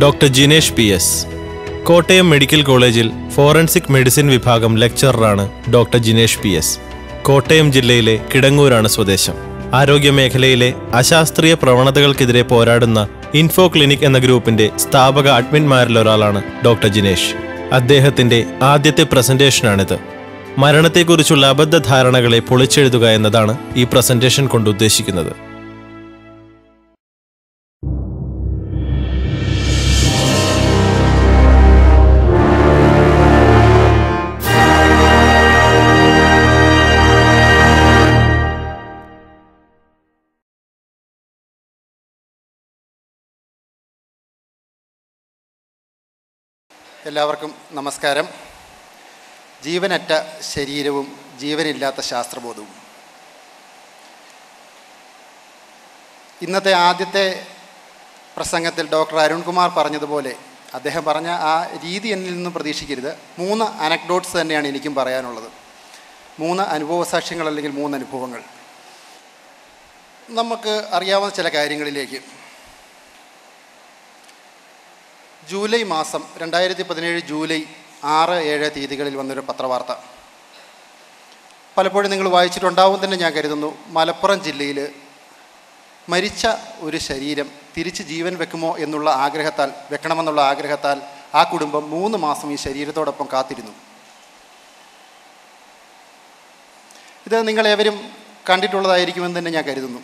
Doctor Jinesh P S. Kottayam medical കോളേജിൽ forensic medicine വിഭാഗം ലെക്ചററാണ് doctor Jinesh P S. Kottayam ജില്ലയിലെ കിടങ്ങൂരാണ് സ്വദേശം. ആരോഗ്യമേഖലയിലെ അശാസ്ത്രീയ പ്രവണതകൾക്കെതിരെ പോരാടുന്ന ഇൻഫോ ക്ലിനിക് എന്ന ഗ്രൂപ്പിന്റെ സ്ഥാപക അഡ്മിൻമാരിലൊരാളാണ് ഡോക്ടർ ജിനേഷ്. അദ്ദേഹത്തിന്റെ ആദ്യത്തെ പ്രസന്റേഷനാണിത്. മരണത്തെക്കുറിച്ചുള്ള അബദ്ധ ധാരണകളെ പൊളിച്ചെഴുതുക എന്നതാണ് ഈ പ്രസന്റേഷൻ കൊണ്ട് ഉദ്ദേശിക്കുന്നത്. എല്ലാവർക്കും നമസ്കാരം. ജീവനറ്റ ശരീരവും ജീവനില്ലാത്ത ശാസ്ത്രബോധവും. ഇന്നത്തെ ആദ്യത്തെ പ്രസംഗത്തിൽ ഡോക്ടർ അരുൺകുമാർ പറഞ്ഞതുപോലെ അദ്ദേഹം പറഞ്ഞ ആ രീതി എന്നിൽ നിന്നും പ്രതീക്ഷിക്കരുത്. മൂന്ന് അനക്ഡോട്ട്സ് തന്നെയാണ് എനിക്കും പറയാനുള്ളത്. മൂന്ന് അനുഭവ സാക്ഷ്യങ്ങൾ അല്ലെങ്കിൽ മൂന്ന് അനുഭവങ്ങൾ. നമുക്ക് അറിയാവുന്ന ചില കാര്യങ്ങളിലേക്ക്. ജൂലൈ മാസം രണ്ടായിരത്തി പതിനേഴ് ജൂലൈ ആറ് ഏഴ് തീയതികളിൽ വന്നൊരു പത്രവാർത്ത. പലപ്പോഴും നിങ്ങൾ വായിച്ചിട്ടുണ്ടാവും തന്നെ ഞാൻ കരുതുന്നു. മലപ്പുറം ജില്ലയിൽ മരിച്ച ഒരു ശരീരം തിരിച്ച് ജീവൻ വെക്കുമോ എന്നുള്ള ആഗ്രഹത്താൽ വെക്കണമെന്നുള്ള ആഗ്രഹത്താൽ ആ കുടുംബം മൂന്ന് മാസം ഈ ശരീരത്തോടൊപ്പം കാത്തിരുന്നു. ഇത് നിങ്ങൾ നിങ്ങളേവരും കണ്ടിട്ടുള്ളതായിരിക്കുമെന്ന് തന്നെ ഞാൻ കരുതുന്നു.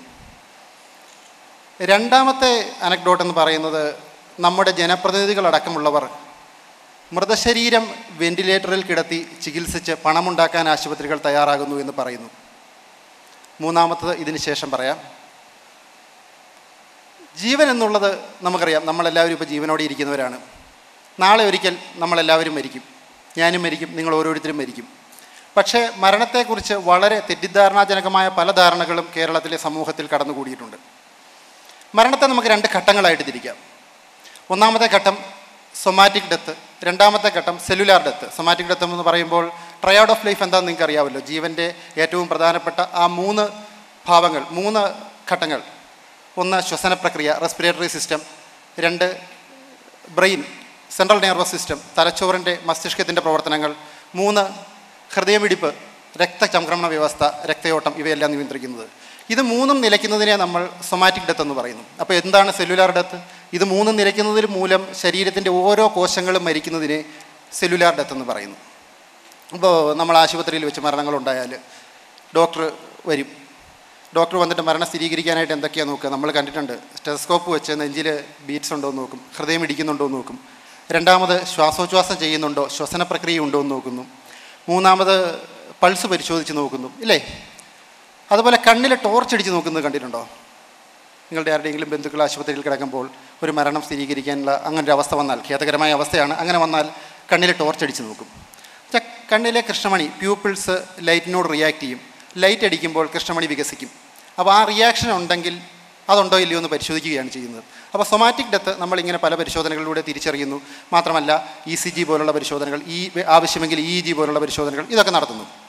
രണ്ടാമത്തെ അനക്ഡോട്ട് എന്ന് പറയുന്നത് നമ്മുടെ ജനപ്രതിനിധികളടക്കമുള്ളവർ മൃതശരീരം വെന്റിലേറ്ററിൽ കിടത്തി ചികിത്സിച്ച് പണമുണ്ടാക്കാൻ ആശുപത്രികൾ തയ്യാറാകുന്നു എന്ന് പറയുന്നു. മൂന്നാമത്തത് ഇതിന് ശേഷം പറയാം. ജീവൻ എന്നുള്ളത് നമുക്കറിയാം. നമ്മളെല്ലാവരും ഇപ്പോൾ ജീവനോടെ ഇരിക്കുന്നവരാണ്. നാളെ ഒരിക്കൽ നമ്മളെല്ലാവരും മരിക്കും. ഞാനും മരിക്കും. നിങ്ങൾ ഓരോരുത്തരും മരിക്കും. പക്ഷേ മരണത്തെക്കുറിച്ച് വളരെ തെറ്റിദ്ധാരണാജനകമായ പല ധാരണകളും കേരളത്തിലെ സമൂഹത്തിൽ കടന്നുകൂടിയിട്ടുണ്ട്. മരണത്തെ നമുക്ക് രണ്ട് ഘട്ടങ്ങളായിട്ട് തിരിക്കാം. ഒന്നാമത്തെ ഘട്ടം സൊമാറ്റിക് ഡെത്ത് രണ്ടാമത്തെ ഘട്ടം സെല്ലുലാർ ഡെത്ത് സൊമാറ്റിക് ഡെത്ത് എന്ന് പറയുമ്പോൾ ട്രയാഡ് ഓഫ് ലൈഫ് എന്താണെന്ന് നിങ്ങൾക്ക് അറിയാമല്ലോ. ജീവന്റെ ഏറ്റവും പ്രധാനപ്പെട്ട ആ മൂന്ന് ഭാവങ്ങൾ മൂന്ന് ഘട്ടങ്ങൾ. ഒന്ന് ശ്വസന പ്രക്രിയ റെസ്പിറേറ്ററി സിസ്റ്റം രണ്ട് ബ്രെയിൻ സെൻട്രൽ നെർവസ് സിസ്റ്റം തലച്ചോറിന്റെ മസ്തിഷ്കത്തിന്റെ പ്രവർത്തനങ്ങൾ. മൂന്ന് ഹൃദയമിടിപ്പ് രക്തചംക്രമണ വ്യവസ്ഥ രക്തയോട്ടം ഇവയെല്ലാം നിയന്ത്രിക്കുന്നത്. ഇത് മൂന്നും നിലയ്ക്കുന്നതിനെ നമ്മൾ സൊമാറ്റിക് ഡെത്ത് എന്ന് പറയുന്നു. അപ്പോൾ എന്താണ് സെല്ലുലാർ ഡെത്ത് ഇത് മൂന്നും നിലയ്ക്കുന്നതിന് മൂലം ശരീരത്തിന്റെ ഓരോ കോശങ്ങളും മരിക്കുന്നതിനെ സെല്ലുലാർ ഡെത്ത് എന്ന് പറയുന്നു. അപ്പോൾ നമ്മൾ ആശുപത്രിയിൽ വെച്ച് മരണങ്ങളുണ്ടായാൽ ഡോക്ടർ വരും. ഡോക്ടർ വന്നിട്ട് മരണം സ്ഥിരീകരിക്കാനായിട്ട് എന്തൊക്കെയാണ് നോക്കുക? നമ്മൾ കണ്ടിട്ടുണ്ട് സ്റ്റെസ്കോപ്പ് വെച്ച് നെഞ്ചിൽ ബീറ്റ്സ് ഉണ്ടോ എന്ന് നോക്കും ഹൃദയം ഇടിക്കുന്നുണ്ടോ എന്ന് നോക്കും. രണ്ടാമത് ശ്വാസോച്ഛ്വാസം ചെയ്യുന്നുണ്ടോ ശ്വസന പ്രക്രിയ ഉണ്ടോ എന്ന് നോക്കുന്നു. മൂന്നാമത് പൾസ് പരിശോധിച്ച് നോക്കുന്നു ഇല്ലേ? അതുപോലെ കണ്ണിൽ ടോർച്ച് അടിച്ച് നോക്കുന്നത് കണ്ടിട്ടുണ്ടോ? നിങ്ങളുടെ ആരുടെയെങ്കിലും ബന്ധുക്കൾ ആശുപത്രിയിൽ കിടക്കുമ്പോൾ ഒരു മരണം സ്ഥിരീകരിക്കാനുള്ള അങ്ങനെ ഒരു അവസ്ഥ വന്നാൽ ഖേദകരമായ അവസ്ഥയാണ് അങ്ങനെ വന്നാൽ കണ്ണിൽ ടോർച്ച് അടിച്ച് നോക്കും. കണ്ണിലെ കൃഷ്ണമണി പ്യൂപ്പിൾസ് ലൈറ്റിനോട് റിയാക്ട് ചെയ്യും. ലൈറ്റ് അടിക്കുമ്പോൾ കൃഷ്ണമണി വികസിക്കും. അപ്പോൾ ആ റിയാക്ഷൻ ഉണ്ടെങ്കിൽ അതുണ്ടോ ഇല്ലയോ എന്ന് പരിശോധിക്കുകയാണ് ചെയ്യുന്നത്. അപ്പോൾ സൊമാറ്റിക് ഡെത്ത് നമ്മളിങ്ങനെ പല പരിശോധനകളിലൂടെ തിരിച്ചറിയുന്നു. മാത്രമല്ല ഇ സി ജി പോലുള്ള പരിശോധനകൾ ഈ ആവശ്യമെങ്കിൽ ഇ ജി പോലുള്ള പരിശോധനകൾ ഇതൊക്കെ നടത്തുന്നു.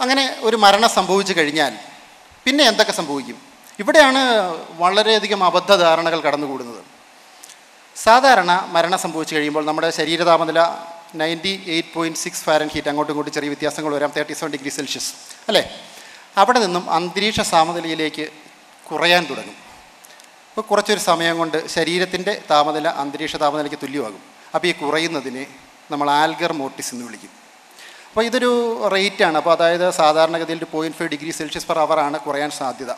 അങ്ങനെ ഒരു മരണം സംഭവിച്ചു കഴിഞ്ഞാൽ പിന്നെ എന്തൊക്കെ സംഭവിക്കും? ഇവിടെയാണ് വളരെയധികം അബദ്ധധാരണകൾ കടന്നുകൂടുന്നത്. സാധാരണ മരണം സംഭവിച്ചു കഴിയുമ്പോൾ നമ്മുടെ ശരീര താപനില ninety eight point six Fahrenheit അങ്ങോട്ടും ഇങ്ങോട്ടും ചെറിയ വ്യത്യാസങ്ങൾ വരാം തേർട്ടി സെവൻ ഡിഗ്രി സെൽഷ്യസ് അല്ലേ? അവിടെ നിന്നും അന്തരീക്ഷ സാമനിലയിലേക്ക് കുറയാൻ തുടങ്ങും. അപ്പോൾ കുറച്ചൊരു സമയം കൊണ്ട് ശരീരത്തിന്റെ താപനില അന്തരീക്ഷ താപനിലയ്ക്ക് തുല്യമാകും. അപ്പോൾ ഈ കുറയുന്നതിനെ നമ്മൾ ആൽഗർ മോർട്ടിസ് എന്ന് വിളിക്കും. അപ്പോൾ ഇതൊരു റേറ്റാണ് അപ്പോൾ അതായത് സാധാരണഗതിയിൽ ഒരു point five degree Celsius per ആണ് കുറയാൻ സാധ്യത.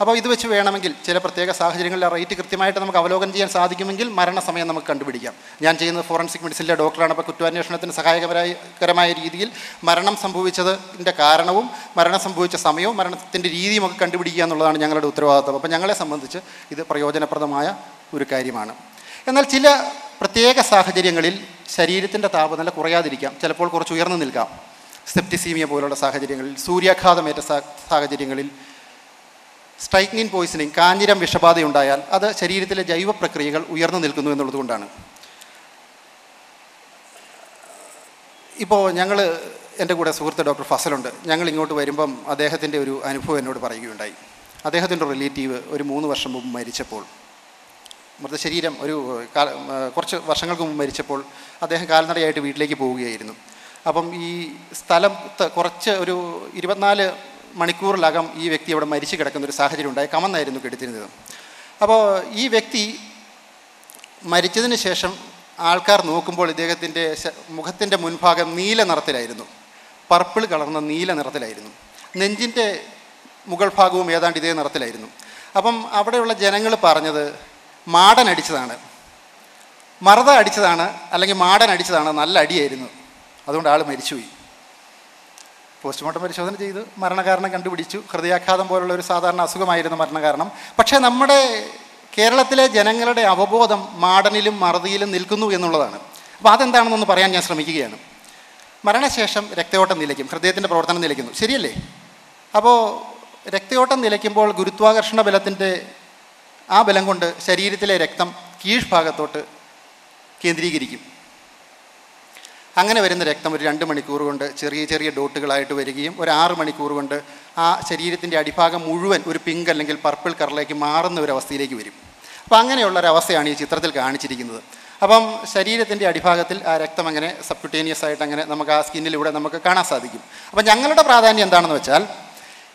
അപ്പോൾ ഇത് വെച്ച് വേണമെങ്കിൽ ചില പ്രത്യേക സാഹചര്യങ്ങളിൽ ആ റേറ്റ് കൃത്യമായിട്ട് നമുക്ക് അവലോകനം ചെയ്യാൻ സാധിക്കുമെങ്കിൽ മരണസമയം നമുക്ക് കണ്ടുപിടിക്കാം. ഞാൻ ചെയ്യുന്നത് ഫോറൻസിക് മെഡിസിനിലെ ഡോക്ടറാണ് അപ്പോൾ കുറ്റാന്വേഷണത്തിന് സഹായകരമായ രീതിയിൽ മരണം സംഭവിച്ചതിന്റെ കാരണവും മരണം സംഭവിച്ച സമയവും മരണത്തിന്റെ രീതിയും ഒക്കെ കണ്ടുപിടിക്കുക എന്നുള്ളതാണ് ഞങ്ങളുടെ ഉത്തരവാദിത്തം അപ്പോൾ ഞങ്ങളെ സംബന്ധിച്ച് ഇത് പ്രയോജനപ്രദമായ ഒരു കാര്യമാണ്. എന്നാൽ ചില പ്രത്യേക സാഹചര്യങ്ങളിൽ ശരീരത്തിന്റെ താപനില കുറയാതിരിക്കാം. ചിലപ്പോൾ കുറച്ച് ഉയർന്നു നിൽക്കാം. സെപ്റ്റിസീമിയ പോലുള്ള സാഹചര്യങ്ങളിൽ സൂര്യാഘാതമേറ്റ സാഹചര്യങ്ങളിൽ സ്ട്രൈക്നിൻ പോയിസണിങ് കാഞ്ഞിരം വിഷബാധയുണ്ടായാൽ അത് ശരീരത്തിലെ ജൈവ പ്രക്രിയകൾ ഉയർന്നു നിൽക്കുന്നു എന്നുള്ളതുകൊണ്ടാണ് ഇപ്പോൾ ഞങ്ങൾ എന്റെ കൂടെ സുഹൃത്ത് ഡോക്ടർ ഫസലുണ്ട്. ഞങ്ങൾ ഇങ്ങോട്ട് വരുമ്പം അദ്ദേഹത്തിന്റെ ഒരു അനുഭവം എന്നോട് പറയുകയുണ്ടായി. അദ്ദേഹത്തിന്റെ റിലേറ്റീവ് ഒരു മൂന്ന് വർഷം മുമ്പ് മരിച്ചപ്പോൾ മൃതശരീരം ഒരു കുറച്ച് വർഷങ്ങൾക്ക് മുമ്പ് മരിച്ചപ്പോൾ അദ്ദേഹം കാൽനടയായിട്ട് വീട്ടിലേക്ക് പോവുകയായിരുന്നു. അപ്പം ഈ സ്ഥലം കുറച്ച് ഒരു ഇരുപത്തിനാല് മണിക്കൂറിലകം ഈ വ്യക്തി അവിടെ മരിച്ചു കിടക്കുന്ന ഒരു സാഹചര്യം ഉണ്ടായി. കമന്നായിരുന്നു കെടുത്തിരുന്നത്. അപ്പോൾ ഈ വ്യക്തി മരിച്ചതിന് ശേഷം ആൾക്കാർ നോക്കുമ്പോൾ ഇദ്ദേഹത്തിന്റെ മുഖത്തിന്റെ മുൻഭാഗം നീല നിറത്തിലായിരുന്നു. പർപ്പിൾ കളർന്ന നീല നിറത്തിലായിരുന്നു. നെഞ്ചിന്റെ മുകൾ ഭാഗവും ഏതാണ്ട് ഇതേ നിറത്തിലായിരുന്നു. അപ്പം അവിടെയുള്ള ജനങ്ങൾ പറഞ്ഞത് മാടൻ അടിച്ചതാണ്. മറത അടിച്ചതാണ് അല്ലെങ്കിൽ മാടൻ അടിച്ചതാണ് നല്ല അടിയായിരുന്നു. അതുകൊണ്ട് ആൾ മരിച്ചുപോയി. പോസ്റ്റ്മോർട്ടം പരിശോധന ചെയ്ത് മരണകാരണം കണ്ടുപിടിച്ചു. ഹൃദയാഘാതം പോലുള്ള ഒരു സാധാരണ അസുഖമായിരുന്നു മരണകാരണം. പക്ഷേ നമ്മുടെ കേരളത്തിലെ ജനങ്ങളുടെ അവബോധം മാടനിലും മറുതിയിലും നിൽക്കുന്നു എന്നുള്ളതാണ്. അപ്പോൾ അതെന്താണെന്നൊന്ന് പറയാൻ ഞാൻ ശ്രമിക്കുകയാണ്. മരണശേഷം രക്തയോട്ടം നിലയ്ക്കും. ഹൃദയത്തിന്റെ പ്രവർത്തനം നിലയ്ക്കുന്നു. ശരിയല്ലേ? അപ്പോൾ രക്തയോട്ടം നിലയ്ക്കുമ്പോൾ ഗുരുത്വാകർഷണ ബലത്തിന്റെ ആ ബലം കൊണ്ട് ശരീരത്തിലെ രക്തം കീഴ്ഭാഗത്തോട്ട് കേന്ദ്രീകരിക്കും. അങ്ങനെ വരുന്ന രക്തം ഒരു രണ്ട് മണിക്കൂർ കൊണ്ട് ചെറിയ ചെറിയ ഡോട്ടുകളായിട്ട് വരികയും ഒരു ആറ് മണിക്കൂർ കൊണ്ട് ആ ശരീരത്തിന്റെ അടിഭാഗം മുഴുവൻ ഒരു പിങ്ക് അല്ലെങ്കിൽ പർപ്പിൾ കളറിലേക്ക് മാറുന്ന ഒരു അവസ്ഥയിലേക്ക് വരും. അപ്പോൾ അങ്ങനെയുള്ള ഒരു അവസ്ഥയാണ് ഈ ചിത്രത്തിൽ കാണിച്ചിരിക്കുന്നത്. അപ്പം ശരീരത്തിന്റെ അടിഭാഗത്തിൽ ആ രക്തം അങ്ങനെ സബ്ക്യൂട്ടേനിയസ് ആയിട്ട് അങ്ങനെ നമുക്ക് ആ സ്കിന്നിലൂടെ നമുക്ക് കാണാൻ സാധിക്കും. അപ്പം ഞങ്ങളുടെ പ്രാധാന്യം എന്താണെന്ന് വെച്ചാൽ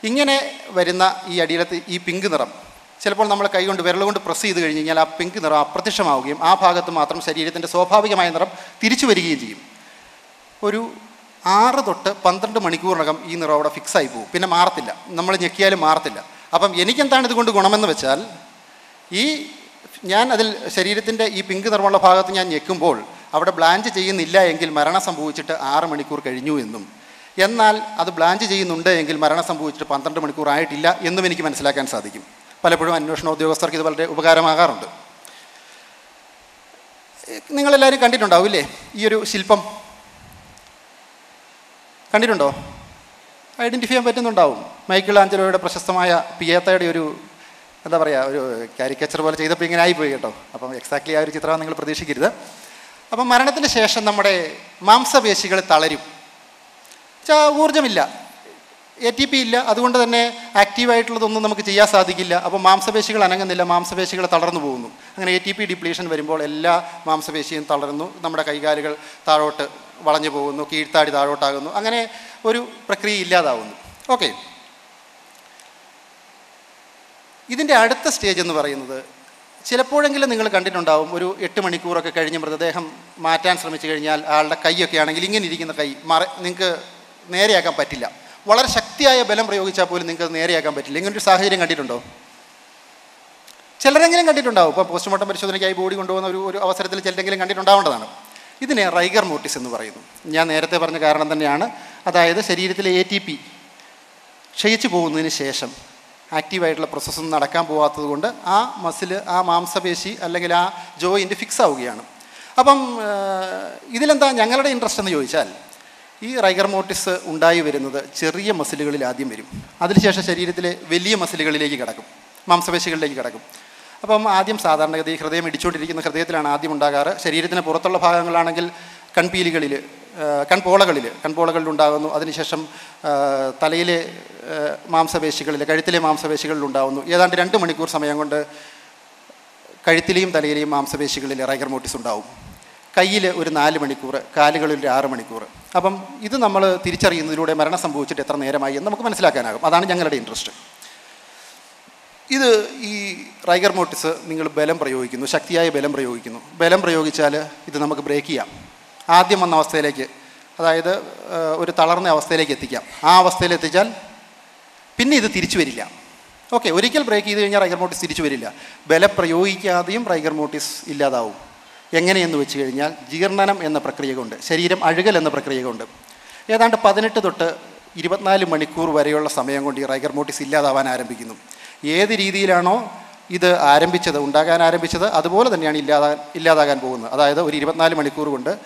ഇങ്ങനെ വരുന്ന ഈ അടിയിലത്ത് ഈ പിങ്ക് നിറം ചിലപ്പോൾ നമ്മൾ കൈകൊണ്ട് വിരലുകൊണ്ട് പ്രസ് ചെയ്ത് കഴിഞ്ഞ് കഴിഞ്ഞാൽ ആ പിങ്ക് നിറം അപ്രത്യക്ഷമാവുകയും ആ ഭാഗത്ത് മാത്രം ശരീരത്തിന്റെ സ്വാഭാവികമായ നിറം തിരിച്ചു വരികയും ചെയ്യും. ഒരു ആറ് തൊട്ട് പന്ത്രണ്ട് മണിക്കൂറിനകം ഈ നിറം അവിടെ ഫിക്സായി പോകും. പിന്നെ മാറത്തില്ല. നമ്മൾ ഞെക്കിയാലും മാറത്തില്ല. അപ്പം എനിക്കെന്താണ് ഇതുകൊണ്ട് ഗുണമെന്ന് വെച്ചാൽ ഈ ഞാൻ അതിൽ ശരീരത്തിന്റെ ഈ പിങ്ക് നിറമുള്ള ഭാഗത്ത് ഞാൻ ഞെക്കുമ്പോൾ അവിടെ ബ്ലാഞ്ച് ചെയ്യുന്നില്ല എങ്കിൽ മരണം സംഭവിച്ചിട്ട് ആറ് മണിക്കൂർ കഴിഞ്ഞു എന്നും. എന്നാൽ അത് ബ്ലാഞ്ച് ചെയ്യുന്നുണ്ട് എങ്കിൽ മരണം സംഭവിച്ചിട്ട് പന്ത്രണ്ട് മണിക്കൂർ ആയിട്ടില്ല എന്നും എനിക്ക് മനസ്സിലാക്കാൻ സാധിക്കും. പലപ്പോഴും അന്വേഷണ ഉദ്യോഗസ്ഥർക്ക് ഇത് വളരെ ഉപകാരമാകാറുണ്ട്. നിങ്ങളെല്ലാവരും കണ്ടിട്ടുണ്ടാവും ഇല്ലേ ഈ ഒരു ശില്പം. കണ്ടിട്ടുണ്ടോ? ഐഡന്റിഫൈ ചെയ്യാൻ പറ്റുന്നുണ്ടാവും. മൈക്കിൾ ആഞ്ചലോയുടെ പ്രശസ്തമായ പിയേത്തയുടെ ഒരു എന്താ പറയുക ഒരു കാരിക്കച്ചർ പോലെ ചെയ്തപ്പോൾ ഇങ്ങനെ ആയിപ്പോയി കേട്ടോ. അപ്പം എക്സാക്ട്ലി ആ ഒരു ചിത്രമാണ് നിങ്ങൾ പ്രതീക്ഷിക്കരുത്. അപ്പം മരണത്തിന് ശേഷം നമ്മുടെ മാംസപേശികൾ തളരും. ഊർജമില്ല. എ ടി പി ഇല്ല. അതുകൊണ്ട് തന്നെ ആക്റ്റീവായിട്ടുള്ളതൊന്നും നമുക്ക് ചെയ്യാൻ സാധിക്കില്ല. അപ്പോൾ മാംസപേശികൾ അനങ്ങുന്നില്ല. മാംസപേശികൾ തളർന്നു പോകുന്നു. അങ്ങനെ എ ടി പി ഡിപ്ലീഷൻ വരുമ്പോൾ എല്ലാ മാംസപേശിയും തളർന്നു നമ്മുടെ കൈകാലുകൾ താഴോട്ട് വളഞ്ഞു പോകുന്നു. കീഴ്ത്താടി താഴോട്ടാകുന്നു. അങ്ങനെ ഒരു പ്രക്രിയ ഇല്ലാതാവുന്നു. ഓക്കെ ഇതിന്റെ അടുത്ത സ്റ്റേജ് എന്ന് പറയുന്നത് ചിലപ്പോഴെങ്കിലും നിങ്ങൾ കണ്ടിട്ടുണ്ടാവും. ഒരു എട്ട് മണിക്കൂറൊക്കെ കഴിഞ്ഞ് മൃതദേഹം മാറ്റാൻ ശ്രമിച്ചു കഴിഞ്ഞാൽ ആളുടെ കൈയൊക്കെ ആണെങ്കിൽ ഇങ്ങനെ ഇരിക്കുന്ന കൈ മറ നിങ്ങൾക്ക് നേരെയാക്കാൻ പറ്റില്ല. വളരെ ശക്തിയായ ബലം പ്രയോഗിച്ചാൽ പോലും നിങ്ങൾക്ക് നേരെയാക്കാൻ പറ്റില്ല. ഇങ്ങനൊരു സാഹചര്യം കണ്ടിട്ടുണ്ടോ? ചിലരെങ്കിലും കണ്ടിട്ടുണ്ടാവും. ഇപ്പോൾ പോസ്റ്റ്മോർട്ടം പരിശോധനയ്ക്കായി ബോഡി കൊണ്ടുപോകുന്ന ഒരു ഒരു അവസരത്തിൽ ചിലരെങ്കിലും കണ്ടിട്ടുണ്ടാവേണ്ടതാണ്. ഇതിനെ റൈഗർ മോട്ടിസ് എന്ന് പറയുന്നു. ഞാൻ നേരത്തെ പറഞ്ഞ കാരണം തന്നെയാണ്. അതായത് ശരീരത്തിലെ എ ടി പി ക്ഷയിച്ചു പോകുന്നതിന് ശേഷം ആക്റ്റീവായിട്ടുള്ള പ്രോസസ്സൊന്നും നടക്കാൻ പോകാത്തത് കൊണ്ട് ആ മസിൽ ആ മാംസപേശി അല്ലെങ്കിൽ ആ ജോയിന്റ് ഫിക്സ് ആവുകയാണ്. അപ്പം ഇതിലെന്താ ഞങ്ങളുടെ ഇൻട്രസ്റ്റ് എന്ന് ചോദിച്ചാൽ ഈ റൈഗർ മോട്ടിസ് ഉണ്ടായി വരുന്നത് ചെറിയ മസിലുകളിൽ ആദ്യം വരും. അതിനുശേഷം ശരീരത്തിലെ വലിയ മസിലുകളിലേക്ക് കിടക്കും മാംസപേശികളിലേക്ക് കിടക്കും. അപ്പം ആദ്യം സാധാരണഗതി ഹൃദയം ഇടിച്ചുകൊണ്ടിരിക്കുന്ന ഹൃദയത്തിലാണ് ആദ്യം ഉണ്ടാകാറ്. ശരീരത്തിന് പുറത്തുള്ള ഭാഗങ്ങളാണെങ്കിൽ കൺപീലികളിൽ കൺപോളകളിൽ കൺപോളകളിൽ ഉണ്ടാകുന്നു. അതിനുശേഷം തലയിലെ മാംസപേശികളിൽ കഴുത്തിലെ മാംസപേശികളിൽ ഉണ്ടാകുന്നു. ഏതാണ്ട് രണ്ട് മണിക്കൂർ സമയം കൊണ്ട് കഴുത്തിലെയും തലയിലെയും മാംസപേശികളിൽ റൈഗർ മോട്ടിസ് ഉണ്ടാവും. കയ്യിൽ ഒരു നാല് മണിക്കൂർ കാലുകളിൽ ഒരു ആറ് മണിക്കൂർ. അപ്പം ഇത് നമ്മൾ തിരിച്ചറിയുന്നതിലൂടെ മരണം സംഭവിച്ചിട്ട് എത്ര നേരമായി എന്ന് നമുക്ക് മനസ്സിലാക്കാനാകും. അതാണ് ഞങ്ങളുടെ ഇൻട്രസ്റ്റ് ഇത് ഈ റൈഗർ മോട്ടിസ് നിങ്ങൾ ബലം പ്രയോഗിക്കുന്നു ശക്തിയായ ബലം പ്രയോഗിക്കുന്നു. ബലം പ്രയോഗിച്ചാൽ ഇത് നമുക്ക് ബ്രേക്ക് ചെയ്യാം. ആദ്യം വന്ന അവസ്ഥയിലേക്ക് അതായത് ഒരു തളർന്ന അവസ്ഥയിലേക്ക് എത്തിക്കാം. ആ അവസ്ഥയിൽ എത്തിച്ചാൽ പിന്നെ ഇത് തിരിച്ചു വരില്ല. ഓക്കെ ഒരിക്കൽ ബ്രേക്ക് ചെയ്ത് കഴിഞ്ഞാൽ റൈഗർ മോട്ടിസ് തിരിച്ചു വരില്ല. ബലം പ്രയോഗിക്കാതെയും റൈഗർ മോട്ടിസ് ഇല്ലാതാവും. എങ്ങനെയെന്ന് വെച്ച് കഴിഞ്ഞാൽ ജീർണനം എന്ന പ്രക്രിയ കൊണ്ട് ശരീരം അഴുകൽ എന്ന പ്രക്രിയ കൊണ്ട് ഏതാണ്ട് പതിനെട്ട് തൊട്ട് ഇരുപത്തിനാല് മണിക്കൂർ വരെയുള്ള സമയം കൊണ്ട് ഈ റൈഗർ മോട്ടിസ് ഇല്ലാതാവാൻ ആരംഭിക്കുന്നു. ഏത് രീതിയിലാണോ ഇത് ആരംഭിച്ചത് ഉണ്ടാകാൻ ആരംഭിച്ചത് അതുപോലെ തന്നെയാണ് ഇല്ലാതാ ഇല്ലാതാകാൻ പോകുന്നത്. അതായത് ഒരു ഇരുപത്തിനാല് മണിക്കൂർ കൊണ്ട്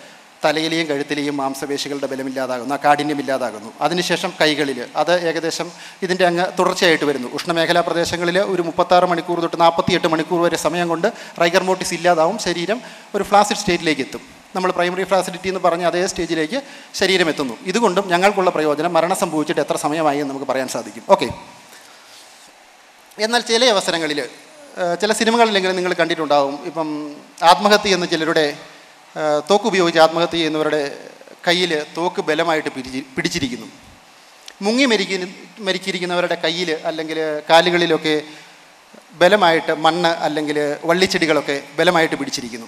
തലയിലെയും കഴുത്തിലെയും മാംസപേശികളുടെ ബലമില്ലാതാകുന്നു ആ കാഠിന്യം ഇല്ലാതാകുന്നു അതിനുശേഷം കൈകളിൽ അത് ഏകദേശം ഇതിന്റെ അങ്ങ് തുടർച്ചയായിട്ട് വരുന്നു. ഉഷ്ണമേഖലാ പ്രദേശങ്ങളിൽ ഒരു മുപ്പത്താറ് മണിക്കൂർ തൊട്ട് നാൽപ്പത്തിയെട്ട് മണിക്കൂർ വരെ സമയം കൊണ്ട് റൈഗർ മോട്ടിസ് ഇല്ലാതാവും ശരീരം ഒരു ഫ്ലാസിഡ് സ്റ്റേറ്റിലേക്ക് എത്തും. നമ്മൾ പ്രൈമറി ഫ്ലാസിഡിറ്റി എന്ന് പറഞ്ഞ അതേ സ്റ്റേജിലേക്ക് ശരീരം എത്തുന്നു. ഇതുകൊണ്ടും ഞങ്ങൾക്കുള്ള പ്രയോജനം മരണം സംഭവിച്ചിട്ട് എത്ര സമയമായി എന്ന് നമുക്ക് പറയാൻ സാധിക്കും. ഓക്കെ. എന്നാൽ ചില അവസരങ്ങളിൽ ചില സിനിമകളിലെങ്കിലും നിങ്ങൾ കണ്ടിട്ടുണ്ടാകും ഇപ്പം ആത്മഹത്യ എന്ന് ചിലരുടെ ഏഹ്, തോക്ക് ഉപയോഗിച്ച് ആത്മഹത്യ ചെയ്യുന്നവരുടെ കയ്യിൽ തോക്ക് ബലമായിട്ട് പിടിച്ചി പിടിച്ചിരിക്കുന്നു. മുങ്ങി മരിക്ക മരിച്ചിരിക്കുന്നവരുടെ കയ്യിൽ അല്ലെങ്കിൽ കാലുകളിലൊക്കെ ബലമായിട്ട് മണ്ണ് അല്ലെങ്കിൽ വള്ളിച്ചെടികളൊക്കെ ബലമായിട്ട് പിടിച്ചിരിക്കുന്നു.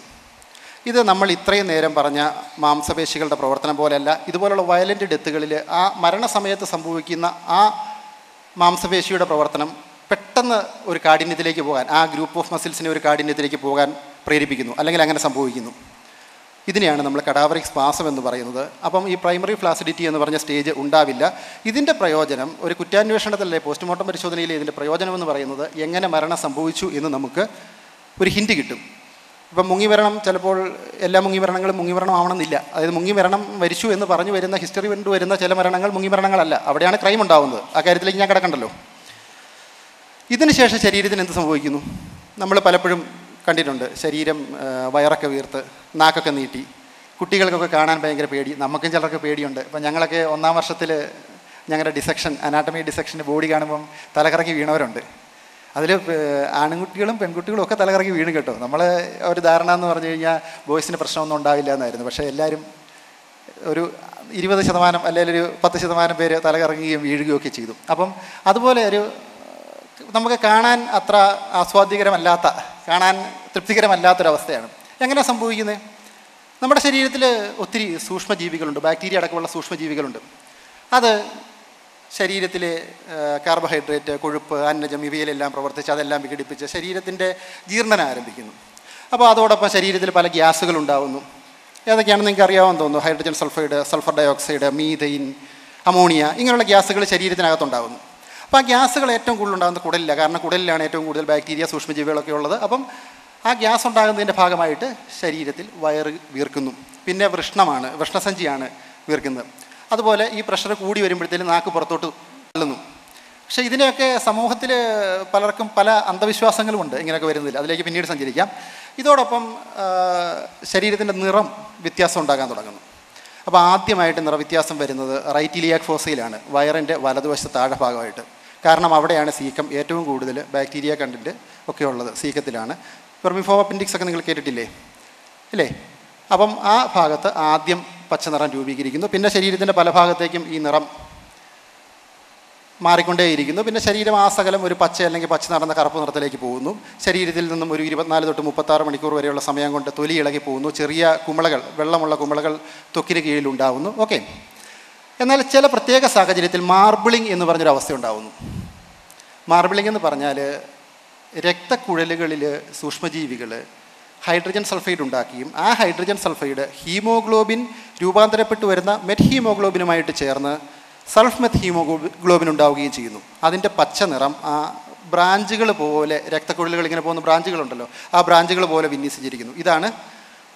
ഇത് നമ്മൾ ഇത്രയും നേരം പറഞ്ഞ മാംസപേശികളുടെ പ്രവർത്തനം പോലെയല്ല ഇതുപോലുള്ള വയലന്റ് ഡെത്തുകളിൽ ആ മരണസമയത്ത് സംഭവിക്കുന്ന ആ മാംസപേശിയുടെ പ്രവർത്തനം പെട്ടെന്ന് ഒരു കാഠിന്യത്തിലേക്ക് പോകാൻ ആ ഗ്രൂപ്പ് ഓഫ് മസിൽസിനെ ഒരു കാഠിന്യത്തിലേക്ക് പോകാൻ പ്രേരിപ്പിക്കുന്നു അല്ലെങ്കിൽ അങ്ങനെ സംഭവിക്കുന്നു. ഇതിനെയാണ് നമ്മൾ കടാവറിക് സ്പാസം എന്ന് പറയുന്നത്. അപ്പം ഈ പ്രൈമറി ഫ്ലാസിഡിറ്റി എന്ന് പറഞ്ഞ സ്റ്റേജ് ഉണ്ടാവില്ല. ഇതിന്റെ പ്രയോജനം ഒരു കുറ്റാന്വേഷണത്തിലെ പോസ്റ്റ്മോർട്ടം പരിശോധനയിലെ ഇതിന്റെ പ്രയോജനം എന്ന് പറയുന്നത് എങ്ങനെ മരണം സംഭവിച്ചു എന്ന് നമുക്ക് ഒരു ഹിന്റ് കിട്ടും. ഇപ്പം മുങ്ങിമരണം ചിലപ്പോൾ എല്ലാ മുങ്ങിമരണങ്ങളും മുങ്ങിമരണം ആവണമെന്നില്ല അതായത് മുങ്ങിമരണം മരിച്ചു എന്ന് പറഞ്ഞു വരുന്ന ഹിസ്റ്ററി കൊണ്ട് വരുന്ന ചില മരണങ്ങൾ മുങ്ങിമരണങ്ങളല്ല അവിടെയാണ് ക്രൈം ഉണ്ടാവുന്നത്. ആ കാര്യത്തിലേക്ക് ഞാൻ കിടക്കണ്ടല്ലോ. ഇതിനുശേഷം ശരീരത്തിന് എന്ത് സംഭവിക്കുന്നു? നമ്മൾ പലപ്പോഴും കണ്ടിട്ടുണ്ട്. ശരീരം വയറൊക്കെ വീർത്ത് നാക്കൊക്കെ നീട്ടി. കുട്ടികൾക്കൊക്കെ കാണാൻ ഭയങ്കര പേടി. നമുക്കും ചിലർക്ക് പേടിയുണ്ട്. ഇപ്പം ഞങ്ങളൊക്കെ ഒന്നാം വർഷത്തിൽ ഞങ്ങളുടെ ഡിസെക്ഷൻ അനാട്ടമി ഡിസെക്ഷന്റെ ബോഡി കാണുമ്പം തലകറങ്ങി വീണവരുണ്ട്. അതിൽ ആൺകുട്ടികളും പെൺകുട്ടികളും ഒക്കെ തലകറങ്ങി വീണ് കേട്ടോ. നമ്മൾ ഒരു ധാരണ എന്ന് പറഞ്ഞു കഴിഞ്ഞാൽ ബോയ്സിന് പ്രശ്നമൊന്നും ഉണ്ടാവില്ല എന്നായിരുന്നു. പക്ഷേ എല്ലാവരും ഒരു ഇരുപത് ശതമാനം അല്ലെങ്കിൽ ഒരു പത്ത് ശതമാനം പേര് തലകറങ്ങുകയും വീഴുകയും ഒക്കെ ചെയ്തു. അപ്പം അതുപോലെ ഒരു നമുക്ക് കാണാൻ അത്ര ആസ്വാദ്യകരമല്ലാത്ത കാണാൻ തൃപ്തികരമല്ലാത്തൊരവസ്ഥയാണ്. എങ്ങനെ സംഭവിക്കുന്നത്? നമ്മുടെ ശരീരത്തിൽ ഒത്തിരി സൂക്ഷ്മജീവികളുണ്ട് ബാക്ടീരിയ അടക്കമുള്ള സൂക്ഷ്മജീവികളുണ്ട്. അത് ശരീരത്തിലെ കാർബോഹൈഡ്രേറ്റ് കൊഴുപ്പ് അന്നജം ഇവയിലെല്ലാം പ്രവർത്തിച്ച് അതെല്ലാം വിഘടിപ്പിച്ച് ശരീരത്തിന്റെ ജീർണന ആരംഭിക്കുന്നു. അപ്പോൾ അതോടൊപ്പം ശരീരത്തിൽ പല ഗ്യാസുകൾ ഉണ്ടാവുന്നു. ഏതൊക്കെയാണെന്ന് നിങ്ങൾക്ക് അറിയാമെന്ന് തോന്നുന്നു? Hydrogen sulphide sulphur dioxide methane ammonia ഇങ്ങനെയുള്ള ഗ്യാസുകൾ ശരീരത്തിനകത്തുണ്ടാകുന്നു അപ്പോൾ ആ ഗ്യാസുകൾ ഏറ്റവും കൂടുതൽ ഉണ്ടാകുന്നത് കുടലില്ല. കാരണം കുടലിലാണ് ഏറ്റവും കൂടുതൽ ബാക്ടീരിയ സൂക്ഷ്മജീവികളൊക്കെ ഉള്ളത്. അപ്പം ആ ഗ്യാസ് ഉണ്ടാകുന്നതിന്റെ ഭാഗമായിട്ട് ശരീരത്തിൽ വയറ് വീർക്കുന്നു. പിന്നെ വൃഷ്ണമാണ് വൃഷ്ണസഞ്ചിയാണ് വീർക്കുന്നത്. അതുപോലെ ഈ പ്രഷർ കൂടി വരുമ്പോഴത്തേലും നാക്ക് പുറത്തോട്ട് തള്ളുന്നു. പക്ഷേ ഇതിനെയൊക്കെ സമൂഹത്തിൽ പലർക്കും പല അന്ധവിശ്വാസങ്ങളുമുണ്ട് ഇങ്ങനെയൊക്കെ വരുന്നില്ല അതിലേക്ക് പിന്നീട് സഞ്ചരിക്കാം. ഇതോടൊപ്പം ശരീരത്തിന്റെ നിറം വ്യത്യാസം ഉണ്ടാകാൻ തുടങ്ങുന്നു. അപ്പോൾ ആദ്യമായിട്ട് നിറവ്യത്യാസം വരുന്നത് റൈറ്റിലിയാക് ഫോസയിലാണ് വയറിന്റെ വലതുവശത്ത് താഴെ ഭാഗമായിട്ട്. കാരണം അവിടെയാണ് സീക്കം ഏറ്റവും കൂടുതൽ ബാക്ടീരിയ കണ്ടന്റ് ഒക്കെ ഉള്ളത് സീക്കത്തിലാണ്. പെർമിഫോ അപ്പൻഡിക്സ് ഒക്കെ നിങ്ങൾ കേട്ടിട്ടില്ലേ? ഇല്ലേ? അപ്പം ആ ഭാഗത്ത് ആദ്യം പച്ച നിറം രൂപീകരിക്കുന്നു. പിന്നെ ശരീരത്തിന്റെ പല ഭാഗത്തേക്കും ഈ നിറം മാറിക്കൊണ്ടേയിരിക്കുന്നു. പിന്നെ ശരീരം ആ സകലം ഒരു പച്ച അല്ലെങ്കിൽ പച്ച നടന്ന കറുപ്പ് നിറത്തിലേക്ക് പോകുന്നു. ശരീരത്തിൽ നിന്നും ഒരു ഇരുപത്തിനാല് തൊട്ട് മുപ്പത്താറ് മണിക്കൂർ വരെയുള്ള സമയം കൊണ്ട് തൊലി ഇളകി പോകുന്നു. ചെറിയ കുമിളകൾ വെള്ളമുള്ള കുമിളകൾ തൊക്കിന് കീഴിലുണ്ടാവുന്നു. ഓക്കെ. എന്നാൽ ചില പ്രത്യേക സാഹചര്യത്തിൽ മാർബിളിംഗ് എന്ന് പറഞ്ഞൊരു അവസ്ഥ ഉണ്ടാവുന്നു. മാർബിളിംഗ് എന്ന് പറഞ്ഞാൽ രക്തക്കുഴലുകളിൽ സൂക്ഷ്മജീവികൾ ഹൈഡ്രജൻ സൾഫൈഡ് ഉണ്ടാക്കിയും ആ ഹൈഡ്രജൻ സൾഫൈഡ് ഹീമോഗ്ലോബിൻ രൂപാന്തരപ്പെട്ടു വരുന്ന മെറ്റ് ഹീമോഗ്ലോബിനുമായിട്ട് ചേർന്ന് സൾഫ് മെത്ത് ഹീമോഗ്ലോബിൻ ഉണ്ടാവുകയും ചെയ്യുന്നു. അതിന്റെ പച്ച നിറം ആ ബ്രാഞ്ചുകൾ പോലെ രക്തക്കുഴലുകൾ ഇങ്ങനെ പോകുന്ന ബ്രാഞ്ചുകളുണ്ടല്ലോ ആ ബ്രാഞ്ചുകൾ പോലെ വിന്യസിച്ചിരിക്കുന്നു. ഇതാണ്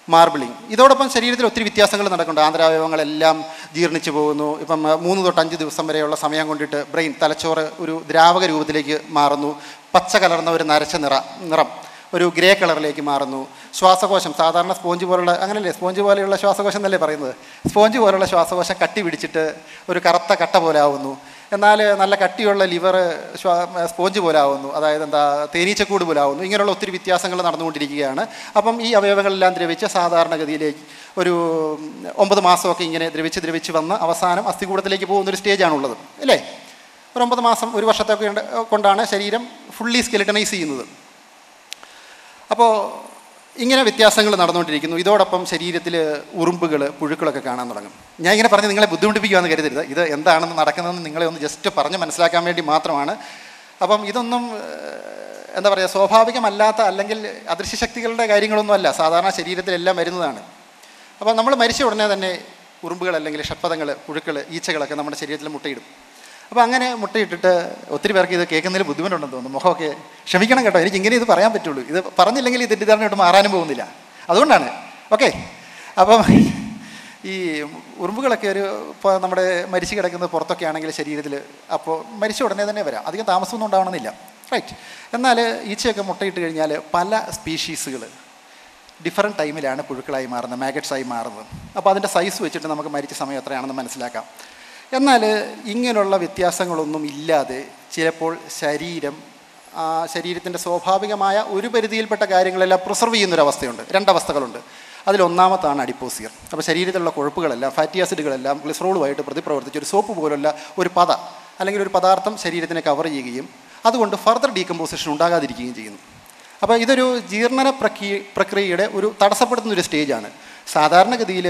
മാർബിളിംഗ് ഇതോടൊപ്പം ശരീരത്തിൽ ഒത്തിരി വ്യത്യാസങ്ങൾ നടക്കുന്നുണ്ട്. ആന്തരാവയവങ്ങളെല്ലാം ജീർണിച്ചു പോകുന്നു. ഇപ്പം മൂന്ന് തൊട്ട് അഞ്ച് ദിവസം വരെയുള്ള സമയം കൊണ്ടിട്ട് ബ്രെയിൻ തലച്ചോറ് ഒരു ദ്രാവക രൂപത്തിലേക്ക് മാറുന്നു. പച്ച കലർന്ന ഒരു നരച്ച നിറ നിറം ഒരു ഗ്രേ കളറിലേക്ക് മാറുന്നു. ശ്വാസകോശം സാധാരണ സ്പോഞ്ച് പോലുള്ള അങ്ങനെയല്ലേ സ്പോഞ്ച് പോലെയുള്ള ശ്വാസകോശം എന്നല്ലേ പറയുന്നത്? സ്പോഞ്ച് പോലുള്ള ശ്വാസകോശം കട്ടി പിടിച്ചിട്ട് ഒരു കറുത്ത കട്ട പോലെ ആവുന്നു. എന്നാൽ നല്ല കട്ടിയുള്ള ലിവർ സ്പോഞ്ച് പോലെ ആവുന്നു. അതായത് എന്താ തേനീച്ചക്കൂട് പോലെ ആവുന്നു. ഇങ്ങനെയുള്ള ഒത്തിരി വ്യത്യാസങ്ങൾ നടന്നുകൊണ്ടിരിക്കുകയാണ്. അപ്പം ഈ അവയവങ്ങളെല്ലാം ദ്രവിച്ച് സാധാരണഗതിയിലേക്ക് ഒരു ഒമ്പത് മാസമൊക്കെ ഇങ്ങനെ ദ്രവിച്ച് ദ്രവിച്ച് വന്ന് അവസാനം അസ്ഥികൂടത്തിലേക്ക് പോകുന്ന ഒരു സ്റ്റേജാണുള്ളത്. അല്ലേ? ഒരു ഒമ്പത് മാസം ഒരു വർഷത്തൊക്കെ കൊണ്ടാണ് ശരീരം ഫുള്ളി സ്കെലിറ്റനൈസ് ചെയ്യുന്നത്. അപ്പോൾ ഇങ്ങനെ വ്യത്യാസങ്ങൾ നടന്നുകൊണ്ടിരിക്കുന്നു. ഇതോടൊപ്പം ശരീരത്തിൽ ഉറുമ്പുകൾ പുഴുക്കളൊക്കെ കാണാൻ തുടങ്ങും. ഞാൻ ഇങ്ങനെ പറഞ്ഞ് നിങ്ങളെ ബുദ്ധിമുട്ടിപ്പിക്കുമെന്ന് കരുതരുത്. ഇത് എന്താണെന്ന് നടക്കുന്നതെന്ന് നിങ്ങളെ ഒന്ന് ജസ്റ്റ് പറഞ്ഞ് മനസ്സിലാക്കാൻ വേണ്ടി മാത്രമാണ്. അപ്പം ഇതൊന്നും എന്താ പറയുക സ്വാഭാവികമല്ലാത്ത അല്ലെങ്കിൽ അദൃശ്യശക്തികളുടെ കാര്യങ്ങളൊന്നുമല്ല സാധാരണ ശരീരത്തിലെല്ലാം വരുന്നതാണ്. അപ്പോൾ നമ്മൾ മരിച്ച ഉടനെ തന്നെ ഉറുമ്പുകൾ അല്ലെങ്കിൽ ഷഡ്പഥങ്ങൾ പുഴുക്കൾ ഈച്ചകളൊക്കെ നമ്മുടെ ശരീരത്തിൽ മുട്ടയിടും. അപ്പോൾ അങ്ങനെ മുട്ടയിട്ടിട്ട് ഒത്തിരി പേർക്ക് ഇത് കേൾക്കുന്നതിൽ ബുദ്ധിമുട്ടുണ്ടെന്ന് തോന്നുന്നു. മുഖമൊക്കെ ക്ഷമിക്കണം കേട്ടോ. എനിക്ക് ഇങ്ങനെ ഇത് പറയാൻ പറ്റുള്ളൂ. ഇത് പറഞ്ഞില്ലെങ്കിൽ ഈ തെറ്റിദ്ധാരണയോട്ട് മാറാനും പോകുന്നില്ല. അതുകൊണ്ടാണ്. ഓക്കെ. അപ്പം ഈ ഉറുമ്പുകളൊക്കെ ഒരു ഇപ്പോൾ നമ്മുടെ മരിച്ചു കിടക്കുന്നത് പുറത്തൊക്കെ ആണെങ്കിൽ ശരീരത്തിൽ അപ്പോൾ മരിച്ച ഉടനെ തന്നെ വരാം. അധികം താമസമൊന്നും ഉണ്ടാവണമെന്നില്ല. റൈറ്റ് എന്നാൽ ഈച്ചയൊക്കെ മുട്ടയിട്ട് കഴിഞ്ഞാൽ പല സ്പീഷീസുകൾ ഡിഫറെന്റ് ടൈമിലാണ് പുഴുക്കളായി മാറുന്നത് മാഗറ്റ്സായി മാറുന്നത്. അപ്പോൾ അതിന്റെ സൈസ് വെച്ചിട്ട് നമുക്ക് മരിച്ച സമയം എത്രയാണെന്ന് മനസ്സിലാക്കാം. എന്നാൽ ഇങ്ങനെയുള്ള വ്യത്യാസങ്ങളൊന്നും ഇല്ലാതെ ചിലപ്പോൾ ശരീരം ശരീരത്തിന്റെ സ്വാഭാവികമായ ഒരു പരിധിയിൽപ്പെട്ട കാര്യങ്ങളെല്ലാം പ്രിസർവ് ചെയ്യുന്നൊരവസ്ഥയുണ്ട്. രണ്ടവസ്ഥകളുണ്ട്. അതിലൊന്നാമത്താണ് അഡിപ്പോസിയർ അപ്പോൾ ശരീരത്തിലുള്ള കൊഴുപ്പുകളെല്ലാം ഫാറ്റി ആസിഡുകളെല്ലാം ഗ്ലിസറോളുമായിട്ട് പ്രതിപ്രവർത്തിച്ച് ഒരു സോപ്പ് പോലുള്ള ഒരു പത അല്ലെങ്കിൽ ഒരു പദാർത്ഥം ശരീരത്തിനെ കവർ ചെയ്യുകയും അതുകൊണ്ട് ഫർദർ ഡീകമ്പോസിഷൻ ഉണ്ടാകാതിരിക്കുകയും ചെയ്യുന്നു. അപ്പോൾ ഇതൊരു ജീർണന പ്രക്രിയ പ്രക്രിയയുടെ ഒരു തടസ്സപ്പെടുത്തുന്ന ഒരു സ്റ്റേജാണ് സാധാരണഗതിയിൽ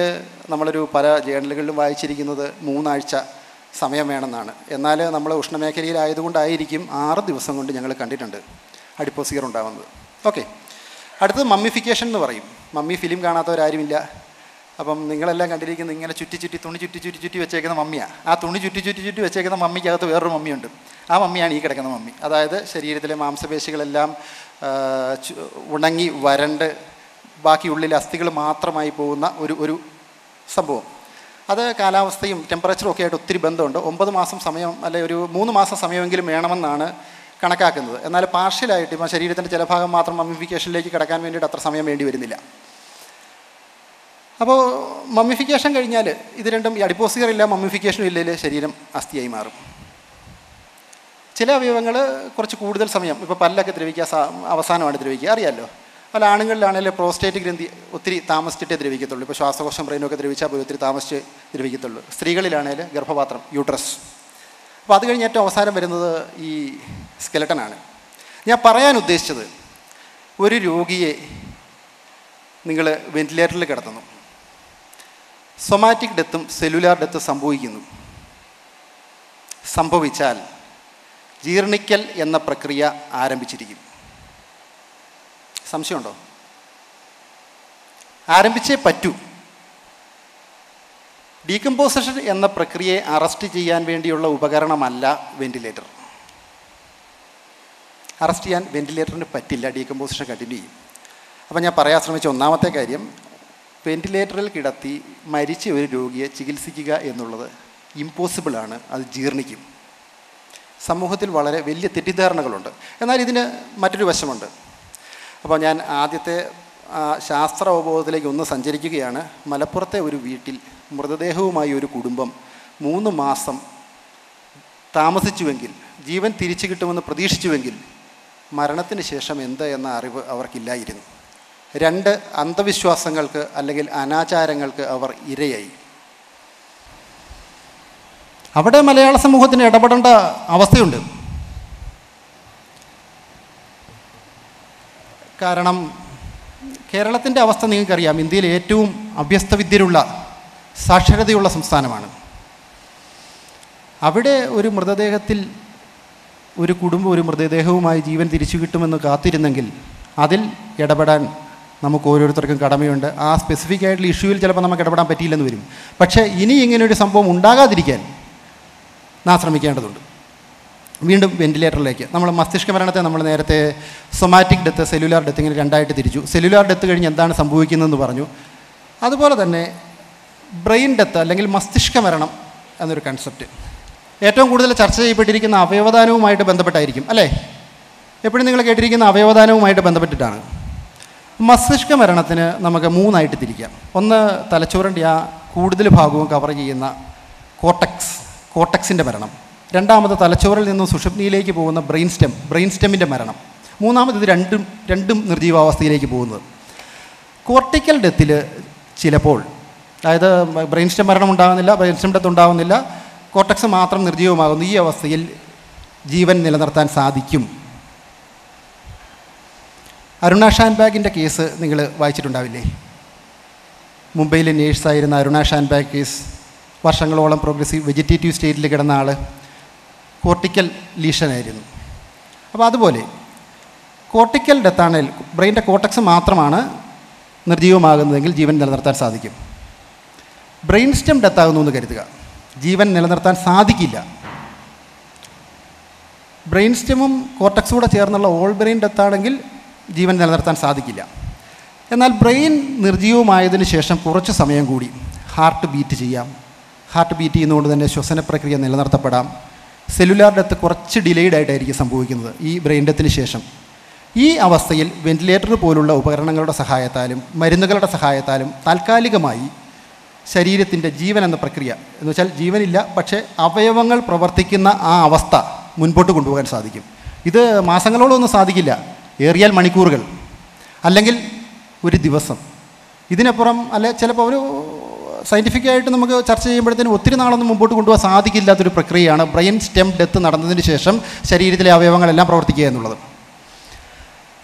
നമ്മളൊരു പല ജേണലുകളിലും വായിച്ചിരിക്കുന്നത് മൂന്നാഴ്ച സമയം വേണമെന്നാണ്. എന്നാൽ നമ്മൾ ഉഷ്ണമേഖലയിലായതുകൊണ്ടായിരിക്കും ആറ് ദിവസം കൊണ്ട് ഞങ്ങൾ കണ്ടിട്ടുണ്ട് അഡിപ്പോസിയർ ഉണ്ടാകുന്നത് ഓക്കെ. അടുത്തത് മമ്മിഫിക്കേഷൻ എന്ന് പറയും. മമ്മി ഫിലിം കാണാത്തവരാരുമില്ല. അപ്പം നിങ്ങളെല്ലാം കണ്ടിരിക്കുന്നത് ഇങ്ങനെ ചുറ്റി ചുറ്റി തുണി ചുറ്റി ചുറ്റി ചുറ്റി വെച്ചേക്കുന്ന മമ്മിയാണ് ആ തുണി ചുറ്റി ചുറ്റി ചുറ്റി വെച്ചേക്കുന്ന മമ്മിക്കകത്ത് വേറൊരു മമ്മിയുണ്ട്. ആ മമ്മിയാണ് ഈ കിടക്കുന്ന മമ്മി. അതായത് ശരീരത്തിലെ മാംസപേശികളെല്ലാം ഉണങ്ങി വരണ്ട് ബാക്കി ഉള്ളിൽ അസ്ഥികൾ മാത്രമായി പോകുന്ന ഒരു ഒരു സംഭവം. അത് കാലാവസ്ഥയും ടെമ്പറേച്ചറും ഒക്കെ ആയിട്ട് ഒത്തിരി ബന്ധമുണ്ട്. ഒമ്പത് മാസം സമയം അല്ലെ ഒരു മൂന്ന് മാസം സമയമെങ്കിലും വേണമെന്നാണ് കണക്കാക്കുന്നത്. എന്നാൽ പാർഷ്യലായിട്ട് ഇപ്പം ശരീരത്തിന്റെ ചില ഭാഗം മാത്രം മമ്മിഫിക്കേഷനിലേക്ക് കിടക്കാൻ വേണ്ടിയിട്ട് അത്ര സമയം വേണ്ടി വരുന്നില്ല. അപ്പോൾ മമ്മിഫിക്കേഷൻ കഴിഞ്ഞാൽ ഇത് രണ്ടും ഈ അഡിപ്പോസിയർ ഇല്ല മമ്മിഫിക്കേഷനും ഇല്ലെങ്കിൽ ശരീരം അസ്ഥിയായി മാറും. ചില അവയവങ്ങൾ കുറച്ച് കൂടുതൽ സമയം ഇപ്പോൾ പല്ലൊക്കെ ദ്രവിക്കുക അവസാനമാണ് ദ്രവിക്കുക അറിയാമല്ലോ പല ആണുങ്ങളിലാണെങ്കിൽ പ്രോസ്റ്റേറ്റ് ഗ്രന്ഥി ഒത്തിരി താമസിച്ചിട്ടേ ദ്രവിക്കത്തുള്ളൂ. ഇപ്പോൾ ശ്വാസകോശം ബ്രെയിനൊക്കെ ദ്രവിച്ചാൽ പോലും ഒത്തിരി താമസിച്ച് ദ്രവിക്കത്തുള്ളൂ. സ്ത്രീകളിലാണെങ്കിൽ ഗർഭപാത്രം യൂട്രസ്. അപ്പോൾ അത് കഴിഞ്ഞ് ഏറ്റവും അവസാനം വരുന്നത് ഈ സ്കെലട്ടനാണ്. ഞാൻ പറയാൻ ഉദ്ദേശിച്ചത് ഒരു രോഗിയെ നിങ്ങൾ വെന്റിലേറ്ററിൽ കിടത്തുന്നു. സൊമാറ്റിക് ഡെത്തും സെല്ലുലാർ ഡെത്തും സംഭവിക്കുന്നു. സംഭവിച്ചാൽ ജീർണിക്കൽ എന്ന പ്രക്രിയ ആരംഭിച്ചിരിക്കും. സംശയമുണ്ടോ? ആരംഭിച്ചേ പറ്റൂ. ഡീകമ്പോസിഷൻ എന്ന പ്രക്രിയയെ അറസ്റ്റ് ചെയ്യാൻ വേണ്ടിയുള്ള ഉപകരണമല്ല വെന്റിലേറ്റർ. അറസ്റ്റ് ചെയ്യാൻ വെന്റിലേറ്ററിന് പറ്റില്ല ഡീകമ്പോസിഷൻ കണ്ടിന്യൂ ചെയ്യും. അപ്പോൾ ഞാൻ പറയാൻ ശ്രമിച്ച ഒന്നാമത്തെ കാര്യം വെന്റിലേറ്ററിൽ കിടത്തി മരിച്ച ഒരു രോഗിയെ ചികിത്സിക്കുക എന്നുള്ളത് ഇമ്പോസിബിളാണ് അത് ജീർണിക്കും. സമൂഹത്തിൽ വളരെ വലിയ തെറ്റിദ്ധാരണകളുണ്ട്. എന്നാൽ ഇതിന് മറ്റൊരു വശമുണ്ട്. അപ്പോൾ ഞാൻ ആദ്യത്തെ ശാസ്ത്ര അവബോധത്തിലേക്ക് ഒന്ന് സഞ്ചരിക്കുകയാണ്. മലപ്പുറത്തെ ഒരു വീട്ടിൽ മൃതദേഹവുമായി ഒരു കുടുംബം മൂന്ന് മാസം താമസിച്ചുവെങ്കിൽ ജീവൻ തിരിച്ചു കിട്ടുമെന്ന് പ്രതീക്ഷിച്ചുവെങ്കിൽ മരണത്തിന് ശേഷം എന്ത് എന്ന അറിവ് അവർക്കില്ലായിരുന്നു. രണ്ട് അന്ധവിശ്വാസങ്ങൾക്ക് അല്ലെങ്കിൽ അനാചാരങ്ങൾക്ക് അവർ ഇരയായി. അവിടെ മലയാള സമൂഹത്തിന് ഇടപെടേണ്ട അവസ്ഥയുണ്ട്. കാരണം കേരളത്തിന്റെ അവസ്ഥ നിങ്ങൾക്കറിയാം. ഇന്ത്യയിൽ ഏറ്റവും അഭ്യസ്തവിദ്യരുള്ള സാക്ഷരതയുള്ള സംസ്ഥാനമാണ്. അവിടെ ഒരു മൃതദേഹത്തിൽ ഒരു കുടുംബം ഒരു മൃതദേഹവുമായി ജീവൻ തിരിച്ചു കിട്ടുമെന്ന് കാത്തിരുന്നെങ്കിൽ അതിൽ ഇടപെടാൻ നമുക്ക് ഓരോരുത്തർക്കും കടമയുണ്ട്. ആ സ്പെസിഫിക് ആയിട്ടുള്ള ഇഷ്യൂവിൽ ചിലപ്പോൾ നമുക്ക് ഇടപെടാൻ പറ്റിയില്ലെന്ന് വരും. പക്ഷേ ഇനി ഇങ്ങനെ ഒരു സംഭവം ഉണ്ടാകാതിരിക്കാൻ നാം ശ്രമിക്കേണ്ടതുണ്ട്. വീണ്ടും വെന്റിലേറ്ററിലേക്ക് നമ്മൾ മസ്തിഷ്ക മരണത്തെ നമ്മൾ നേരത്തെ സൊമാറ്റിക് ഡെത്ത് സെല്ലുലാർ ഡെത്ത് ഇങ്ങനെ രണ്ടായിട്ട് തിരിച്ചു. സെല്ലുലാർ ഡെത്ത് കഴിഞ്ഞ് എന്താണ് സംഭവിക്കുന്നതെന്ന് പറഞ്ഞു. അതുപോലെ തന്നെ ബ്രെയിൻ ഡെത്ത് അല്ലെങ്കിൽ മസ്തിഷ്ക മരണം എന്നൊരു കൺസെപ്റ്റ് ഏറ്റവും കൂടുതൽ ചർച്ച ചെയ്യപ്പെട്ടിരിക്കുന്ന അവയവദാനവുമായിട്ട് ബന്ധപ്പെട്ടായിരിക്കും അല്ലേ? എപ്പോഴും നിങ്ങൾ കേട്ടിരിക്കുന്ന അവയവദാനവുമായിട്ട് ബന്ധപ്പെട്ടിട്ടാണ്. മസ്തിഷ്ക മരണത്തിന് നമുക്ക് മൂന്നായിട്ട് തിരിക്കാം. ഒന്ന് തലച്ചോറിന്റെ ആ കൂടുതൽ ഭാഗവും കവർ ചെയ്യുന്ന കോട്ടക്സ് കോട്ടക്സിന്റെ മരണം. രണ്ടാമത് തലച്ചോറിൽ നിന്നും സുഷുപ്നിയിലേക്ക് പോകുന്ന ബ്രെയിൻ സ്റ്റെം ബ്രെയിൻ സ്റ്റെമ്മിന്റെ മരണം. മൂന്നാമത് ഇത് രണ്ടും രണ്ടും നിർജീവാവസ്ഥയിലേക്ക് പോകുന്നത്. കോർട്ടിക്കൽ ഡെത്തിൽ ചിലപ്പോൾ അതായത് ബ്രെയിൻ സ്റ്റെം മരണം ഉണ്ടാകുന്നില്ല ബ്രെയിൻ സ്റ്റെം ഡെത്ത് ഉണ്ടാകുന്നില്ല കോർട്ടക്സ് മാത്രം നിർജീവമാകുന്നു. ഈ അവസ്ഥയിൽ ജീവൻ നിലനിർത്താൻ സാധിക്കും. അരുണ ഷാൻബാഗിന്റെ കേസ് നിങ്ങൾ വായിച്ചിട്ടുണ്ടാവില്ലേ? മുംബൈയിലെ നേഴ്സായിരുന്ന അരുണ ഷാൻബാഗ് കേസ് വർഷങ്ങളോളം പ്രോഗ്രസീവ് വെജിറ്റേറ്റീവ് സ്റ്റേറ്റിൽ കിടന്ന ആൾ കോർട്ടിക്കൽ ലീഷനായിരുന്നു അപ്പോൾ അതുപോലെ കോർട്ടിക്കൽ ഡെത്താണെങ്കിൽ ബ്രെയിന്റെ കോട്ടക്സ് മാത്രമാണ് നിർജീവമാകുന്നതെങ്കിൽ ജീവൻ നിലനിർത്താൻ സാധിക്കും. ബ്രെയിൻ സ്റ്റെം ഡെത്താകുന്നു എന്ന് കരുതുക. ജീവൻ നിലനിർത്താൻ സാധിക്കില്ല. ബ്രെയിൻ സ്റ്റെമും കോർട്ടക്സും കൂടെ ചേർന്നുള്ള ഓൾ ബ്രെയിൻ ഡെത്താണെങ്കിൽ ജീവൻ നിലനിർത്താൻ സാധിക്കില്ല. എന്നാൽ ബ്രെയിൻ നിർജീവമായതിനു ശേഷം കുറച്ച് സമയം കൂടി ഹാർട്ട് ബീറ്റ് ചെയ്യാം. ഹാർട്ട് ബീറ്റ് ചെയ്യുന്നതുകൊണ്ട് തന്നെ ശ്വസന പ്രക്രിയ നിലനിർത്തപ്പെടാം. സെല്ലുലാർ ഡെത്ത് കുറച്ച് ഡിലേഡ് ആയിട്ടായിരിക്കും സംഭവിക്കുന്നത് ഈ ബ്രെയിൻ ഡെത്തിന് ശേഷം. ഈ അവസ്ഥയിൽ വെന്റിലേറ്റർ പോലുള്ള ഉപകരണങ്ങളുടെ സഹായത്താലും മരുന്നുകളുടെ സഹായത്താലും താൽക്കാലികമായി ശരീരത്തിന്റെ ജീവൻ എന്ന പ്രക്രിയ എന്ന് വെച്ചാൽ ജീവനില്ല പക്ഷേ അവയവങ്ങൾ പ്രവർത്തിക്കുന്ന ആ അവസ്ഥ മുൻപോട്ട് കൊണ്ടുപോകാൻ സാധിക്കും. ഇത് മാസങ്ങളോളം ഒന്നും സാധിക്കില്ല. ഏറിയാൽ മണിക്കൂറുകൾ. അല്ലെങ്കിൽ ഒരു ദിവസം. ഇതിനപ്പുറം അല്ലെ ചിലപ്പോൾ ഒരു സയന്റിഫിക്കായിട്ട് നമുക്ക് ചർച്ച ചെയ്യുമ്പോഴത്തേനും ഒത്തിരി നാളൊന്നും മുമ്പോട്ട് കൊണ്ടുപോകാൻ സാധിക്കില്ലാത്തൊരു പ്രക്രിയയാണ് ബ്രെയിൻ സ്റ്റെം ഡെത്ത് നടന്നതിന് ശേഷം ശരീരത്തിലെ അവയവങ്ങളെല്ലാം പ്രവർത്തിക്കുക എന്നുള്ളത്.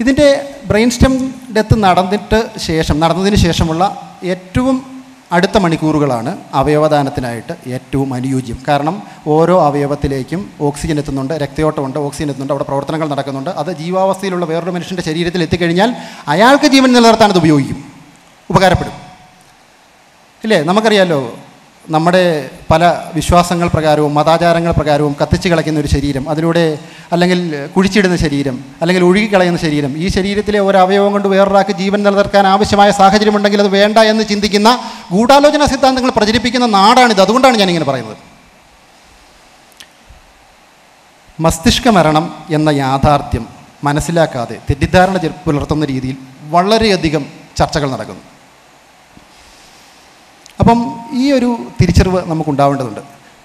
ഇതിന്റെ ബ്രെയിൻ സ്റ്റെം ഡെത്ത് നടന്നിട്ട് ശേഷം നടന്നതിന് ശേഷമുള്ള ഏറ്റവും അടുത്ത മണിക്കൂറുകളാണ് അവയവദാനത്തിനായിട്ട് ഏറ്റവും അനുയോജ്യം. കാരണം ഓരോ അവയവത്തിലേക്കും ഓക്സിജൻ എത്തുന്നുണ്ട് രക്തയോട്ടമുണ്ട് ഓക്സിജൻ എത്തുന്നുണ്ട് അവിടെ പ്രവർത്തനങ്ങൾ നടക്കുന്നുണ്ട്. അത് ജീവാവസ്ഥയിലുള്ള വേറൊരു മനുഷ്യന്റെ ശരീരത്തിൽ എത്തിക്കഴിഞ്ഞാൽ അയാൾക്ക് ജീവൻ നിലനിർത്താൻ അത് ഉപയോഗിക്കും ഉപകാരപ്പെടും. ഇല്ലേ? നമുക്കറിയാലോ നമ്മുടെ പല വിശ്വാസങ്ങൾ പ്രകാരവും മതാചാരങ്ങൾ പ്രകാരവും കത്തിച്ച് കളയ്ക്കുന്ന ഒരു ശരീരം അതിലൂടെ അല്ലെങ്കിൽ കുഴിച്ചിടുന്ന ശരീരം അല്ലെങ്കിൽ ഒഴുകിക്കളയുന്ന ശരീരം ഈ ശരീരത്തിലെ ഒരു അവയവം കൊണ്ട് വേറൊരാൾക്ക് ജീവൻ നിലനിർത്താൻ ആവശ്യമായ സാഹചര്യമുണ്ടെങ്കിൽ അത് വേണ്ട എന്ന് ചിന്തിക്കുന്ന ഗൂഢാലോചന സിദ്ധാന്തങ്ങൾ പ്രചരിപ്പിക്കുന്ന നാടാണിത്. അതുകൊണ്ടാണ് ഞാനിങ്ങനെ പറയുന്നത്. മസ്തിഷ്ക മരണം എന്ന യാഥാർത്ഥ്യം മനസ്സിലാക്കാതെ തെറ്റിദ്ധാരണ പുലർത്തുന്ന രീതിയിൽ വളരെയധികം ചർച്ചകൾ നടക്കുന്നു. അപ്പം ഈ ഒരു തിരിച്ചറിവ് നമുക്കുണ്ടാവേണ്ടതുണ്ട്.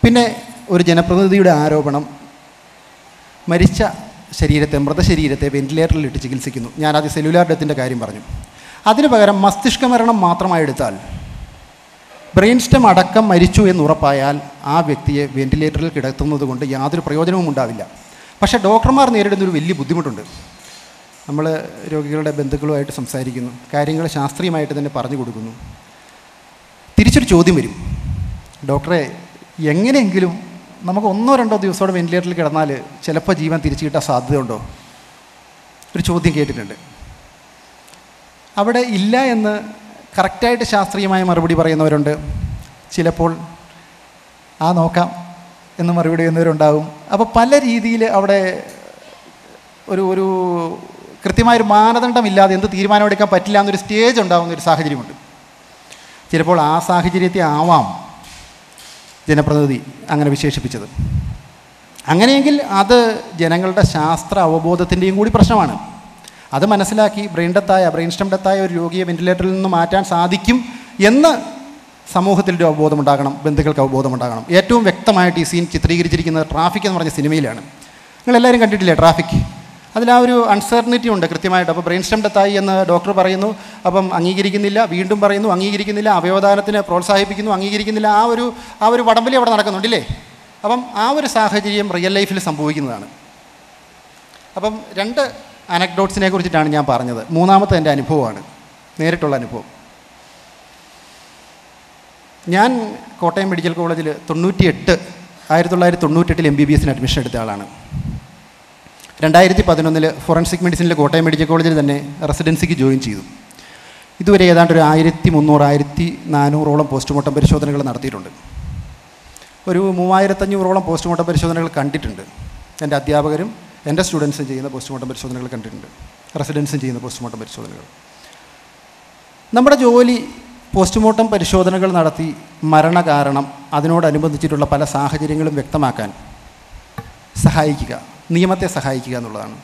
പിന്നെ ഒരു ജനപ്രതിനിധിയുടെ ആരോപണം. മരിച്ച ശരീരത്തെ മൃതശരീരത്തെ വെന്റിലേറ്ററിൽ ചികിത്സിക്കുന്നു. ഞാൻ ആദ്യം സെല്ലുലാർ ഡെത്തിന്റെ കാര്യം പറഞ്ഞു. അതിന് പകരം മസ്തിഷ്ക മരണം മാത്രമായി എടുത്താൽ ബ്രെയിൻ സ്റ്റം അടക്കം മരിച്ചു എന്ന് ഉറപ്പായാൽ ആ വ്യക്തിയെ വെന്റിലേറ്ററിൽ കിടത്തുന്നത് കൊണ്ട് യാതൊരു പ്രയോജനവും ഉണ്ടാവില്ല. പക്ഷേ ഡോക്ടർമാർ നേരിടുന്ന ഒരു വലിയ ബുദ്ധിമുട്ടുണ്ട്. നമ്മൾ രോഗികളുടെ ബന്ധുക്കളുമായിട്ട് സംസാരിക്കുന്നു. കാര്യങ്ങൾ ശാസ്ത്രീയമായിട്ട് തന്നെ പറഞ്ഞു കൊടുക്കുന്നു. തിരിച്ചൊരു ചോദ്യം വരും. ഡോക്ടറെ എങ്ങനെയെങ്കിലും നമുക്ക് ഒന്നോ രണ്ടോ ദിവസത്തോടെ വെന്റിലേറ്ററിൽ കിടന്നാൽ ചിലപ്പോൾ ജീവൻ തിരിച്ചു കിട്ടാൻ സാധ്യതയുണ്ടോ? ഒരു ചോദ്യം കേട്ടിട്ടുണ്ട്. അവിടെ ഇല്ല എന്ന് കറക്റ്റായിട്ട് ശാസ്ത്രീയമായ മറുപടി പറയുന്നവരുണ്ട്. ചിലപ്പോൾ ആ നോക്കാം എന്ന് മറുപടി ചെയ്യുന്നവരുണ്ടാകും അപ്പോൾ പല രീതിയിൽ അവിടെ ഒരു ഒരു കൃത്യമായൊരു മാനദണ്ഡമില്ലാതെ എന്ത് തീരുമാനമെടുക്കാൻ പറ്റില്ല എന്നൊരു സ്റ്റേജ് ഉണ്ടാകുന്ന ഒരു സാഹചര്യമുണ്ട്. ചിലപ്പോൾ ആ സാഹചര്യത്തെ ആവാം ജനപ്രതിനിധി അങ്ങനെ വിശേഷിപ്പിച്ചത്. അങ്ങനെയെങ്കിൽ അത് ജനങ്ങളുടെ ശാസ്ത്ര അവബോധത്തിന്റെയും കൂടി പ്രശ്നമാണ്. അത് മനസ്സിലാക്കി ബ്രെയിൻ ഡെത്തായ ബ്രെയിൻ സ്റ്റം ഡെത്തായ ഒരു രോഗിയെ വെന്റിലേറ്ററിൽ നിന്ന് മാറ്റാൻ സാധിക്കും എന്ന് സമൂഹത്തിൽ ഒരു അവബോധം ഉണ്ടാകണം ബന്ധുക്കൾക്ക് അവബോധമുണ്ടാകണം. ഏറ്റവും വ്യക്തമായിട്ട് ഈ സീൻ ചിത്രീകരിച്ചിരിക്കുന്നത് ട്രാഫിക് എന്ന് പറഞ്ഞ സിനിമയിലാണ്. നിങ്ങളെല്ലാവരും കണ്ടിട്ടില്ലേ ട്രാഫിക്? അതിൽ ആ ഒരു അൺസെർട്ടനിറ്റി ഉണ്ട് കൃത്യമായിട്ട്. അപ്പോൾ ബ്രെയിൻ സ്റ്റം ഡെത്തായി എന്ന് ഡോക്ടർ പറയുന്നു. അപ്പം അംഗീകരിക്കുന്നില്ല വീണ്ടും പറയുന്നു അംഗീകരിക്കുന്നില്ല അവയവദാനത്തിന് പ്രോത്സാഹിപ്പിക്കുന്നു അംഗീകരിക്കുന്നില്ല. ആ ഒരു ആ ഒരു വടംവലി അവിടെ നടക്കുന്നുണ്ടല്ലേ അപ്പം ആ ഒരു സാഹചര്യം റിയൽ ലൈഫിൽ സംഭവിക്കുന്നതാണ്. അപ്പം രണ്ട് അനക്ഡോട്ട്സിനെ കുറിച്ചിട്ടാണ് ഞാൻ പറഞ്ഞത്. മൂന്നാമത്തെ എന്റെ അനുഭവമാണ്. നേരിട്ടുള്ള അനുഭവം. ഞാൻ കോട്ടയം മെഡിക്കൽ കോളേജിൽ തൊണ്ണൂറ്റിയെട്ട് ആയിരത്തി തൊള്ളായിരത്തി തൊണ്ണൂറ്റെട്ടിൽ എം ബി ബി എസിന് അഡ്മിഷൻ എടുത്ത ആളാണ്. രണ്ടായിരത്തി പതിനൊന്നിൽ ഫോറൻസിക് മെഡിസിനിൽ കോട്ടയം മെഡിക്കൽ കോളേജിൽ തന്നെ റെസിഡൻസിക്ക് ജോയിൻ ചെയ്തു. ഇതുവരെ ഏതാണ്ട് ഒരു ആയിരത്തി മുന്നൂറ് ആയിരത്തി നാനൂറോളം പോസ്റ്റ്മോർട്ടം പരിശോധനകൾ നടത്തിയിട്ടുണ്ട്. ഒരു മൂവായിരത്തഞ്ഞൂറോളം പോസ്റ്റ്മോർട്ടം പരിശോധനകൾ കണ്ടിട്ടുണ്ട്. എന്റെ അധ്യാപകരും എന്റെ സ്റ്റുഡൻസും ചെയ്യുന്ന പോസ്റ്റ്മോർട്ടം പരിശോധനകൾ കണ്ടിട്ടുണ്ട്. റെസിഡൻസും ചെയ്യുന്ന പോസ്റ്റ്മോർട്ടം പരിശോധനകൾ. നമ്മുടെ ജോലി പോസ്റ്റ്മോർട്ടം പരിശോധനകൾ നടത്തി മരണകാരണം അതിനോടനുബന്ധിച്ചിട്ടുള്ള പല സാഹചര്യങ്ങളും വ്യക്തമാക്കാൻ സഹായിക്കുക. നിയമത്തെ സഹായിക്കുക എന്നുള്ളതാണ്.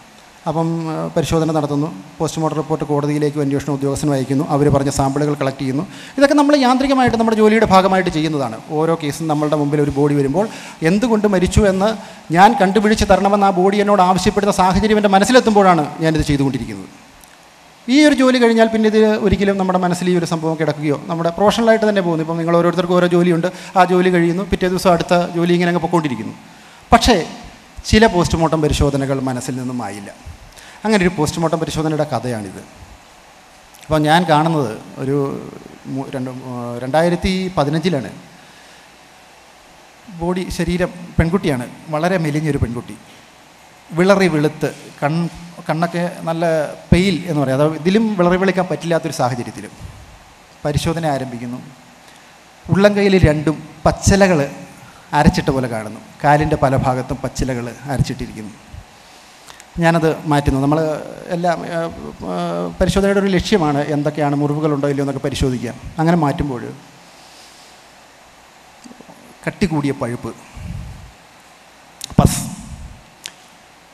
അപ്പം പരിശോധന നടത്തുന്നു. പോസ്റ്റ്മോർട്ടം റിപ്പോർട്ട് കോടതിയിലേക്ക് അന്വേഷണ ഉദ്യോഗസ്ഥൻ അയക്കുന്നു അവർ പറഞ്ഞ സാമ്പിളുകൾ കളക്ട് ചെയ്യുന്നു. ഇതൊക്കെ നമ്മൾ യാന്ത്രികമായിട്ട് നമ്മുടെ ജോലിയുടെ ഭാഗമായിട്ട് ചെയ്യുന്നതാണ്. ഓരോ കേസും നമ്മളുടെ മുമ്പിൽ ഒരു ബോഡി വരുമ്പോൾ എന്തുകൊണ്ട് മരിച്ചു എന്ന് ഞാൻ കണ്ടുപിടിച്ച് തരണമെന്ന് ആ ബോഡി എന്നോട് ആവശ്യപ്പെടുന്ന സാഹചര്യം എന്റെ മനസ്സിലെത്തുമ്പോഴാണ് ഞാനിത് ചെയ്തുകൊണ്ടിരിക്കുന്നത്. ഈ ഒരു ജോലി കഴിഞ്ഞാൽ പിന്നെ ഇത് ഒരിക്കലും നമ്മുടെ മനസ്സിൽ ഈ ഒരു സംഭവം കിടക്കുകയോ നമ്മുടെ പ്രൊഫഷണലായിട്ട് തന്നെ പോകുന്നു. ഇപ്പം നിങ്ങൾ ഓരോരുത്തർക്കും ഓരോ ജോലിയുണ്ട്. ആ ജോലി കഴിയുന്നു. പിറ്റേ ദിവസം അടുത്ത ജോലി ഇങ്ങനെ അങ്ങ് പൊയ്ക്കൊണ്ടിരിക്കുന്നു പക്ഷേ ചില പോസ്റ്റ്മോർട്ടം പരിശോധനകൾ മനസ്സിൽ നിന്നും ആയില്ല. അങ്ങനെ ഒരു പോസ്റ്റ്മോർട്ടം പരിശോധനയുടെ കഥയാണിത്. അപ്പോൾ ഞാൻ കാണുന്നത് ഒരു രണ്ട് രണ്ടായിരത്തി പതിനഞ്ചിലാണ്. ബോഡി ശരീരം പെൺകുട്ടിയാണ്. വളരെ മെലിഞ്ഞൊരു പെൺകുട്ടി. വിളറി വെളുത്ത് കൺ കണ്ണൊക്കെ നല്ല പെയിൽ എന്ന് പറയാം. അതായത് ഇതിലും വിളറി വിളിക്കാൻ പറ്റില്ലാത്തൊരു സാഹചര്യത്തിലും പരിശോധന ആരംഭിക്കുന്നു. ഉള്ളം കയ്യിൽ രണ്ടും പച്ചിലകൾ അരച്ചിട്ട പോലെ കാണുന്നു. കാലിന്റെ പല ഭാഗത്തും പച്ചിലകൾ അരച്ചിട്ടിരിക്കുന്നു. ഞാനത് മാറ്റുന്നു. നമ്മൾ എല്ലാം പരിശോധനയുടെ ഒരു ലക്ഷ്യമാണ് എന്തൊക്കെയാണ് മുറിവുകളുണ്ടോ ഇല്ലയോ എന്നൊക്കെ പരിശോധിക്കാം അങ്ങനെ മാറ്റുമ്പോൾ കട്ടി കൂടിയ പഴുപ്പ് പസ്.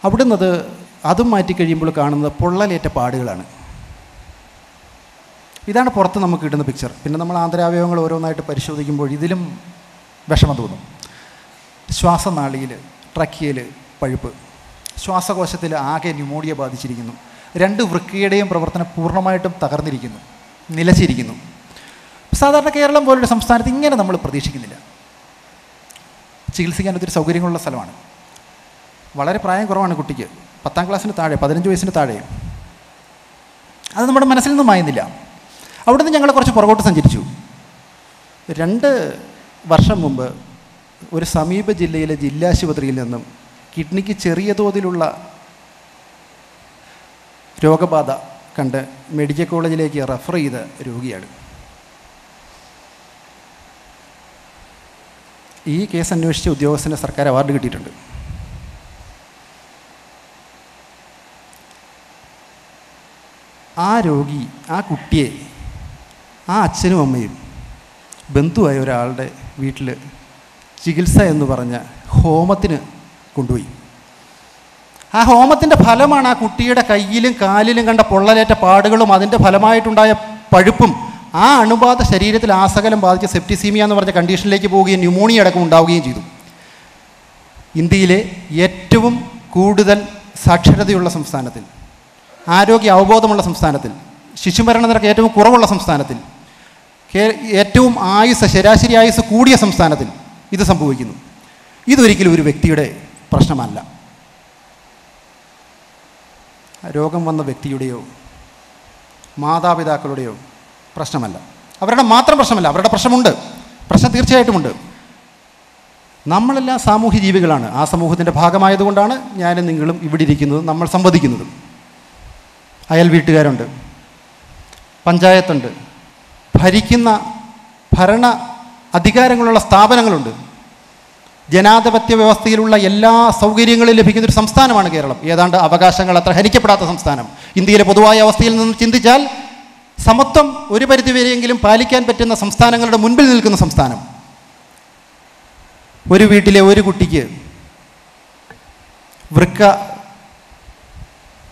അവിടുന്ന് അത് അതും മാറ്റി കഴിയുമ്പോൾ കാണുന്നത് പൊള്ളലേറ്റ പാടുകളാണ്. ഇതാണ് പുറത്ത് നമുക്ക് കിട്ടുന്ന പിക്ചർ പിന്നെ നമ്മൾ ആന്തരാവയവങ്ങൾ ഓരോന്നായിട്ട് പരിശോധിക്കുമ്പോൾ ഇതിലും വിഷമം തോന്നും. ശ്വാസനാളിയിൽ ട്രക്കിയയിൽ പഴുപ്പ്. ശ്വാസകോശത്തിൽ ആകെ ന്യൂമോണിയ ബാധിച്ചിരിക്കുന്നു. രണ്ട് വൃക്കയുടെയും പ്രവർത്തനം പൂർണമായിട്ടും തകർന്നിരിക്കുന്നു നിലച്ചിരിക്കുന്നു. സാധാരണ കേരളം പോലുള്ള സംസ്ഥാനത്ത് ഇങ്ങനെ നമ്മൾ പ്രതീക്ഷിക്കുന്നില്ല. ചികിത്സിക്കാൻ ഒത്തിരി സൗകര്യങ്ങളുള്ള സ്ഥലമാണ്. വളരെ പ്രായം കുറവാണ് കുട്ടിക്ക്. പത്താം ക്ലാസ്സിന് താഴെ പതിനഞ്ച് വയസ്സിന് താഴെ. അത് നമ്മുടെ മനസ്സിൽ നിന്നും മായുന്നില്ല. അവിടുന്ന് ഞങ്ങൾ കുറച്ച് പുറകോട്ട് സഞ്ചരിച്ചു. രണ്ട് വർഷം മുമ്പ് ഒരു സമീപ ജില്ലയിലെ ജില്ലാശുപത്രിയിൽ നിന്നും കിഡ്നിക്ക് ചെറിയ തോതിലുള്ള രോഗബാധ കണ്ട് മെഡിക്കൽ കോളേജിലേക്ക് റെഫർ ചെയ്ത രോഗിയാണ്. ഈ കേസ് അന്വേഷിച്ച ഉദ്യോഗസ്ഥന് സർക്കാർ അവാർഡ് കിട്ടിയിട്ടുണ്ട്. ആ രോഗി ആ കുട്ടിയെ ആ അച്ഛനും അമ്മയും ബന്ധുവായ ഒരാളുടെ വീട്ടിൽ ചികിത്സ എന്ന് പറഞ്ഞ് ഹോമത്തിന് കൊണ്ടുപോയി. ആ ഹോമത്തിന്റെ ഫലമാണ് ആ കുട്ടിയുടെ കയ്യിലും കാലിലും കണ്ട പൊള്ളലേറ്റ പാടുകളും അതിന്റെ ഫലമായിട്ടുണ്ടായ പഴുപ്പും ആ അണുബാധ ശരീരത്തിൽ ആസകലം ബാധിച്ച സെപ്റ്റിസീമിയ എന്ന് പറഞ്ഞ കണ്ടീഷനിലേക്ക് പോവുകയും ന്യൂമോണിയ അടക്കം ഉണ്ടാവുകയും ചെയ്തു. ഇന്ത്യയിലെ ഏറ്റവും കൂടുതൽ സാക്ഷരതയുള്ള സംസ്ഥാനത്തിൽ ആരോഗ്യ അവബോധമുള്ള സംസ്ഥാനത്തിൽ ശിശുമരണ നിരക്ക് ഏറ്റവും കുറവുള്ള സംസ്ഥാനത്തിൽ ഏറ്റവും ആയുസ് ശരാശരി ആയുസ് കൂടിയ സംസ്ഥാനത്തിൽ ഇത് സംഭവിക്കുന്നു. ഇതൊരിക്കലും ഒരു വ്യക്തിയുടെ പ്രശ്നമല്ല. രോഗം വന്ന വ്യക്തിയുടെയോ മാതാപിതാക്കളുടെയോ പ്രശ്നമല്ല. അവരുടെ മാത്രം പ്രശ്നമല്ല അവരുടെ പ്രശ്നമുണ്ട്. പ്രശ്നം തീർച്ചയായിട്ടുമുണ്ട്. നമ്മളെല്ലാം സാമൂഹ്യ ജീവികളാണ്. ആ സമൂഹത്തിന്റെ ഭാഗമായതുകൊണ്ടാണ് ഞാനും നിങ്ങളും ഇവിടെ ഇരിക്കുന്നതും നമ്മൾ സംവദിക്കുന്നതും. അയൽ വീട്ടുകാരുണ്ട് പഞ്ചായത്തുണ്ട്. ഭരിക്കുന്ന ഭരണ അധികാരങ്ങളുള്ള സ്ഥാപനങ്ങളുണ്ട്. ജനാധിപത്യ വ്യവസ്ഥയിലുള്ള എല്ലാ സൗകര്യങ്ങളും ലഭിക്കുന്ന ഒരു സംസ്ഥാനമാണ് കേരളം. ഏതാണ്ട് അവകാശങ്ങൾ അത്ര ഹരിക്കപ്പെടാത്ത സംസ്ഥാനം. ഇന്ത്യയിലെ പൊതുവായ അവസ്ഥയിൽ നിന്ന് ചിന്തിച്ചാൽ സമത്വം ഒരു പരിധിവരെയെങ്കിലും പാലിക്കാൻ പറ്റുന്ന സംസ്ഥാനങ്ങളുടെ മുൻപിൽ നിൽക്കുന്ന സംസ്ഥാനം. ഒരു വീട്ടിലെ ഒരു കുട്ടിക്ക് വൃക്ക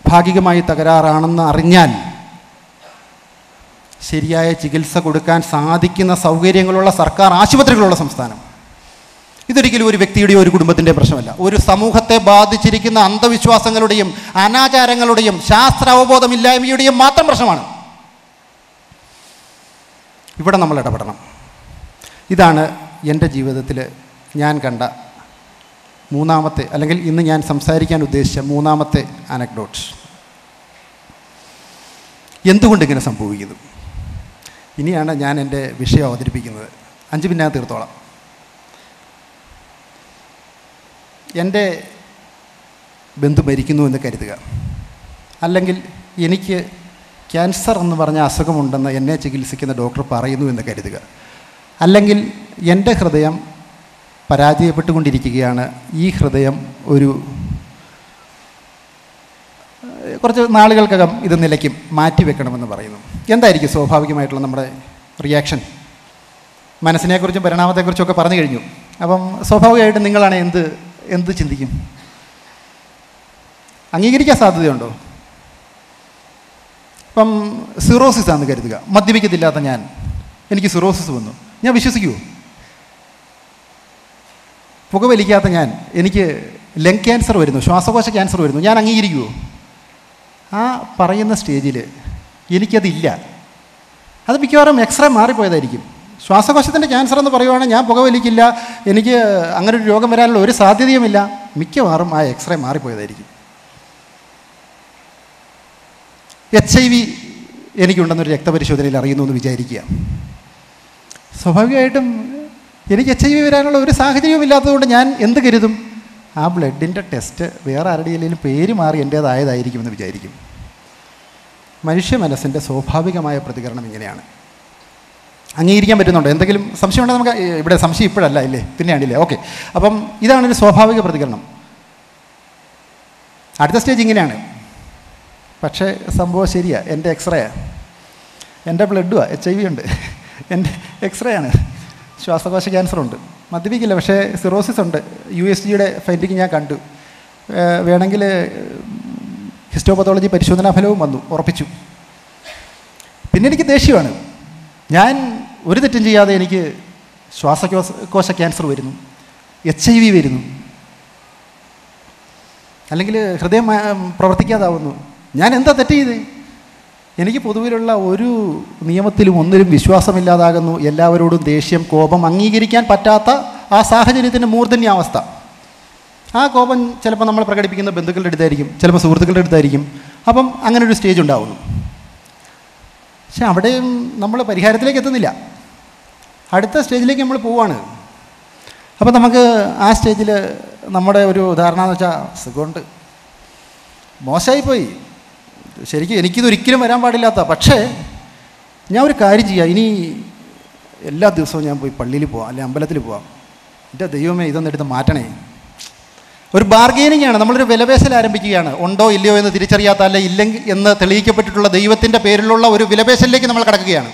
ഭാഗികമായി തകരാറാണെന്ന് അറിഞ്ഞാൽ ശരിയായ ചികിത്സ കൊടുക്കാൻ സാധിക്കുന്ന സൗകര്യങ്ങളുള്ള സർക്കാർ ആശുപത്രികളുള്ള സംസ്ഥാനം. ഇതൊരിക്കലും ഒരു വ്യക്തിയുടെയോ ഒരു കുടുംബത്തിന്റെ പ്രശ്നമല്ല. ഒരു സമൂഹത്തെ ബാധിച്ചിരിക്കുന്ന അന്ധവിശ്വാസങ്ങളുടെയും അനാചാരങ്ങളുടെയും ശാസ്ത്ര അവബോധമില്ലായ്മയുടെയും മാത്രം പ്രശ്നമാണ്. ഇവിടെ നമ്മൾ ഇടപെടണം. ഇതാണ് എന്റെ ജീവിതത്തിൽ ഞാൻ കണ്ട മൂന്നാമത്തെ അല്ലെങ്കിൽ ഇന്ന് ഞാൻ സംസാരിക്കാൻ ഉദ്ദേശിച്ച മൂന്നാമത്തെ അനക്ഡോട്ട് എന്തുകൊണ്ട് ഇങ്ങനെ സംഭവിക്കുന്നു? ഇനിയാണ് ഞാൻ എന്റെ വിഷയം അവതരിപ്പിക്കുന്നത്. അഞ്ച് മിനിറ്റ് തീർത്തോളാം. എന്റെ ബന്ധു മരിക്കുന്നു എന്ന് കരുതുക. അല്ലെങ്കിൽ എനിക്ക് ക്യാൻസർ എന്ന് പറഞ്ഞ അസുഖമുണ്ടെന്ന് എന്നെ ചികിത്സിക്കുന്ന ഡോക്ടർ പറയുന്നു എന്ന് കരുതുക. അല്ലെങ്കിൽ എന്റെ ഹൃദയം പരാജയപ്പെട്ടുകൊണ്ടിരിക്കുകയാണ്. ഈ ഹൃദയം ഒരു കുറച്ച് നാളുകൾക്കകം ഇത് നിലയ്ക്കും മാറ്റി വെക്കണമെന്ന് പറയുന്നു. എന്തായിരിക്കും സ്വാഭാവികമായിട്ടുള്ള നമ്മുടെ റിയാക്ഷൻ മനസ്സിനെക്കുറിച്ചും പരിണാമത്തെക്കുറിച്ചും ഒക്കെ പറഞ്ഞു കഴിഞ്ഞു. അപ്പം സ്വാഭാവികമായിട്ട് നിങ്ങളാണ് എന്ത് എന്ത് ചിന്തിക്കും? അംഗീകരിക്കാൻ സാധ്യതയുണ്ടോ? ഇപ്പം സിറോസിസ് ആണെന്ന് കരുതുക. മദ്യപിക്കത്തില്ലാത്ത ഞാൻ. എനിക്ക് സിറോസിസ് വന്നു. ഞാൻ വിശ്വസിക്കുമോ പുകവലിക്കാത്ത ഞാൻ. എനിക്ക് ലങ് ക്യാൻസർ വരുന്നു. ശ്വാസകോശ ക്യാൻസർ വരുന്നു. ഞാൻ അംഗീകരിക്കുമോ ആ പറയുന്ന സ്റ്റേജിൽ എനിക്കതില്ല. അത് മിക്കവാറും എക്സ്റേ മാറിപ്പോയതായിരിക്കും. ശ്വാസകോശത്തിന്റെ ക്യാൻസർ എന്ന് പറയുവാണെങ്കിൽ ഞാൻ പുകവലിക്കില്ല എനിക്ക് അങ്ങനെ ഒരു രോഗം വരാനുള്ള ഒരു സാധ്യതയുമില്ല. മിക്കവാറും ആ എക്സ്റേ മാറിപ്പോയതായിരിക്കും. എച്ച് ഐ വി എനിക്കുണ്ടെന്നൊരു രക്തപരിശോധനയിൽ അറിയുന്നു എന്ന് വിചാരിക്കുക. സ്വാഭാവികമായിട്ടും എനിക്ക് എച്ച് ഐ വി വരാനുള്ള ഒരു സാഹചര്യവും ഇല്ലാത്തതുകൊണ്ട് ഞാൻ എന്ത് കരുതും? ആ ബ്ലഡിന്റെ ടെസ്റ്റ് വേറെ ആരുടെയെങ്കിലും പേര് മാറി എന്റേതായതായിരിക്കുമെന്ന് വിചാരിക്കും. മനുഷ്യ മനസ്സിന്റെ സ്വാഭാവികമായ പ്രതികരണം ഇങ്ങനെയാണ്. അംഗീകരിക്കാൻ പറ്റുന്നുണ്ടോ? എന്തെങ്കിലും സംശയം ഉണ്ടെങ്കിൽ നമുക്ക് ഇവിടെ സംശയം ഇപ്പോഴല്ല ഇല്ലേ? പിന്നെയാണില്ലേ ഓക്കെ. അപ്പം ഇതാണ് ഒരു സ്വാഭാവിക പ്രതികരണം. അടുത്ത സ്റ്റേജ് ഇങ്ങനെയാണ്. പക്ഷേ സംഭവം ശരിയാ. എന്റെ എക്സ്റേ എന്റെ ബ്ലഡുവാ. എച്ച് ഐ വി ഉണ്ട്. എന്റെ എക്സ്റേ ആണ്. ശ്വാസകോശ ക്യാൻസർ ഉണ്ട് മദ്യപിക്കില്ല പക്ഷേ സിറോസിസ് ഉണ്ട്. യു എസ് ജിയുടെ ഫൈൻഡിങ് ഞാൻ കണ്ടു. വേണമെങ്കിൽ ഹിസ്റ്റോപത്തോളജി പരിശോധനാ ഫലവും വന്നു ഉറപ്പിച്ചു. പിന്നെ എനിക്ക് ദേഷ്യമാണ്. ഞാൻ ഒരു തെറ്റും ചെയ്യാതെ എനിക്ക് ശ്വാസകോശ കോശ ക്യാൻസർ വരുന്നു എച്ച് ഐ വി വരുന്നു. അല്ലെങ്കിൽ ഹൃദയം പ്രവർത്തിക്കാതാവുന്നു. ഞാൻ എന്താ തെറ്റ് ചെയ്തേ? എനിക്ക് പൊതുവിലുള്ള ഒരു നിയമത്തിലും ഒന്നിലും വിശ്വാസമില്ലാതാകുന്നു. എല്ലാവരോടും ദേഷ്യം കോപം അംഗീകരിക്കാൻ പറ്റാത്ത ആ സാഹചര്യത്തിന്റെ മൂർധന്യാവസ്ഥ. ആ കോപം ചിലപ്പോൾ നമ്മൾ പ്രകടിപ്പിക്കുന്ന ബന്ധുക്കളുടെ അടുത്തായിരിക്കും ചിലപ്പോൾ സുഹൃത്തുക്കളുടെ അടുത്തായിരിക്കും. അപ്പം അങ്ങനെ ഒരു സ്റ്റേജ് ഉണ്ടാവുന്നു. പക്ഷെ അവിടെയും നമ്മൾ പരിഹാരത്തിലേക്ക് എത്തുന്നില്ല. അടുത്ത സ്റ്റേജിലേക്ക് നമ്മൾ പോവാണ്. അപ്പോൾ നമുക്ക് ആ സ്റ്റേജിൽ നമ്മുടെ ഒരു ഉദാഹരണം എന്ന് വെച്ചാൽ സുഖമുണ്ട്. മോശമായിപ്പോയി ശരിക്കും എനിക്കിതൊരിക്കലും വരാൻ പാടില്ലാത്ത പക്ഷേ ഞാൻ ഒരു കാര്യം ചെയ്യാം. ഇനി എല്ലാ ദിവസവും ഞാൻ പോയി പള്ളിയിൽ പോവാം അല്ലെങ്കിൽ അമ്പലത്തിൽ പോവാം. എന്റെ ദൈവമേ ഇതൊന്നും എടുത്ത് മാറ്റണേ. ഒരു ബാർഗെയിനിങ് ആണ്. നമ്മളൊരു വിലപേശൽ ആരംഭിക്കുകയാണ്. ഉണ്ടോ ഇല്ലയോ എന്ന് തിരിച്ചറിയാത്ത അല്ലെ ഇല്ലെങ്കിൽ എന്ന് തെളിയിക്കപ്പെട്ടിട്ടുള്ള ദൈവത്തിന്റെ പേരിലുള്ള ഒരു വിലപേശലിലേക്ക് നമ്മൾ കടക്കുകയാണ്.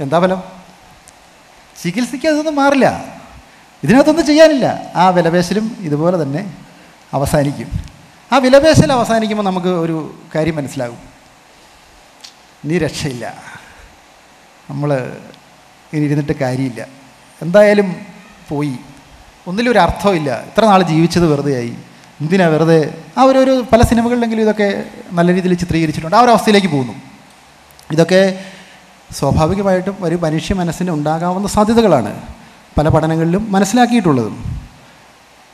എന്താ ഫലം? ചികിത്സയ്ക്ക് അതൊന്നും മാറില്ല. ഇതിനകത്തൊന്നും ചെയ്യാനില്ല. ആ വിലപേശലും ഇതുപോലെ തന്നെ അവസാനിക്കും. ആ വിലപേശൽ അവസാനിക്കുമ്പോൾ നമുക്ക് ഒരു കാര്യം മനസ്സിലാകും. നീ രക്ഷയില്ല. നമ്മൾ ഇനി ഇരുന്നിട്ട് കാര്യമില്ല. എന്തായാലും പോയി. ഒന്നിലൊരു അർത്ഥമില്ല ഇത്ര നാൾ ജീവിച്ചത് വെറുതെയായി എന്തിനാ വെറുതെ? ആ ഒരു പല സിനിമകളിലെങ്കിലും ഇതൊക്കെ നല്ല രീതിയിൽ ചിത്രീകരിച്ചിട്ടുണ്ട്. ആ ഒരു അവസ്ഥയിലേക്ക് പോകുന്നു. ഇതൊക്കെ സ്വാഭാവികമായിട്ടും ഒരു മനുഷ്യ മനസ്സിന് ഉണ്ടാകാവുന്ന സാധ്യതകളാണ് പല പഠനങ്ങളിലും മനസ്സിലാക്കിയിട്ടുള്ളത്.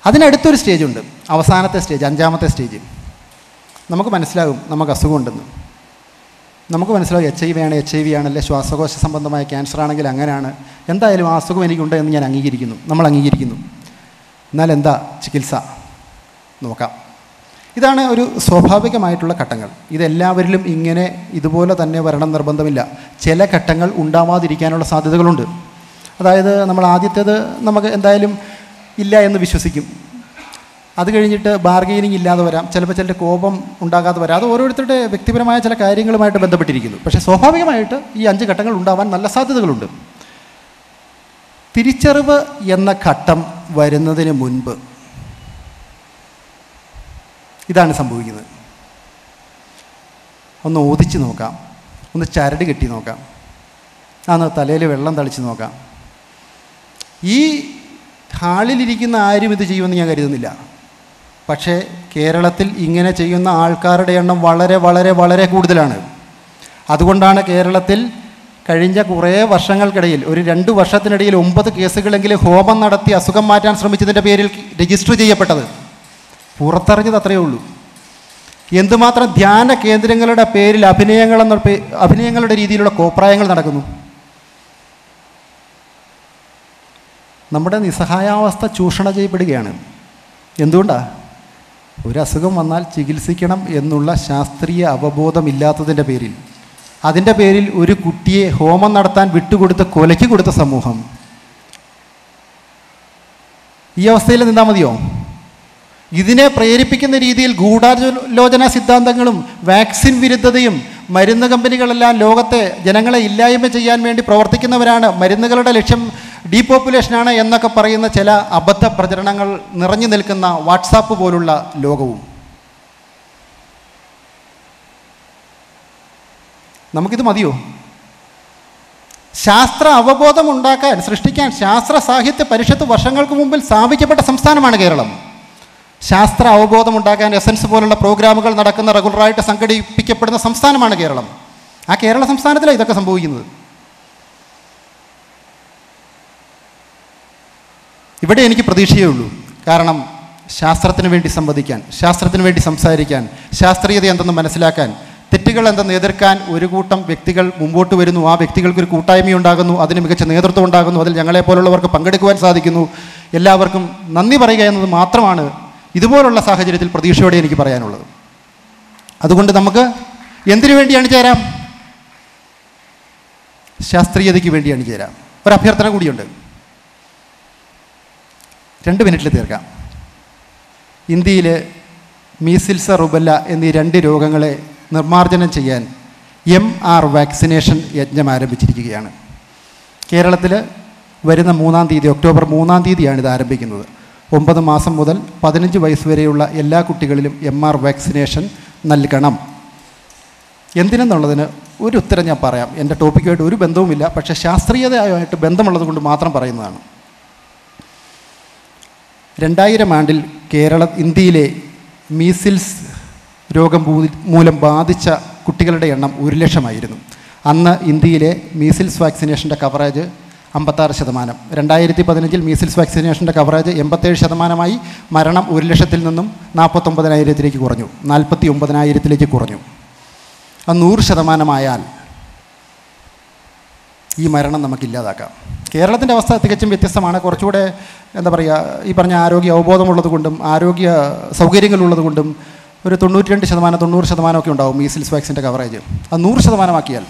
അതിനടുത്തൊരു സ്റ്റേജുണ്ട്. അവസാനത്തെ സ്റ്റേജ് അഞ്ചാമത്തെ സ്റ്റേജ്. നമുക്ക് മനസ്സിലാകും നമുക്ക് അസുഖമുണ്ടെന്ന്. നമുക്ക് മനസ്സിലാവും എച്ച് ഐ വി ആണ് എച്ച് ഐ വി ആണല്ലേ ശ്വാസകോശ സംബന്ധമായ ക്യാൻസർ ആണെങ്കിൽ അങ്ങനെയാണ്. എന്തായാലും ആ അസുഖം എനിക്കുണ്ട് എന്ന് ഞാൻ അംഗീകരിക്കുന്നു. നമ്മൾ അംഗീകരിക്കുന്നു. എന്നാൽ എന്താ ചികിത്സ? നോക്കാം. ഇതാണ് ഒരു സ്വാഭാവികമായിട്ടുള്ള ഘട്ടങ്ങൾ. ഇതെല്ലാവരിലും ഇങ്ങനെ ഇതുപോലെ തന്നെ വരണം നിർബന്ധമില്ല. ചില ഘട്ടങ്ങൾ ഉണ്ടാവാതിരിക്കാനുള്ള സാധ്യതകളുണ്ട്. അതായത് നമ്മൾ ആദ്യത്തേത് നമുക്ക് എന്തായാലും ഇല്ല എന്ന് വിശ്വസിക്കും. അത് കഴിഞ്ഞിട്ട് ബാർഗെയിനിങ് ഇല്ലാതെ വരാം. ചിലപ്പോൾ ചിലരുടെ കോപം ഉണ്ടാകാതെ വരാം. അത് ഓരോരുത്തരുടെ വ്യക്തിപരമായ ചില കാര്യങ്ങളുമായിട്ട് ബന്ധപ്പെട്ടിരിക്കുന്നു. പക്ഷേ സ്വാഭാവികമായിട്ട് ഈ അഞ്ച് ഘട്ടങ്ങൾ ഉണ്ടാവാൻ നല്ല സാധ്യതകളുണ്ട്. തിരിച്ചറിവ് എന്ന ഘട്ടം വരുന്നതിന് മുൻപ് ഇതാണ് സംഭവിക്കുന്നത്. ഒന്ന് ഓതിച്ച് നോക്കാം. ഒന്ന് ചരട് കെട്ടി നോക്കാം. അന്ന് തലയിൽ വെള്ളം തളിച്ച് നോക്കാം. ഈ ഹാളിലിരിക്കുന്ന ആരും ഇത് ചെയ്യുമെന്ന് ഞാൻ കരുതുന്നില്ല. പക്ഷേ കേരളത്തിൽ ഇങ്ങനെ ചെയ്യുന്ന ആൾക്കാരുടെ എണ്ണം വളരെ വളരെ വളരെ കൂടുതലാണ്. അതുകൊണ്ടാണ് കേരളത്തിൽ കഴിഞ്ഞ കുറേ വർഷങ്ങൾക്കിടയിൽ ഒരു രണ്ട് വർഷത്തിനിടയിൽ ഒമ്പത് കേസുകളെങ്കിലും ഹോമം നടത്തി അസുഖം മാറ്റാൻ ശ്രമിച്ചതിന്റെ പേരിൽ രജിസ്റ്റർ ചെയ്യപ്പെട്ടത്. പുറത്തറിഞ്ഞത് അത്രയേ ഉള്ളൂ. എന്തുമാത്രം ധ്യാന കേന്ദ്രങ്ങളുടെ പേരിൽ അഭിനയങ്ങളെന്ന അഭിനയങ്ങളുടെ രീതിയിലുള്ള കോപ്രായങ്ങൾ നടക്കുന്നു. നമ്മുടെ നിസ്സഹായാവസ്ഥ ചൂഷണം ചെയ്യപ്പെടുകയാണ്. എന്തുകൊണ്ടാണ് ഒരു അസുഖം വന്നാൽ ചികിത്സിക്കണം എന്നുള്ള ശാസ്ത്രീയ അവബോധമില്ലാത്തതിന്റെ പേരിൽ. അതിന്റെ പേരിൽ ഒരു കുട്ടിയെ ഹോമം നടത്താൻ വിട്ടുകൊടുത്ത് കൊലയ്ക്ക് കൊടുത്ത സമൂഹം. ഈ അവസ്ഥയിൽ നിന്നാൽ മതിയോ? ഇതിനെ പ്രേരിപ്പിക്കുന്ന രീതിയിൽ ഗൂഢാലോചന സിദ്ധാന്തങ്ങളും വാക്സിൻ വിരുദ്ധതയും മരുന്ന് കമ്പനികളെല്ലാം ലോകത്തെ ജനങ്ങളെ ഇല്ലായ്മ ചെയ്യാൻ വേണ്ടി പ്രവർത്തിക്കുന്നവരാണ് മരുന്നുകളുടെ ലക്ഷ്യം ഡീപോപ്പുലേഷനാണ് എന്നൊക്കെ പറയുന്ന ചില അബദ്ധ പ്രചരണങ്ങൾ നിറഞ്ഞു നിൽക്കുന്ന വാട്സാപ്പ് പോലുള്ള ലോകവും. നമുക്കിത് മതിയോ? ശാസ്ത്ര അവബോധം ഉണ്ടാക്കാൻ സൃഷ്ടിക്കാൻ ശാസ്ത്ര സാഹിത്യ പരിഷത്ത് വർഷങ്ങൾക്ക് മുമ്പിൽ സ്ഥാപിക്കപ്പെട്ട സംസ്ഥാനമാണ് കേരളം. ശാസ്ത്ര അവബോധം ഉണ്ടാക്കാൻ എസൻസ് പോലുള്ള പ്രോഗ്രാമുകൾ നടക്കുന്ന റെഗുലറായിട്ട് സംഘടിപ്പിക്കപ്പെടുന്ന സംസ്ഥാനമാണ് കേരളം. ആ കേരള സംസ്ഥാനത്തിലാണ് ഇതൊക്കെ സംഭവിക്കുന്നത്. ഇവിടെ എനിക്ക് പ്രതീക്ഷയേ ഉള്ളൂ. കാരണം ശാസ്ത്രത്തിന് വേണ്ടി സംവദിക്കാൻ ശാസ്ത്രത്തിന് വേണ്ടി സംസാരിക്കാൻ ശാസ്ത്രീയത എന്തെന്ന് മനസ്സിലാക്കാൻ തെറ്റുകൾ എന്തെന്ന് എതിർക്കാൻ ഒരു കൂട്ടം വ്യക്തികൾ മുമ്പോട്ട് വരുന്നു. ആ വ്യക്തികൾക്ക് ഒരു കൂട്ടായ്മയുണ്ടാകുന്നു അതിന് മികച്ച നേതൃത്വം ഉണ്ടാകുന്നു. അതിൽ ഞങ്ങളെപ്പോലുള്ളവർക്ക് പങ്കെടുക്കുവാൻ സാധിക്കുന്നു. എല്ലാവർക്കും നന്ദി പറയുക എന്നത് മാത്രമാണ് ഇതുപോലുള്ള സാഹചര്യത്തിൽ പ്രതീക്ഷയോടെ എനിക്ക് പറയാനുള്ളത്. അതുകൊണ്ട് നമുക്ക് എന്തിനു വേണ്ടിയാണ് ചേരാം? ശാസ്ത്രീയതയ്ക്ക് വേണ്ടിയാണ് ചേരാം. ഒരു അഭ്യർത്ഥന കൂടിയുണ്ട്. രണ്ട് മിനിറ്റിൽ തീർക്കാം. ഇന്ത്യയിൽ മീസിൽസ റുബല്ല എന്നീ രണ്ട് രോഗങ്ങളെ നിർമ്മാർജനം ചെയ്യാൻ എം ആർ വാക്സിനേഷൻ യജ്ഞം ആരംഭിച്ചിരിക്കുകയാണ്. കേരളത്തിൽ വരുന്ന മൂന്നാം തീയതി ഒക്ടോബർ മൂന്നാം തീയതിയാണ് ഇത് ആരംഭിക്കുന്നത്. ഒമ്പത് മാസം മുതൽ പതിനഞ്ച് വയസ്സ് വരെയുള്ള എല്ലാ കുട്ടികളിലും എം ആർ വാക്സിനേഷൻ നൽകണം. എന്തിനെന്നുള്ളതിന് ഒരു ഉത്തരം ഞാൻ പറയാം. എന്റെ ടോപ്പിക്കുമായിട്ട് ഒരു ബന്ധവുമില്ല. പക്ഷേ ശാസ്ത്രീയതയായിട്ട് ബന്ധമുള്ളത് കൊണ്ട് മാത്രം പറയുന്നതാണ്. രണ്ടായിരം ആണ്ടിൽ കേരള ഇന്ത്യയിലെ മീസിൽസ് രോഗം മൂലം ബാധിച്ച കുട്ടികളുടെ എണ്ണം ഒരു ലക്ഷമായിരുന്നു. അന്ന് ഇന്ത്യയിലെ മീസിൽസ് വാക്സിനേഷന്റെ കവറേജ് അമ്പത്താറ് ശതമാനം. രണ്ടായിരത്തി പതിനഞ്ചിൽ മീസിൽസ് വാക്സിനേഷന്റെ കവറേജ് എൺപത്തേഴ് ശതമാനമായി മരണം ഒരു ലക്ഷത്തിൽ നിന്നും നാൽപ്പത്തൊമ്പതിനായിരത്തിലേക്ക് കുറഞ്ഞു. നാൽപ്പത്തി ഒമ്പതിനായിരത്തിലേക്ക് കുറഞ്ഞു. അത് നൂറ് ശതമാനമായാൽ ഈ മരണം നമുക്കില്ലാതാക്കാം കേരളത്തിന്റെ അവസ്ഥ തികച്ചും വ്യത്യസ്തമാണ്. കുറച്ചുകൂടെ എന്താ പറയുക ഈ പറഞ്ഞ ആരോഗ്യ അവബോധമുള്ളത് കൊണ്ടും ആരോഗ്യ സൗകര്യങ്ങളുള്ളത് കൊണ്ടും ഒരു തൊണ്ണൂറ്റി രണ്ട് ശതമാനം തൊണ്ണൂറ് ശതമാനമൊക്കെ ഉണ്ടാവും മീസിൽസ് വാക്സിന്റെ കവറേജ്. അത് നൂറ് ശതമാനമാക്കിയാൽ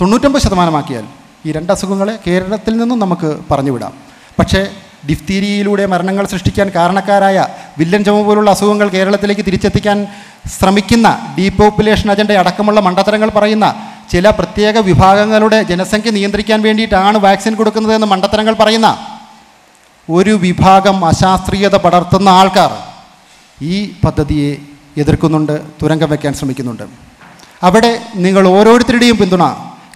തൊണ്ണൂറ്റൊമ്പത് ശതമാനമാക്കിയാൽ ഈ രണ്ട് അസുഖങ്ങളെ കേരളത്തിൽ നിന്നും നമുക്ക് പറഞ്ഞു വിടാം പക്ഷേ ഡിഫ്തീരിയയിലൂടെ മരണങ്ങൾ സൃഷ്ടിക്കാൻ കാരണക്കാരായ വില്ലൻ ചുമ പോലുള്ള അസുഖങ്ങൾ കേരളത്തിലേക്ക് തിരിച്ചെത്തിക്കാൻ ശ്രമിക്കുന്ന ഡീപോപ്പുലേഷൻ അജണ്ട അടക്കമുള്ള മണ്ടത്തരങ്ങൾ പറയുന്ന ചില പ്രത്യേക വിഭാഗങ്ങളുടെ ജനസംഖ്യ നിയന്ത്രിക്കാൻ വേണ്ടിയിട്ടാണ് വാക്സിൻ കൊടുക്കുന്നതെന്ന് മണ്ടത്തരങ്ങൾ പറയുന്ന ഒരു വിഭാഗം അശാസ്ത്രീയത പടർത്തുന്ന ആൾക്കാർ ഈ പദ്ധതിയെ എതിർക്കുന്നുണ്ട് തുരങ്കം വയ്ക്കാൻ ശ്രമിക്കുന്നുണ്ട്. അവിടെ നിങ്ങൾ ഓരോരുത്തരുടെയും പിന്തുണ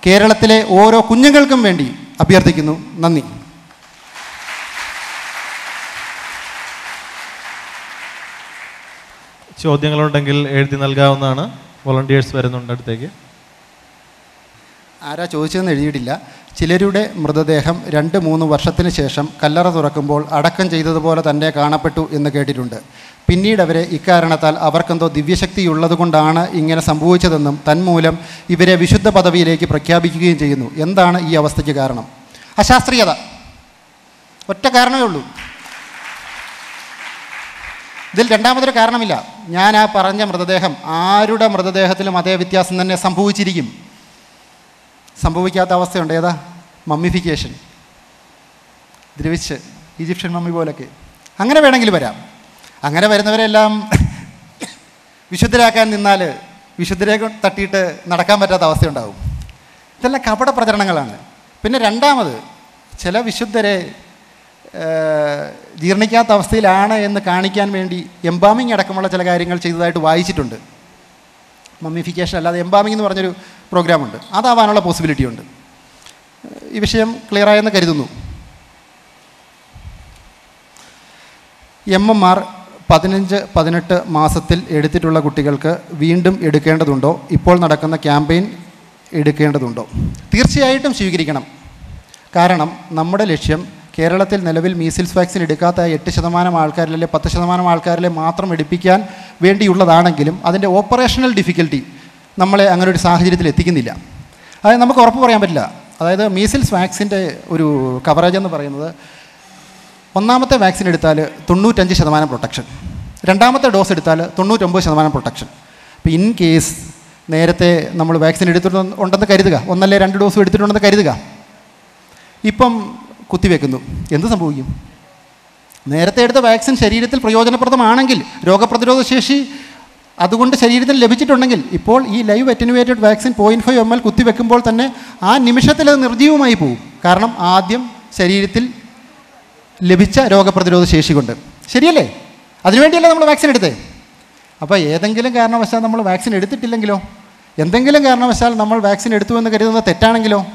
കേരളത്തിലെ ഓരോ കുഞ്ഞുങ്ങൾക്കും വേണ്ടി അഭ്യർത്ഥിക്കുന്നു. നന്ദി. ചോദ്യങ്ങളുണ്ടെങ്കിൽ എഴുതി നൽകാവുന്നതാണ്. വോളണ്ടിയേഴ്സ് വരുന്നുണ്ട് അടുത്തേക്ക്. ആരാ ചോദിച്ചതെന്ന് എഴുതിയിട്ടില്ല. ചിലരുടെ മൃതദേഹം രണ്ട് മൂന്ന് വർഷത്തിന് ശേഷം കല്ലറ തുറക്കുമ്പോൾ അടക്കം ചെയ്തതുപോലെ തന്നെ കാണപ്പെട്ടു എന്ന് കേട്ടിട്ടുണ്ട്. പിന്നീട് അവരെ ഇക്കാരണത്താൽ അവർക്കെന്തോ ദിവ്യശക്തിയുള്ളതുകൊണ്ടാണ് ഇങ്ങനെ സംഭവിച്ചതെന്നും തന്മൂലം ഇവരെ വിശുദ്ധ പദവിയിലേക്ക് പ്രഖ്യാപിക്കുകയും ചെയ്യുന്നു. എന്താണ് ഈ അവസ്ഥയ്ക്ക് കാരണം? അശാസ്ത്രീയത. ഒറ്റ കാരണമേ ഉള്ളൂ. ഇതിൽ രണ്ടാമതൊരു കാരണമില്ല. ഞാൻ ആ പറഞ്ഞ മൃതദേഹം ആരുടെ മൃതദേഹത്തിലും അതേ വ്യത്യാസം തന്നെ സംഭവിച്ചിരിക്കും. സംഭവിക്കാത്ത അവസ്ഥയുണ്ട്. ഏതാ? മമ്മിഫിക്കേഷൻ. ദ്രവിച്ച് ഈജിപ്ഷ്യൻ മമ്മി പോലൊക്കെ. അങ്ങനെ വേണമെങ്കിൽ വരാം. അങ്ങനെ വരുന്നവരെല്ലാം വിശുദ്ധരാക്കാൻ നിന്നാൽ വിശുദ്ധരെ തട്ടിയിട്ട് നടക്കാൻ പറ്റാത്ത അവസ്ഥയുണ്ടാവും. ഇതെല്ലാം കപട പ്രചരണങ്ങളാണ്. പിന്നെ രണ്ടാമത് ചില വിശുദ്ധരെ ജീർണിക്കാത്ത അവസ്ഥയിലാണ് എന്ന് കാണിക്കാൻ വേണ്ടി എംബാമിങ് അടക്കമുള്ള ചില കാര്യങ്ങൾ ചെയ്തതായിട്ട് വായിച്ചിട്ടുണ്ട്. മമ്മിഫിക്കേഷൻ അല്ലാതെ എംബാമിംഗ് എന്ന് പറഞ്ഞൊരു പ്രോഗ്രാമുണ്ട്. അതാവാനുള്ള പോസിബിലിറ്റി ഉണ്ട്. ഈ വിഷയം ക്ലിയർ ആയെന്ന് കരുതുന്നു. എം എം ആർ പതിനഞ്ച് പതിനെട്ട് മാസത്തിൽ എടുത്തിട്ടുള്ള കുട്ടികൾക്ക് വീണ്ടും എടുക്കേണ്ടതുണ്ടോ? ഇപ്പോൾ നടക്കുന്ന ക്യാമ്പയിൻ എടുക്കേണ്ടതുണ്ടോ? തീർച്ചയായിട്ടും സ്വീകരിക്കണം. കാരണം നമ്മുടെ ലക്ഷ്യം കേരളത്തിൽ നിലവിൽ മീസിൽസ് വാക്സിൻ എടുക്കാത്ത എട്ട് ശതമാനം ആൾക്കാരിലെ പത്ത് ശതമാനം ആൾക്കാരിലെ മാത്രം എടുപ്പിക്കാൻ വേണ്ടിയുള്ളതാണെങ്കിലും അതിന്റെ ഓപ്പറേഷണൽ ഡിഫിക്കൽട്ടി നമ്മളെ അങ്ങനെ ഒരു സാഹചര്യത്തിൽ എത്തിക്കുന്നില്ല. അതായത് നമുക്ക് ഉറപ്പ് പറയാൻ പറ്റില്ല. അതായത് മീസിൽസ് വാക്സിന്റെ ഒരു കവറേജ് എന്ന് പറയുന്നത് ഒന്നാമത്തെ വാക്സിൻ എടുത്താൽ തൊണ്ണൂറ്റഞ്ച് ശതമാനം പ്രൊട്ടക്ഷൻ രണ്ടാമത്തെ ഡോസ് എടുത്താൽ തൊണ്ണൂറ്റൊമ്പത് ശതമാനം പ്രൊട്ടക്ഷൻ അപ്പോൾ ഇൻ കേസ് നേരത്തെ നമ്മൾ വാക്സിൻ എടുത്തിട്ടുണ്ട് ഉണ്ടെന്ന് കരുതുക. ഒന്നല്ലേ രണ്ട് ഡോസും എടുത്തിട്ടുണ്ടെന്ന് കരുതുക. ഇപ്പം കുത്തിവെക്കുന്നു. എന്ത് സംഭവിക്കും? നേരത്തെ എടുത്ത വാക്സിൻ ശരീരത്തിൽ പ്രയോജനപ്രദമാണെങ്കിൽ രോഗപ്രതിരോധ ശേഷി അതുകൊണ്ട് ശരീരത്തിൽ ലഭിച്ചിട്ടുണ്ടെങ്കിൽ ഇപ്പോൾ ഈ live attenuated vaccine point five M L കുത്തിവെക്കുമ്പോൾ തന്നെ ആ നിമിഷത്തിൽ അത് നിർജീവമായി പോകും കാരണം ആദ്യം ശരീരത്തിൽ ലഭിച്ച രോഗപ്രതിരോധ ശേഷി കൊണ്ട്. ശരിയല്ലേ? അതിനുവേണ്ടിയല്ലേ നമ്മൾ വാക്സിൻ എടുത്തേ അപ്പോൾ ഏതെങ്കിലും കാരണവശാൽ നമ്മൾ വാക്സിൻ എടുത്തിട്ടില്ലെങ്കിലോ? എന്തെങ്കിലും കാരണവശാൽ നമ്മൾ വാക്സിൻ എടുത്തു എന്ന് കരുതുന്നത് തെറ്റാണെങ്കിലോ?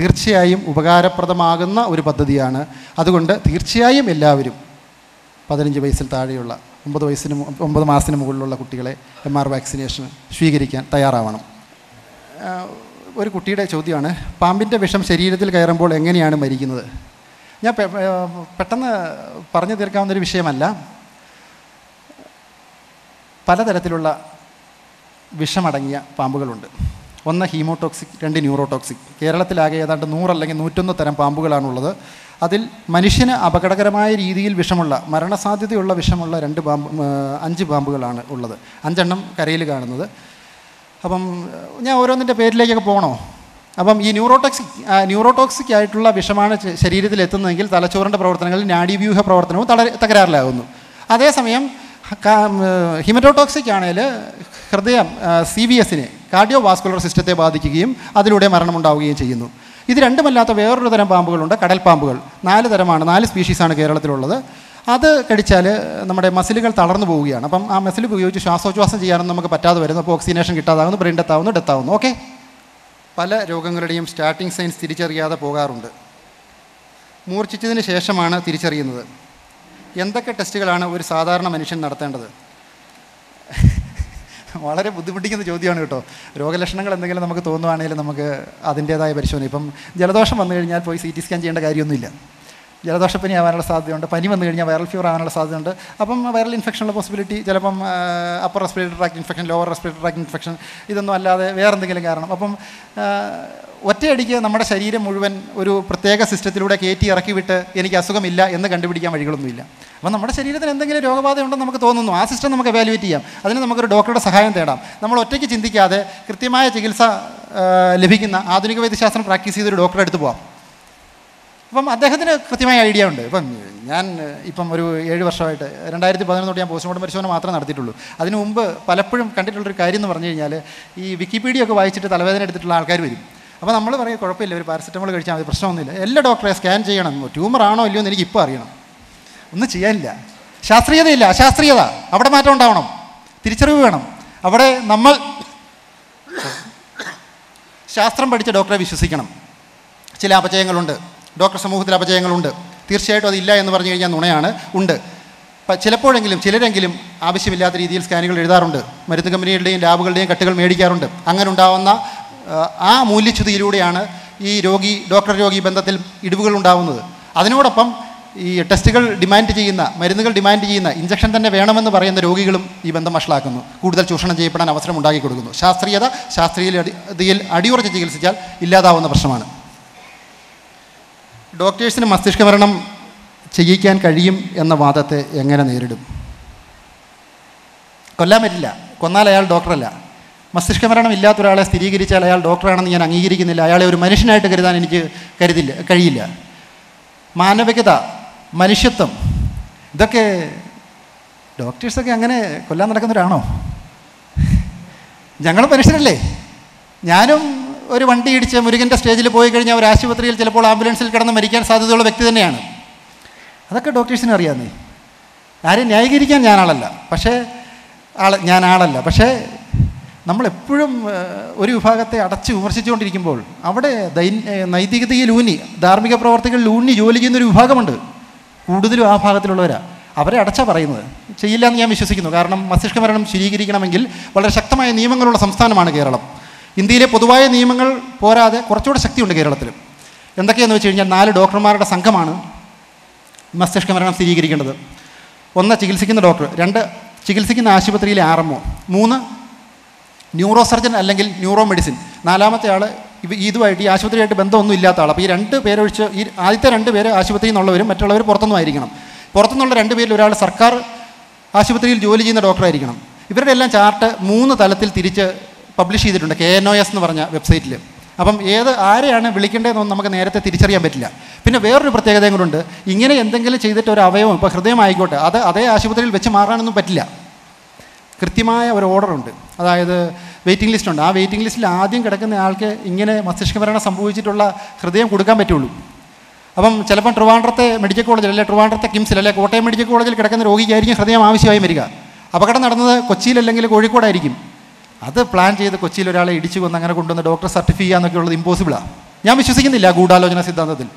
തീർച്ചയായും ഉപകാരപ്രദമാകുന്ന ഒരു പദ്ധതിയാണ്. അതുകൊണ്ട് തീർച്ചയായും എല്ലാവരും പതിനഞ്ച് വയസ്സിൽ താഴെയുള്ള ഒമ്പത് വയസ്സിന് ഒമ്പത് മാസത്തിന് മുകളിലുള്ള കുട്ടികളെ എം ആർ വാക്സിനേഷൻ സ്വീകരിക്കാൻ തയ്യാറാവണം. ഒരു കുട്ടിയുടെ ചോദ്യമാണ് പാമ്പിന്റെ വിഷം ശരീരത്തിൽ കയറുമ്പോൾ എങ്ങനെയാണ് മരിക്കുന്നത്? ഞാൻ പെട്ടെന്ന് പറഞ്ഞു തീർക്കാവുന്നൊരു വിഷയമല്ല. പലതരത്തിലുള്ള വിഷമടങ്ങിയ പാമ്പുകളുണ്ട്. ഒന്ന് ഹീമോടോക്സിക് രണ്ട് ന്യൂറോടോക്സിക്. കേരളത്തിലാകെ ഏതാണ്ട് നൂറല്ലെങ്കിൽ നൂറ്റൊന്ന് തരം പാമ്പുകളാണുള്ളത്. അതിൽ മനുഷ്യന് അപകടകരമായ രീതിയിൽ വിഷമുള്ള മരണസാധ്യതയുള്ള വിഷമുള്ള രണ്ട് പാമ്പ് അഞ്ച് പാമ്പുകളാണ് ഉള്ളത്. അഞ്ചെണ്ണം കരയിൽ കാണുന്നത്. അപ്പം ഞാൻ ഓരോന്നിന്റെ പേരിലേക്കൊക്കെ പോകണോ? അപ്പം ഈ ന്യൂറോടോക്സിക് ന്യൂറോടോക്സിക് ആയിട്ടുള്ള വിഷമാണ് ശരീരത്തിൽ എത്തുന്നതെങ്കിൽ തലച്ചോറിന്റെ പ്രവർത്തനങ്ങളിൽ നാഡീവ്യൂഹ പ്രവർത്തനവും തള തകരാറിലാകുന്നു. അതേസമയം ഹിമറ്റോടോക്സിക് ആണെങ്കിൽ ഹൃദയം സി വി എസിനെ കാർഡിയോ വാസ്കുലർ സിസ്റ്റത്തെ ബാധിക്കുകയും അതിലൂടെ മരണമുണ്ടാവുകയും ചെയ്യുന്നു. ഇത് രണ്ടുമല്ലാത്ത വേറൊരു തരം പാമ്പുകളുണ്ട്. കടൽ പാമ്പുകൾ. നാല് തരമാണ്. നാല് സ്പീഷീസാണ് കേരളത്തിലുള്ളത്. അത് കടിച്ചാൽ നമ്മുടെ മസിലുകൾ തളർന്നു പോവുകയാണ്. അപ്പം ആ മസിൽ ഉപയോഗിച്ച് ശ്വാസോച്ഛ്വാസം ചെയ്യാനൊന്നും നമുക്ക് പറ്റാതെ വരുന്നു. അപ്പോൾ ഓക്സിജനേഷൻ കിട്ടാതാകുന്നു ബ്രെയിൻ ഡെത്താവുന്നു ഡെത്താവുന്നു. ഓക്കെ? പല രോഗങ്ങളുടെയും സ്റ്റാർട്ടിംഗ് സൈൻസ് തിരിച്ചറിയാതെ പോകാറുണ്ട്. മൂർച്ഛിച്ചതിന് ശേഷമാണ് തിരിച്ചറിയുന്നത്. എന്തൊക്കെ ടെസ്റ്റുകളാണ് ഒരു സാധാരണ മനുഷ്യൻ നടത്തേണ്ടത്? വളരെ ബുദ്ധിമുട്ടിക്കുന്ന ചോദ്യമാണ് കേട്ടോ. രോഗലക്ഷണങ്ങൾ എന്തെങ്കിലും നമുക്ക് തോന്നുവാണെങ്കിൽ നമുക്ക് അതിന്റേതായ പരിശോധന. ഇപ്പം ജലദോഷം വന്നു കഴിഞ്ഞാൽ പോയി സി ടി സ്കാൻ ചെയ്യേണ്ട കാര്യമൊന്നുമില്ല. ജലദോഷപ്പനി ആവാനുള്ള സാധ്യതയുണ്ട്. പനി വന്നു കഴിഞ്ഞാൽ വൈറൽ ഫീവർ ആവാനുള്ള സാധ്യതയുണ്ട്. അപ്പം വൈറൽ ഇൻഫെക്ഷനുള്ള പോസിബിലിറ്റി ചിലപ്പം upper respiratory tract infection lower respiratory tract infection ഇതൊന്നും അല്ലാതെ വേറെ എന്തെങ്കിലും കാരണം. അപ്പം ഒറ്റയടിക്ക് നമ്മുടെ ശരീരം മുഴുവൻ ഒരു പ്രത്യേക സിസ്റ്റത്തിലൂടെ കയറ്റി ഇറക്കി വിട്ട് എനിക്ക് അസുഖമില്ല എന്ന് കണ്ടുപിടിക്കാൻ വഴികളൊന്നുമില്ല. അപ്പം നമ്മുടെ ശരീരത്തിന് എന്തെങ്കിലും രോഗബാധ ഉണ്ടെന്ന് നമുക്ക് തോന്നുന്നു. ആ സിസ്റ്റം നമുക്ക് വാലുവേറ്റ് ചെയ്യാം. അതിന് നമുക്കൊരു ഡോക്ടറുടെ സഹായം തേടാം. നമ്മൾ ഒറ്റയ്ക്ക് ചിന്തിക്കാതെ കൃത്യമായ ചികിത്സ ലഭിക്കുന്ന ആധുനിക വൈദ്യശാസ്ത്രം പ്രാക്ടീസ് ചെയ്തൊരു ഡോക്ടറെ അടുത്ത് പോവാം. അപ്പം അദ്ദേഹത്തിന് കൃത്യമായ ഐഡിയ ഉണ്ട്. ഇപ്പം ഞാൻ ഇപ്പം ഒരു ഏഴ് വർഷമായിട്ട് രണ്ടായിരത്തി പതിനൊന്ന് തൊട്ട് ഞാൻ പോസ്റ്റ്മോർട്ടം പരിശോധന മാത്രമേ നടത്തിയിട്ടുള്ളൂ. അതിനു മുമ്പ് പലപ്പോഴും കണ്ടിട്ടുള്ളൊരു കാര്യം എന്ന് പറഞ്ഞു കഴിഞ്ഞാൽ ഈ വിക്കിപീഡിയ ഒക്കെ വായിച്ചിട്ട് തലവേദന എടുത്തിട്ടുള്ള ആൾക്കാർ വരും. അപ്പോൾ നമ്മൾ പറയും കുഴപ്പമില്ല ഒരു പാരസെറ്റമോൾ കഴിച്ചാൽ മതി പ്രശ്നമൊന്നുമില്ല. എല്ലാ ഡോക്ടറെ സ്കാൻ ചെയ്യണം. ട്യൂമർ ആണോ ഇല്ലയോ എന്ന് എനിക്ക് ഇപ്പോൾ അറിയണം. ഒന്നും ചെയ്യാനില്ല. ശാസ്ത്രീയതയില്ല അശാസ്ത്രീയത. അവിടെ മാറ്റം ഉണ്ടാവണം. തിരിച്ചറിവ് വേണം. അവിടെ നമ്മൾ ശാസ്ത്രം പഠിച്ച ഡോക്ടറെ വിശ്വസിക്കണം. ചില അപജയങ്ങളുണ്ട് ഡോക്ടർ സമൂഹത്തിൽ അപജയങ്ങളുണ്ട് തീർച്ചയായിട്ടും അതില്ല എന്ന് പറഞ്ഞു കഴിഞ്ഞാൽ നുണയാണ്. ഉണ്ട്. ചിലപ്പോഴെങ്കിലും ചിലരെങ്കിലും ആവശ്യമില്ലാത്ത രീതിയിൽ സ്കാനുകൾ എഴുതാറുണ്ട്. മരുന്ന് കമ്പനികളുടെയും ലാബുകളുടെയും കട്ടുകൾ മേടിക്കാറുണ്ട്. അങ്ങനെ ഉണ്ടാവുന്ന ആ, ആ മൂല്യച്യുതിയിലൂടെയാണ് ഈ രോഗി ഡോക്ടർ രോഗി ബന്ധത്തിൽ ഇടിവുകൾ ഉണ്ടാവുന്നത്. അതിനോടൊപ്പം ഈ ടെസ്റ്റുകൾ ഡിമാൻഡ് ചെയ്യുന്ന മരുന്നുകൾ ഡിമാൻഡ് ചെയ്യുന്ന ഇഞ്ചക്ഷൻ തന്നെ വേണമെന്ന് പറയുന്ന രോഗികളും ഈ ബന്ധം വഷളാക്കുന്നു. കൂടുതൽ ചൂഷണം ചെയ്യപ്പെടാൻ അവസരം ഉണ്ടാക്കി കൊടുക്കുന്നു. ശാസ്ത്രീയത ശാസ്ത്രീയതയിൽ അടിയുറച്ച് ചികിത്സിച്ചാൽ ഇല്ലാതാവുന്ന പ്രശ്നമാണ്. ഡോക്ടേഴ്സിന് മസ്തിഷ്ക മരണം ചെയ്യിക്കാൻ കഴിയും എന്ന വാദത്തെ എങ്ങനെ നേരിടും? കൊല്ലാൻ പറ്റില്ല. കൊന്നാൽ അയാൾ ഡോക്ടറല്ല. മസ്തിഷ്ക മരണം ഇല്ലാത്ത ഒരാളെ സ്ഥിരീകരിച്ചാൽ അയാൾ ഡോക്ടറാണെന്ന് ഞാൻ അംഗീകരിക്കുന്നില്ല. അയാളെ ഒരു മനുഷ്യനായിട്ട് കരുതാൻ എനിക്ക് കരുതില്ല കഴിയില്ല. മാനവികത മനുഷ്യത്വം ഇതൊക്കെ ഡോക്ടേഴ്സൊക്കെ അങ്ങനെ കൊല്ലാൻ നടക്കുന്നവരാണോ? ഞങ്ങൾ മനുഷ്യരല്ലേ? ഞാനും ഒരു വണ്ടി ഇടിച്ച് മുരുകന്റെ സ്റ്റേജിൽ പോയി കഴിഞ്ഞാൽ ഒരു ആശുപത്രിയിൽ ചിലപ്പോൾ ആംബുലൻസിൽ കിടന്ന് മരിക്കാൻ സാധ്യതയുള്ള വ്യക്തി തന്നെയാണ്. അതൊക്കെ ഡോക്ടേഴ്സിന് അറിയാമെന്നേ ആരെയും ന്യായീകരിക്കാൻ ഞാനാളല്ല. പക്ഷേ ആൾ ഞാൻ ആളല്ല പക്ഷേ നമ്മളെപ്പോഴും ഒരു വിഭാഗത്തെ അടച്ച് വിമർശിച്ചുകൊണ്ടിരിക്കുമ്പോൾ അവിടെ ദൈ നൈതികതയിലൂന്നി ധാർമ്മിക പ്രവർത്തികളിൽ ഊന്നി ജോലി ചെയ്യുന്നൊരു വിഭാഗമുണ്ട്. കൂടുതലും ആ ഭാഗത്തിലുള്ളവരാണ് അവരെ അടച്ചാ പറയുന്നത്. ചെയ്യില്ല എന്ന് ഞാൻ വിശ്വസിക്കുന്നു. കാരണം മസ്തിഷ്ക മരണം ശുചീകരിക്കണമെങ്കിൽ വളരെ ശക്തമായ നിയമങ്ങളുള്ള സംസ്ഥാനമാണ് കേരളം. ഇന്ത്യയിലെ പൊതുവായ നിയമങ്ങൾ പോരാതെ കുറച്ചുകൂടെ ശക്തിയുണ്ട് കേരളത്തിൽ. എന്തൊക്കെയാണെന്ന് വെച്ച് കഴിഞ്ഞാൽ നാല് ഡോക്ടർമാരുടെ സംഘമാണ് മസ്തിഷ്ക മരണം സ്ഥിരീകരിക്കേണ്ടത്. ഒന്ന് ചികിത്സിക്കുന്ന ഡോക്ടർ രണ്ട് ചികിത്സിക്കുന്ന ആശുപത്രിയിലെ ആർ എം ഒ മൂന്ന് ന്യൂറോ സർജൻ അല്ലെങ്കിൽ ന്യൂറോ മെഡിസിൻ നാലാമത്തെ ആൾ ഇതുമായിട്ട് ഈ ആശുപത്രിയായിട്ട് ബന്ധമൊന്നും ഇല്ലാത്ത ആൾ അപ്പോൾ ഈ രണ്ട് പേരൊഴിച്ച് ഈ ആദ്യത്തെ രണ്ട് പേര് ആശുപത്രിയിൽ നിന്നുള്ളവരും മറ്റുള്ളവർ പുറത്തുനിന്നും ആയിരിക്കണം പുറത്തുനിന്നുള്ള രണ്ട് പേരിൽ ഒരാൾ സർക്കാർ ആശുപത്രിയിൽ ജോലി ചെയ്യുന്ന ഡോക്ടറായിരിക്കണം. ഇവരുടെ എല്ലാം ചാർട്ട് മൂന്ന് തലത്തിൽ തിരിച്ച് പബ്ലിഷ് ചെയ്തിട്ടുണ്ട് കെ എൻ ഒ എസ് എന്ന് പറഞ്ഞ വെബ്സൈറ്റിൽ അപ്പം ഏത് ആരെയാണ് വിളിക്കേണ്ടതെന്നൊന്നും നമുക്ക് നേരത്തെ തിരിച്ചറിയാൻ പറ്റില്ല. പിന്നെ വേറൊരു പ്രത്യേകതയും കൂടെ ഉണ്ട്. ഇങ്ങനെ എന്തെങ്കിലും ചെയ്തിട്ട് ഒരു അവയവം ഇപ്പോൾ ഹൃദയമായിക്കോട്ടെ അത് അതേ ആശുപത്രിയിൽ വെച്ച് മാറാനൊന്നും പറ്റില്ല. കൃത്യമായ ഒരു ഓർഡറുണ്ട് അതായത് വെയിറ്റിംഗ് ലിസ്റ്റ് ഉണ്ട്. ആ വെയിറ്റിംഗ് ലിസ്റ്റിൽ ആദ്യം കിടക്കുന്ന ആൾക്ക് ഇങ്ങനെ മസ്തിഷ്കമരണം സംഭവിച്ചിട്ടുള്ള ഹൃദയം കൊടുക്കാൻ പറ്റുള്ളൂ. അപ്പം ചിലപ്പം ട്രിവാൻഡ്രത്തെ മെഡിക്കൽ കോളേജിൽ അല്ലെ ട്രിവാൻഡ്രത്തെ കിംസിൽ അല്ലെ കോട്ടയം മെഡിക്കൽ കോളേജിൽ കിടക്കുന്ന രോഗിക്കായിരിക്കും ഹൃദയം ആവശ്യമായി വരിക. അപകടം നടന്നത് കൊച്ചിയിലല്ലെങ്കിൽ കോഴിക്കോടായിരിക്കും. അത് പ്ലാൻ ചെയ്ത് കൊച്ചിയിൽ ഒരാളെ ഇടിച്ചു കൊന്ന് അങ്ങനെ കൊണ്ടുവന്ന് ഡോക്ടർ സർട്ടിഫൈ ചെയ്യാന്നൊക്കെ ഉള്ളത് ഇമ്പോസിബിളാണ് ഞാൻ വിശ്വസിക്കുന്നില്ല ഗൂഢാലോചന സിദ്ധാന്തത്തിൽ.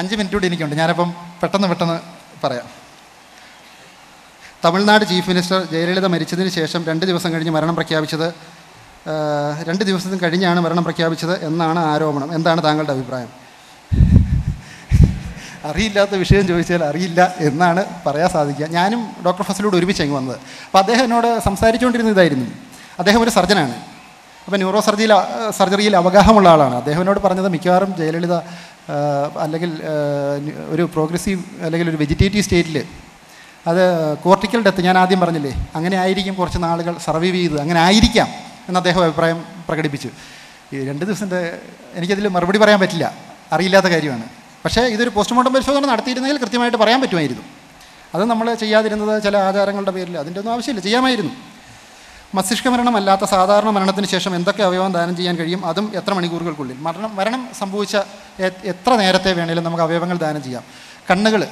അഞ്ച് മിനിറ്റ് കൂടി എനിക്കുണ്ട്. ഞാനപ്പം പെട്ടെന്ന് പെട്ടെന്ന് പറയാം. തമിഴ്നാട് ചീഫ് മിനിസ്റ്റർ ജയലളിത മരിച്ചതിന് ശേഷം രണ്ട് ദിവസം കഴിഞ്ഞ് മരണം പ്രഖ്യാപിച്ചത് രണ്ട് ദിവസത്തിന് കഴിഞ്ഞാണ് മരണം പ്രഖ്യാപിച്ചത് എന്നാണ് ആരോപണം. എന്താണ് താങ്കളുടെ അഭിപ്രായം? അറിയില്ലാത്ത വിഷയം ചോദിച്ചാൽ അറിയില്ല എന്നാണ് പറയാൻ സാധിക്കുക. ഞാനും ഡോക്ടർ ഫസലോട് ഒരുമിച്ച് അങ്ങ് വന്നത്. അപ്പോൾ അദ്ദേഹം എന്നോട് സംസാരിച്ചുകൊണ്ടിരുന്ന ഇതായിരുന്നു. അദ്ദേഹം ഒരു സർജനാണ്. അപ്പോൾ ന്യൂറോ സർജറിയിൽ സർജറിയിൽ അവഗാഹമുള്ള ആളാണ്. അദ്ദേഹം എന്നോട് പറഞ്ഞത് മിക്കവാറും ജയലളിത അല്ലെങ്കിൽ ഒരു പ്രോഗ്രസീവ് അല്ലെങ്കിൽ ഒരു വെജിറ്റേറ്റീവ് സ്റ്റേറ്റിൽ അത് കോർട്ടിക്കൽ ഡെത്ത് ഞാൻ ആദ്യം പറഞ്ഞില്ലേ അങ്ങനെ ആയിരിക്കും കുറച്ച് നാളുകൾ സർവൈവ് ചെയ്ത് അങ്ങനെ ആയിരിക്കാം എന്ന് അദ്ദേഹം അഭിപ്രായം പ്രകടിപ്പിച്ചു. ഈ രണ്ട് ദിവസത്തെ എനിക്കതിൽ മറുപടി പറയാൻ പറ്റില്ല. അറിയില്ലാത്ത കാര്യമാണ്. പക്ഷേ ഇതൊരു പോസ്റ്റ്മോർട്ടം പരിശോധന നടത്തിയിരുന്നെങ്കിൽ കൃത്യമായിട്ട് പറയാൻ പറ്റുമായിരുന്നു. അത് നമ്മൾ ചെയ്യാതിരുന്നത് ചില ആചാരങ്ങളുടെ പേരിൽ അതിന്റെ ഒന്നും ആവശ്യമില്ല ചെയ്യാമായിരുന്നു. മസ്തിഷ്ക മരണമല്ലാത്ത സാധാരണ മരണത്തിന് ശേഷം എന്തൊക്കെ അവയവം ദാനം ചെയ്യാൻ കഴിയും? അതും എത്ര മണിക്കൂറുകൾക്കുള്ളിൽ. മരണം മരണം സംഭവിച്ച എത്ര നേരത്തെ വേണേലും നമുക്ക് അവയവങ്ങൾ ദാനം ചെയ്യാം. കണ്ണുകൾ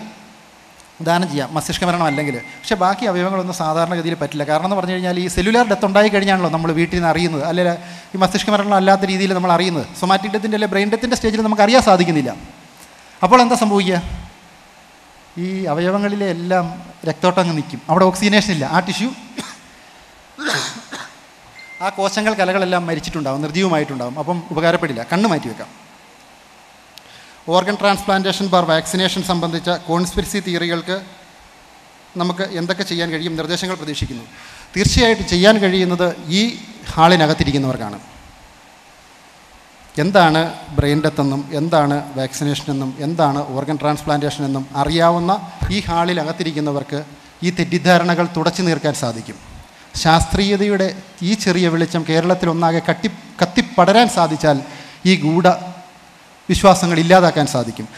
ദാനം ചെയ്യാം മസ്തിഷ്ക മരണം അല്ലെങ്കിൽ. പക്ഷേ ബാക്കി അവയവങ്ങളൊന്നും സാധാരണഗതിയിൽ പറ്റില്ല. കാരണം എന്ന് പറഞ്ഞു കഴിഞ്ഞാൽ ഈ സെല്ലുലാർ ഡെത്ത് ഉണ്ടായി കഴിഞ്ഞാണല്ലോ നമ്മൾ വീട്ടിൽ നിന്ന് അറിയുന്നത്. അല്ലെങ്കിൽ ഈ മസ്തിഷ്ക മരണം അല്ലാത്ത രീതിയിൽ നമ്മൾ അറിയുന്നത്. സൊമാറ്റിക് ഡെത്തിന്റെ അല്ലെങ്കിൽ ബ്രെയിൻ ഡെത്തിന്റെ സ്റ്റേജിൽ നമുക്ക് അറിയാൻ സാധിക്കുന്നില്ല. അപ്പോൾ എന്താ സംഭവിക്കുക? ഈ അവയവങ്ങളിലെ എല്ലാം രക്തോട്ടം അങ്ങ് നിൽക്കും. അവിടെ ഓക്സിജനേഷൻ ഇല്ല. ആ ടിഷ്യൂ ആ കോശങ്ങൾ കലകളെല്ലാം മരിച്ചിട്ടുണ്ടാവും നിർജീവമായിട്ടുണ്ടാവും അപ്പം ഉപകാരപ്പെടില്ല. കണ്ണ് മാറ്റി വെക്കാം. ഓർഗൻ ട്രാൻസ്പ്ലാന്റേഷൻ ബാർ വാക്സിനേഷൻ സംബന്ധിച്ച കോൺസ്പിരസി തിയറികൾക്ക് നമുക്ക് എന്തൊക്കെ ചെയ്യാൻ കഴിയും നിർദ്ദേശങ്ങൾ പ്രതീക്ഷിക്കുന്നു. തീർച്ചയായിട്ടും ചെയ്യാൻ കഴിയുന്നത് ഈ ഹാളിനകത്തിരിക്കുന്നവർക്കാണ്. എന്താണ് ബ്രെയിൻ ഡെത്ത് എന്നും എന്താണ് വാക്സിനേഷൻ എന്നും എന്താണ് ഓർഗൻ ട്രാൻസ്പ്ലാന്റേഷൻ എന്നും അറിയാവുന്ന ഈ ഹാളിൽ അകത്തിരിക്കുന്നവർക്ക് ഈ തെറ്റിദ്ധാരണകൾ തുടച്ചു നീർക്കാൻ സാധിക്കും. ശാസ്ത്രീയതയുടെ ഈ ചെറിയ വെളിച്ചം കേരളത്തിൽ ഒന്നാകെ കട്ടി കത്തിപ്പടരാൻ സാധിച്ചാൽ ഈ ഗൂഢ വിശ്വാസങ്ങൾ ഇല്ലാതാക്കാൻ സാധിക്കും.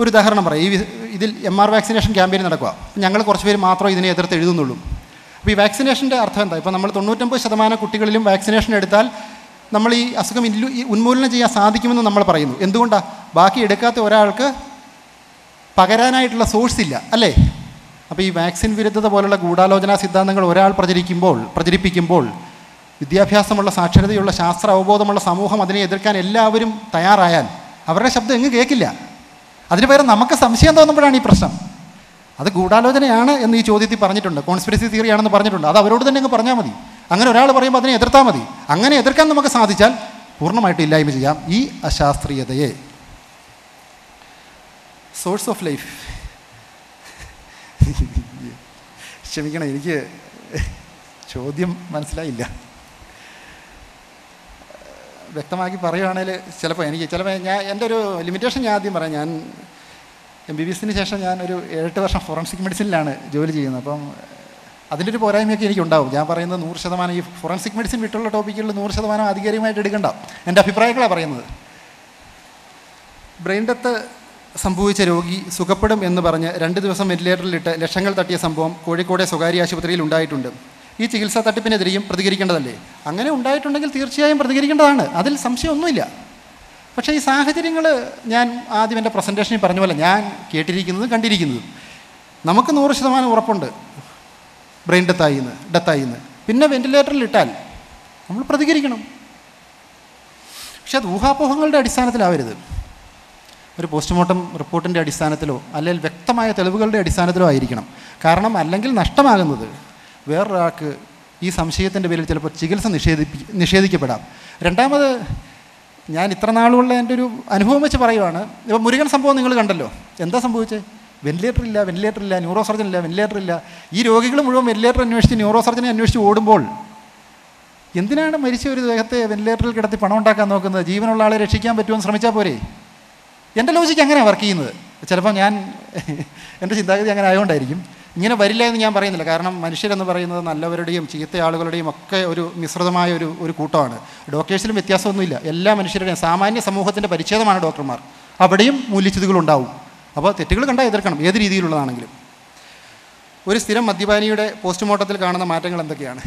ഒരു ഉദാഹരണം പറയാം. ഈ ഇതിൽ എം ആർ വാക്സിനേഷൻ ക്യാമ്പയിൻ നടക്കുക. ഞങ്ങൾ കുറച്ച് പേര് മാത്രം ഇതിനെ എതിർത്ത് എഴുതുന്നുള്ളൂ. അപ്പോൾ ഈ വാക്സിനേഷന്റെ അർത്ഥം എന്താ? ഇപ്പോൾ നമ്മൾ തൊണ്ണൂറ്റൊമ്പത് ശതമാനം കുട്ടികളിലും വാക്സിനേഷൻ എടുത്താൽ നമ്മൾ ഈ അസുഖം ഇല്ലു ഉന്മൂലനം ചെയ്യാൻ സാധിക്കുമെന്ന് നമ്മൾ പറയുന്നു. എന്തുകൊണ്ടാണ് ബാക്കി എടുക്കാത്ത ഒരാൾക്ക് പകരാനായിട്ടുള്ള സോഴ്സ് ഇല്ല അല്ലേ? അപ്പോൾ ഈ വാക്സിൻ വിരുദ്ധത പോലുള്ള ഗൂഢാലോചനാ സിദ്ധാന്തങ്ങൾ ഒരാൾ പ്രചരിക്കുമ്പോൾ പ്രചരിപ്പിക്കുമ്പോൾ വിദ്യാഭ്യാസമുള്ള സാക്ഷരതയുള്ള ശാസ്ത്ര അവബോധമുള്ള സമൂഹം അതിനെ എതിർക്കാൻ എല്ലാവരും തയ്യാറായാൽ അവരുടെ ശബ്ദം എങ്ങ് കേൾക്കില്ല. അതിന് പകരം നമുക്ക് സംശയം തോന്നുമ്പോഴാണ് ഈ പ്രശ്നം. അത് ഗൂഢാലോചനയാണ് എന്ന് ഈ ചോദ്യത്തിൽ പറഞ്ഞിട്ടുണ്ട്. കോൺസ്പിറസി തിയറിയാണെന്ന് പറഞ്ഞിട്ടുണ്ട്. അത് അവരോട് തന്നെ അങ്ങ് പറഞ്ഞാൽ മതി. അങ്ങനെ ഒരാൾ പറയുമ്പോൾ അതിനെ എതിർത്താൽ മതി. അങ്ങനെ എതിർക്കാൻ നമുക്ക് സാധിച്ചാൽ പൂർണമായിട്ട് ഇല്ലായ്മ ചെയ്യാം. ഈ അശാസ്ത്രീയതയെ. സോഴ്സ് ഓഫ് ലൈഫ് ക്ഷമിക്കണം എനിക്ക് ചോദ്യം മനസ്സിലായില്ല. വ്യക്തമാക്കി പറയുകയാണെങ്കിൽ ചിലപ്പോൾ എനിക്ക് ചിലപ്പോൾ ഞാൻ എന്റെ ഒരു ലിമിറ്റേഷൻ ഞാൻ ആദ്യം പറയാം. ഞാൻ എം ബി ബി എസിന് ശേഷം ഞാൻ ഒരു ഏഴെട്ട് വർഷം ഫോറൻസിക് മെഡിസിനിലാണ് ജോലി ചെയ്യുന്നത്. അപ്പം അതിന്റെ ഒരു പോരായ്മയൊക്കെ എനിക്കുണ്ടാവും. ഞാൻ പറയുന്നത് നൂറ് ശതമാനം ഈ ഫോറൻസിക് മെഡിസിൻ വിട്ടുള്ള ടോപ്പിക്കുകളിൽ നൂറ് ശതമാനം ആധികാരികമായിട്ട് എടുക്കണ്ട. എന്റെ അഭിപ്രായങ്ങളാണ് പറയുന്നത്. ബ്രെയിൻ ഡെത്ത് സംഭവിച്ച രോഗി സുഖപ്പെടും എന്ന് പറഞ്ഞ് രണ്ട് ദിവസം വെന്റിലേറ്ററിലിട്ട് ലക്ഷങ്ങൾ തട്ടിയ സംഭവം കോഴിക്കോട് സ്വകാര്യ ആശുപത്രിയിൽ ഉണ്ടായിട്ടുണ്ട്. ഈ ചികിത്സാ തട്ടിപ്പിനെതിരെയും പ്രതികരിക്കേണ്ടതല്ലേ? അങ്ങനെ ഉണ്ടായിട്ടുണ്ടെങ്കിൽ തീർച്ചയായും പ്രതികരിക്കേണ്ടതാണ്. അതിൽ സംശയമൊന്നുമില്ല. പക്ഷേ ഈ സാഹചര്യങ്ങൾ ഞാൻ ആദ്യം എന്റെ പ്രസന്റേഷനിൽ പറഞ്ഞ പോലെ ഞാൻ കേട്ടിരിക്കുന്നതും കണ്ടിരിക്കുന്നതും. നമുക്ക് നൂറ് ശതമാനം ഉറപ്പുണ്ട്. ബ്രെയിൻ ഡെത്തായി എന്ന് ഡെത്തായി എന്ന് പിന്നെ വെന്റിലേറ്ററിൽ ഇട്ടാൽ നമ്മൾ പ്രതികരിക്കണം. പക്ഷെ അത് ഊഹാപോഹങ്ങളുടെ അടിസ്ഥാനത്തിലാവരുത്. ഒരു പോസ്റ്റ്മോർട്ടം റിപ്പോർട്ടിന്റെ അടിസ്ഥാനത്തിലോ അല്ലെങ്കിൽ വ്യക്തമായ തെളിവുകളുടെ അടിസ്ഥാനത്തിലോ ആയിരിക്കണം. കാരണം അല്ലെങ്കിൽ നഷ്ടമാകുന്നത് വേറൊരാൾക്ക് ഈ സംശയത്തിന്റെ പേരിൽ ചിലപ്പോൾ ചികിത്സ നിഷേധിപ്പി നിഷേധിക്കപ്പെടാം. രണ്ടാമത് ഞാൻ ഇത്ര നാളുള്ള എന്റെ ഒരു അനുഭവം വെച്ച് പറയുവാണ്. ഇപ്പോൾ മുരുകൻ സംഭവം നിങ്ങൾ കണ്ടല്ലോ. എന്താ സംഭവിച്ചത് വെന്റിലേറ്റർ ഇല്ല വെന്റിലേറ്റർ ഇല്ല ന്യൂറോ സർജൻ ഇല്ല വെന്റിലേറ്റർ ഇല്ല. ഈ രോഗികൾ മുഴുവൻ വെന്റിലേറ്റർ അന്വേഷിച്ച് ന്യൂറോ സർജനെ അന്വേഷിച്ച് ഓടുമ്പോൾ എന്തിനാണ് മരിച്ച ഒരു ദേഹത്തെ വെന്റിലേറ്ററിൽ കിടത്തി പണം ഉണ്ടാക്കാൻ നോക്കുന്നത്? ജീവനുള്ള ആളെ രക്ഷിക്കാൻ പറ്റുമെന്ന് ശ്രമിച്ചാൽ പോരെ? എന്റെ ലോജിക്ക് അങ്ങനെയാണ് വർക്ക് ചെയ്യുന്നത്. ചിലപ്പോൾ ഞാൻ എന്റെ ചിന്താഗതി അങ്ങനെ ആയതുകൊണ്ടായിരിക്കും ഇങ്ങനെ വരില്ല എന്ന് ഞാൻ പറയുന്നില്ല. കാരണം മനുഷ്യരെന്ന് പറയുന്നത് നല്ലവരുടെയും ചീത്ത ആളുകളുടെയും ഒക്കെ ഒരു മിശ്രിതമായ ഒരു ഒരു കൂട്ടമാണ്. ഡോക്ടേഴ്സിലും വ്യത്യാസമൊന്നുമില്ല. എല്ലാ മനുഷ്യരുടെയും സാമാന്യ സമൂഹത്തിന്റെ പരിച്ഛേദമാണ് ഡോക്ടർമാർ. അവിടെയും മൂല്യച്യുതികളുണ്ടാവും. അപ്പോൾ തെറ്റുകൾ കണ്ടാൽ എതിർക്കണം ഏത് രീതിയിലുള്ളതാണെങ്കിലും. ഒരു സ്ഥിരം മദ്യപാനിയുടെ പോസ്റ്റ്മോർട്ടത്തിൽ കാണുന്ന മാറ്റങ്ങൾ എന്തൊക്കെയാണ്?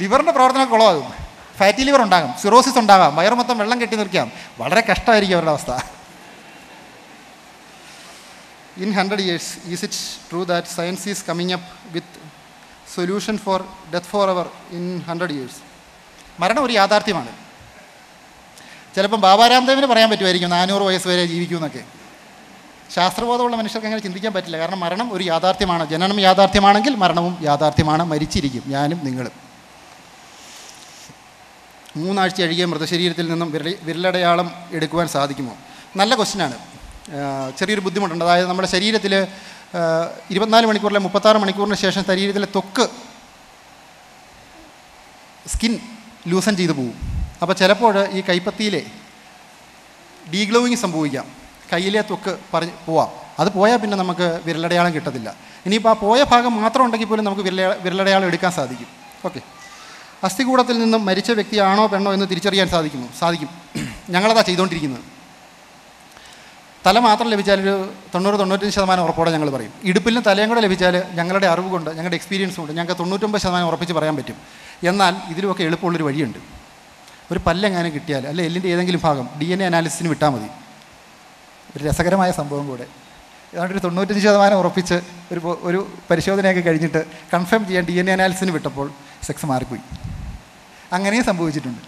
ലിവറിന്റെ പ്രവർത്തനം കുളമാകും ഫാറ്റി ലിവർ ഉണ്ടാകും സിറോസിസ് ഉണ്ടാകാം വയറ് മൊത്തം വെള്ളം കെട്ടി നിൽക്കാം വളരെ കഷ്ടമായിരിക്കും അവരുടെ അവസ്ഥ. In hundred years is it true that science is coming up with solution for death for our in hundred years മരണം ഒരു യാഥാർത്ഥ്യമാണ്. ചിലപ്പം ബാബാ രാംദേവിന് പറയാൻ പറ്റുമായിരിക്കും നാനൂറ് വയസ്സ് വരെ ജീവിക്കുമെന്നൊക്കെ. ശാസ്ത്രബോധമുള്ള മനുഷ്യർക്ക് അങ്ങനെ ചിന്തിക്കാൻ പറ്റില്ല. കാരണം മരണം ഒരു യാഥാർത്ഥ്യമാണ്. ജനനം യാഥാർത്ഥ്യമാണെങ്കിൽ മരണവും യാഥാർത്ഥ്യമാണ്. മരിച്ചിരിക്കും. ഞാനും നിങ്ങളും. മൂന്നാഴ്ച അഴുകിയ മൃതശരീരത്തിൽ നിന്നും വിരൽ വിരലടയാളം എടുക്കുവാൻ സാധിക്കുമോ? നല്ല ക്വസ്റ്റ്യനാണ്. ചെറിയൊരു ബുദ്ധിമുട്ടുണ്ട്. അതായത് നമ്മുടെ ശരീരത്തിൽ ഇരുപത്തിനാല് മണിക്കൂറിലെ മുപ്പത്താറ് മണിക്കൂറിന് ശേഷം ശരീരത്തിലെ തൊക്ക് സ്കിൻ ലൂസൺ ചെയ്തു പോകും. അപ്പോൾ ചിലപ്പോൾ ഈ കൈപ്പത്തിയിലെ ഡീഗ്ലോവിങ് സംഭവിക്കാം. കയ്യിലെ തൊക്ക് പറഞ്ഞ് പോവാം. അത് പോയാൽ പിന്നെ നമുക്ക് വിരലടയാളം കിട്ടത്തില്ല. ഇനിയിപ്പോൾ ആ പോയ ഭാഗം മാത്രം ഉണ്ടെങ്കിൽ പോലും നമുക്ക് വിരല വിരലടയാളം എടുക്കാൻ സാധിക്കും. ഓക്കെ അസ്ഥികൂടത്തിൽ നിന്നും മരിച്ച വ്യക്തിയാണോ പെണ്ണോ എന്ന് തിരിച്ചറിയാൻ സാധിക്കുന്നു. സാധിക്കും. ഞങ്ങളതാ ചെയ്തുകൊണ്ടിരിക്കുന്നത് തല മാത്രം ലഭിച്ചാൽ ഒരു തൊണ്ണൂറ് തൊണ്ണൂറ്റഞ്ച് ശതമാനം ഉറപ്പോടെ ഞങ്ങൾ പറയും. ഇടുപ്പിലും തലയും കൂടെ ലഭിച്ചാൽ ഞങ്ങളുടെ അറിവ് കൊണ്ട് ഞങ്ങളുടെ എക്സ്പീരിയൻസ് കൊണ്ട് ഞങ്ങൾക്ക് തൊണ്ണൂറ്റൊമ്പത് ശതമാനം ഉറപ്പിച്ച് പറയാൻ പറ്റും. എന്നാൽ ഇതിലുമൊക്കെ എളുപ്പമുള്ളൊരു വഴിയുണ്ട്. ഒരു പല്ലെങ്ങാനും കിട്ടിയാൽ അല്ലെ എല്ലിന്റെ ഏതെങ്കിലും ഭാഗം ഡി എൻ എ അനാലിസിന് വിട്ടാൽ മതി. ഒരു രസകരമായ സംഭവം കൂടെ. ഏതാണ്ട് ഒരു തൊണ്ണൂറ്റഞ്ച് ശതമാനം ഉറപ്പിച്ച് ഒരു ഒരു പരിശോധനയൊക്കെ കഴിഞ്ഞിട്ട് കൺഫേം ചെയ്യാൻ ഡി എൻ എ അനാലിസിന് വിട്ടപ്പോൾ സെക്സ് മാറിപ്പോയി. അങ്ങനെയും സംഭവിച്ചിട്ടുണ്ട്.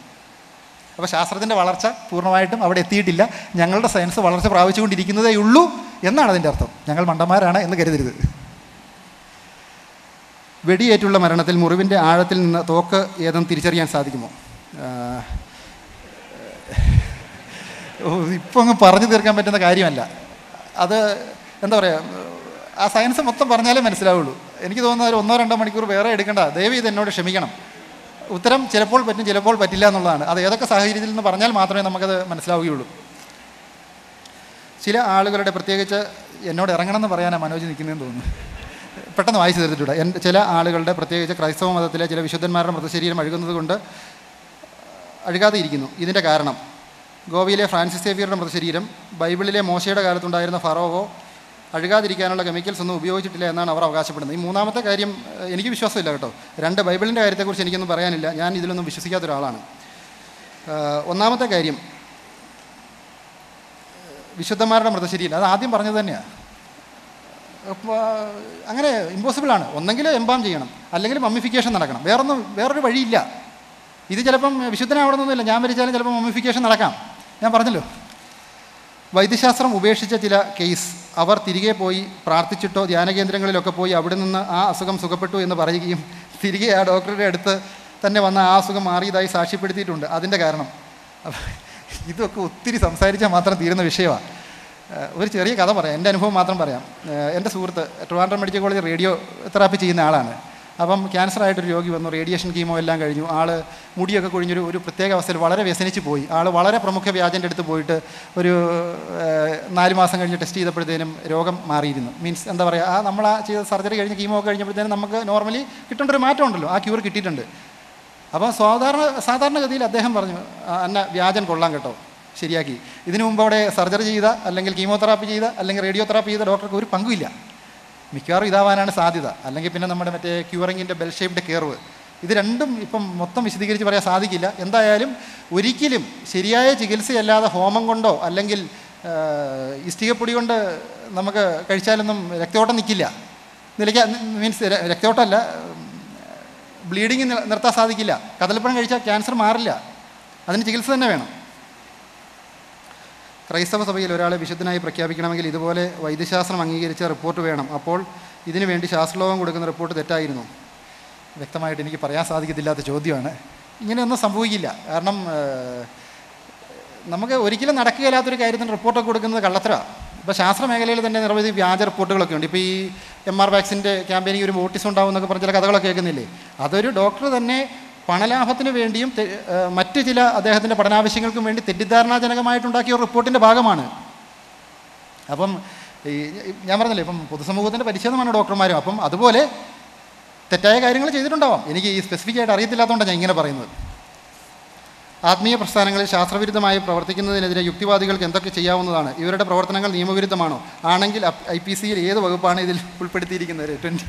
അപ്പോൾ ശാസ്ത്രത്തിന്റെ വളർച്ച പൂർണമായിട്ടും അവിടെ എത്തിയിട്ടില്ല. ഞങ്ങളുടെ സയൻസ് വളർച്ച പ്രാപിച്ചുകൊണ്ടിരിക്കുന്നതേ ഉള്ളൂ എന്നാണ് അതിന്റെ അർത്ഥം. ഞങ്ങൾ മണ്ടന്മാരാണ് എന്ന് കരുതരുത്. വെടിയേറ്റുള്ള മരണത്തിൽ മുറിവിന്റെ ആഴത്തിൽ നിന്ന് തോക്ക് ഏതെന്ന് തിരിച്ചറിയാൻ സാധിക്കുമോ? ആ, ഓ, ഇപ്പം അങ്ങ് പറഞ്ഞു തീർക്കാൻ പറ്റുന്ന കാര്യമല്ല. അത് എന്താ പറയുക ആ സയൻസ് മൊത്തം പറഞ്ഞാലേ മനസ്സിലാവുള്ളൂ. എനിക്ക് തോന്നുന്നത് ഒരു ഒന്നോ രണ്ടോ മണിക്കൂർ വേറെ എടുക്കണ്ട. ദയവ് ഇത് എന്നോട് ക്ഷമിക്കണം. ഉത്തരം ചിലപ്പോൾ പറ്റും ചിലപ്പോൾ പറ്റില്ല എന്നുള്ളതാണ്. അത് ഏതൊക്കെ സാഹചര്യത്തിൽ നിന്ന് പറഞ്ഞാൽ മാത്രമേ നമുക്കത് മനസ്സിലാവുകയുള്ളൂ. ചില ആളുകളുടെ പ്രത്യേകിച്ച് എന്നോട് ഇറങ്ങണം എന്ന് പറയാനാണ് മനോജ് നിൽക്കുന്നതെന്ന് തോന്നുന്നു. പെട്ടെന്ന് വായിച്ചു തീർത്തിട്ടുണ്ട് ചില ആളുകളുടെ പ്രത്യേകിച്ച് ക്രൈസ്തവ മതത്തിലെ ചില വിശുദ്ധന്മാരുടെ മൃതശരീരം അഴുകുന്നത് കൊണ്ട് അഴുകാതെ ഇരിക്കുന്നു ഇതിന്റെ കാരണം ഗോവയിലെ ഫ്രാൻസിസ് സേവിയറുടെ മൃതശരീരം ബൈബിളിലെ മോശയുടെ കാലത്തുണ്ടായിരുന്ന ഫറോവോ അഴുകാതിരിക്കാനുള്ള കെമിക്കൽസ് ഒന്നും ഉപയോഗിച്ചിട്ടില്ല എന്നാണ് അവർ അവകാശപ്പെടുന്നത്. ഈ മൂന്നാമത്തെ കാര്യം എനിക്ക് വിശ്വാസമില്ല കേട്ടോ. രണ്ട് ബൈബിളിന്റെ കാര്യത്തെക്കുറിച്ച് എനിക്കൊന്നും പറയാനില്ല. ഞാൻ ഇതിലൊന്നും വിശ്വസിക്കാത്ത ഒരാളാണ്. ഒന്നാമത്തെ കാര്യം വിശുദ്ധന്മാരുടെ മൃതശരീരം അത് ആദ്യം പറഞ്ഞത് തന്നെയാണ് അങ്ങനെ ഇമ്പോസിബിളാണ്. ഒന്നെങ്കിൽ എംബാം ചെയ്യണം. അല്ലെങ്കിൽ മമ്മിഫിക്കേഷൻ നടക്കണം. വേറൊന്നും വേറൊരു വഴിയില്ല. ഇത് ചിലപ്പം വിശുദ്ധനാവണമെന്നൊന്നുമില്ല. ഞാൻ മരിച്ചാലും ചിലപ്പോൾ മമ്മിഫിക്കേഷൻ നടക്കാം. ഞാൻ പറഞ്ഞല്ലോ. വൈദ്യശാസ്ത്രം ഉപേക്ഷിച്ച ചില കേസ് അവർ തിരികെ പോയി പ്രാർത്ഥിച്ചിട്ടോ ധ്യാന ധ്യാനകേന്ദ്രങ്ങളിലൊക്കെ പോയി അവിടെ നിന്ന് ആ അസുഖം സുഖപ്പെട്ടു എന്ന് പറയുകയും തിരികെ ആ ഡോക്ടറുടെ അടുത്ത് തന്നെ വന്ന ആ അസുഖം മാറിയതായി സാക്ഷ്യപ്പെടുത്തിയിട്ടുണ്ട്. അതിന്റെ കാരണം. ഇതൊക്കെ ഒത്തിരി സംസാരിച്ചാൽ മാത്രം തീരുന്ന വിഷയമാണ് ഒരു ചെറിയ കഥ പറയാം. എന്റെ അനുഭവം മാത്രം പറയാം. എന്റെ സുഹൃത്ത് Trivandrum medical college radiotherapy ചെയ്യുന്ന ആളാണ്. അപ്പം ക്യാൻസർ ആയിട്ടൊരു രോഗി വന്നു റേഡിയേഷൻ കീമോ എല്ലാം കഴിഞ്ഞു. ആൾ മുടിയൊക്കെ കൊഴിഞ്ഞൊരു ഒരു പ്രത്യേക അവസ്ഥയിൽ വളരെ വ്യസനിച്ച് പോയി. ആൾ വളരെ പ്രമുഖ വ്യാജന്റെ അടുത്ത് പോയിട്ട് ഒരു നാല് മാസം കഴിഞ്ഞ് ടെസ്റ്റ് ചെയ്തപ്പോഴത്തേനും രോഗം മാറിയിരുന്നു. മീൻസ് എന്താ പറയുക ആ നമ്മൾ ആ ചെയ്ത സർജറി കഴിഞ്ഞ് കീമോ ഒക്കെ കഴിഞ്ഞപ്പോഴത്തേനും നമുക്ക് നോർമലി കിട്ടേണ്ട ഒരു മാറ്റം ഉണ്ടല്ലോ ആ ക്യൂർ കിട്ടിയിട്ടുണ്ട്. അപ്പോൾ സാധാരണ സാധാരണഗതിയിൽ അദ്ദേഹം പറഞ്ഞു "ആ, അന്ന വ്യാജൻ കൊള്ളാം കേട്ടോ ശരിയാക്കി. ഇതിനു മുമ്പ് അവിടെ സർജറി ചെയ്ത അല്ലെങ്കിൽ കീമോതെറാപ്പി ചെയ്ത അല്ലെങ്കിൽ റേഡിയോതെറാപ്പി ചെയ്ത ഡോക്ടർക്ക് ഒരു പങ്കുമില്ല മിക്കവാറും ഇതാവാനാണ് സാധ്യത. അല്ലെങ്കിൽ പിന്നെ നമ്മുടെ മറ്റേ ക്യൂറിങ്ങിന്റെ ബെൽ ഷേപ്ഡ് കെയർവ് ഇത് രണ്ടും ഇപ്പം മൊത്തം വിശദീകരിച്ച് പറയാൻ സാധിക്കില്ല. എന്തായാലും ഒരിക്കലും ശരിയായ ചികിത്സയല്ലാതെ ഹോമം കൊണ്ടോ അല്ലെങ്കിൽ ഇഷ്ടികപ്പൊടി കൊണ്ട് നമുക്ക് കഴിച്ചാലൊന്നും രക്തയോട്ടം നിൽക്കില്ല നിലയ്ക്ക മീൻസ് രക്തയോട്ടമല്ല ബ്ലീഡിങ് നിർത്താൻ സാധിക്കില്ല. കദളിപ്പഴം കഴിച്ചാൽ ക്യാൻസർ മാറില്ല. അതിന് ചികിത്സ തന്നെ വേണം. ക്രൈസ്തവ സഭയിൽ ഒരാളെ വിശുദ്ധനായി പ്രഖ്യാപിക്കണമെങ്കിൽ ഇതുപോലെ വൈദ്യശാസ്ത്രം അംഗീകരിച്ച റിപ്പോർട്ട് വേണം. അപ്പോൾ ഇതിനു വേണ്ടി ശാസ്ത്രലോകം കൊടുക്കുന്ന റിപ്പോർട്ട് തെറ്റായിരുന്നു. വ്യക്തമായിട്ട് എനിക്ക് പറയാൻ സാധിക്കത്തില്ലാത്ത ചോദ്യമാണ്. ഇങ്ങനെയൊന്നും സംഭവിക്കില്ല. കാരണം നമുക്ക് ഒരിക്കലും നടക്കുകയില്ലാത്തൊരു കാര്യത്തിന് റിപ്പോർട്ടൊക്കെ കൊടുക്കുന്നത് കള്ളത്തരമാണ് ഇപ്പോൾ ശാസ്ത്ര മേഖലയിൽ തന്നെ നിരവധി വ്യാജ റിപ്പോർട്ടുകളൊക്കെ ഉണ്ട്. ഇപ്പോൾ ഈ എം ആർ വാക്സിന്റെ ക്യാമ്പയിനിങ് ഒരു ഓട്ടിസം ഉണ്ടാവും എന്നൊക്കെ പറഞ്ഞ ചില കഥകളൊക്കെ കേൾക്കുന്നില്ലേ? അതൊരു ഡോക്ടർ തന്നെ പണലാഭത്തിന് വേണ്ടിയും മറ്റ് ചില അദ്ദേഹത്തിന്റെ പഠനാവശ്യങ്ങൾക്കും വേണ്ടി തെറ്റിദ്ധാരണാജനകമായിട്ടുണ്ടാക്കിയ ഒരു റിപ്പോർട്ടിന്റെ ഭാഗമാണ്. അപ്പം ഈ ഞാൻ പറഞ്ഞില്ലേ ഇപ്പം പൊതുസമൂഹത്തിന്റെ പരിച്ഛേദമാണ് ഡോക്ടർമാരും. അപ്പം അതുപോലെ തെറ്റായ കാര്യങ്ങൾ ചെയ്തിട്ടുണ്ടാവാം. എനിക്ക് ഈ സ്പെസിഫിക് ആയിട്ട് അറിയത്തില്ലാത്തതുകൊണ്ടാണ് ഞാൻ ഇങ്ങനെ പറയുന്നത്. ആത്മീയ പ്രസ്ഥാനങ്ങളിൽ ശാസ്ത്രവിരുദ്ധമായി പ്രവർത്തിക്കുന്നതിനെതിരെ യുക്തിവാദികൾക്ക് എന്തൊക്കെ ചെയ്യാവുന്നതാണ്? ഇവരുടെ പ്രവർത്തനങ്ങൾ നിയമവിരുദ്ധമാണോ? ആണെങ്കിൽ ഐ പി സിയിൽ ഏത് വകുപ്പാണ് ഇതിൽ ഉൾപ്പെടുത്തിയിരിക്കുന്നത്? ട്വന്റി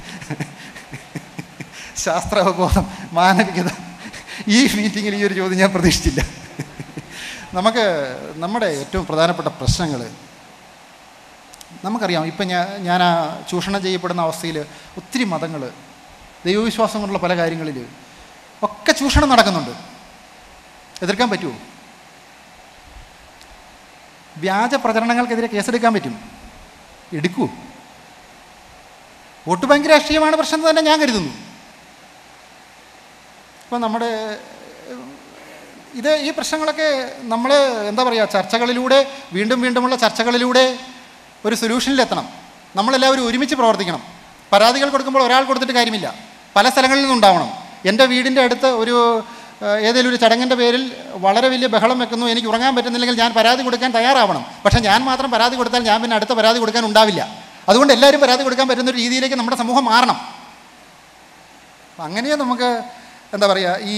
ശാസ്ത്രാവബോധം മാനവികത. ഈ മീറ്റിങ്ങിൽ ഈ ഒരു ചോദ്യം ഞാൻ പ്രതീക്ഷിച്ചില്ല. നമുക്ക് നമ്മുടെ ഏറ്റവും പ്രധാനപ്പെട്ട പ്രശ്നങ്ങൾ നമുക്കറിയാം ഇപ്പം ഞാൻ ഞാൻ ആ ചൂഷണം ചെയ്യപ്പെടുന്ന അവസ്ഥയിൽ ഒത്തിരി മതങ്ങൾ ദൈവവിശ്വാസം കൊണ്ടുള്ള പല കാര്യങ്ങളിൽ ഒക്കെ ചൂഷണം നടക്കുന്നുണ്ട്. എതിർക്കാൻ പറ്റുമോ? വ്യാജ പ്രചരണങ്ങൾക്കെതിരെ കേസെടുക്കാൻ പറ്റും. എടുക്കൂ. വോട്ട് ബാങ്ക് രാഷ്ട്രീയമാണ് പ്രശ്നം തന്നെ ഞാൻ കരുതുന്നു. ഇപ്പം നമ്മുടെ ഇത് ഈ പ്രശ്നങ്ങളൊക്കെ നമ്മൾ എന്താ പറയുക ചർച്ചകളിലൂടെ വീണ്ടും വീണ്ടുമുള്ള ചർച്ചകളിലൂടെ ഒരു സൊല്യൂഷനിലെത്തണം. നമ്മളെല്ലാവരും ഒരുമിച്ച് പ്രവർത്തിക്കണം. പരാതികൾ കൊടുക്കുമ്പോൾ ഒരാൾ കൊടുത്തിട്ട് കാര്യമില്ല. പല സ്ഥലങ്ങളിൽ നിന്നുണ്ടാവണം. എന്റെ വീടിന്റെ അടുത്ത് ഒരു ഏതെങ്കിലും ഒരു ചടങ്ങിന്റെ പേരിൽ വളരെ വലിയ ബഹളം വെക്കുന്നു. എനിക്ക് ഉറങ്ങാൻ പറ്റുന്നില്ലെങ്കിൽ ഞാൻ പരാതി കൊടുക്കാൻ തയ്യാറാവണം. പക്ഷേ ഞാൻ മാത്രം പരാതി കൊടുത്താൽ ഞാൻ പിന്നെ അടുത്ത പരാതി കൊടുക്കാൻ ഉണ്ടാവില്ല. അതുകൊണ്ട് എല്ലാവരും പരാതി കൊടുക്കാൻ പറ്റുന്ന ഒരു രീതിയിലേക്ക് നമ്മുടെ സമൂഹം മാറണം. അങ്ങനെയേ നമുക്ക് എന്താ പറയുക ഈ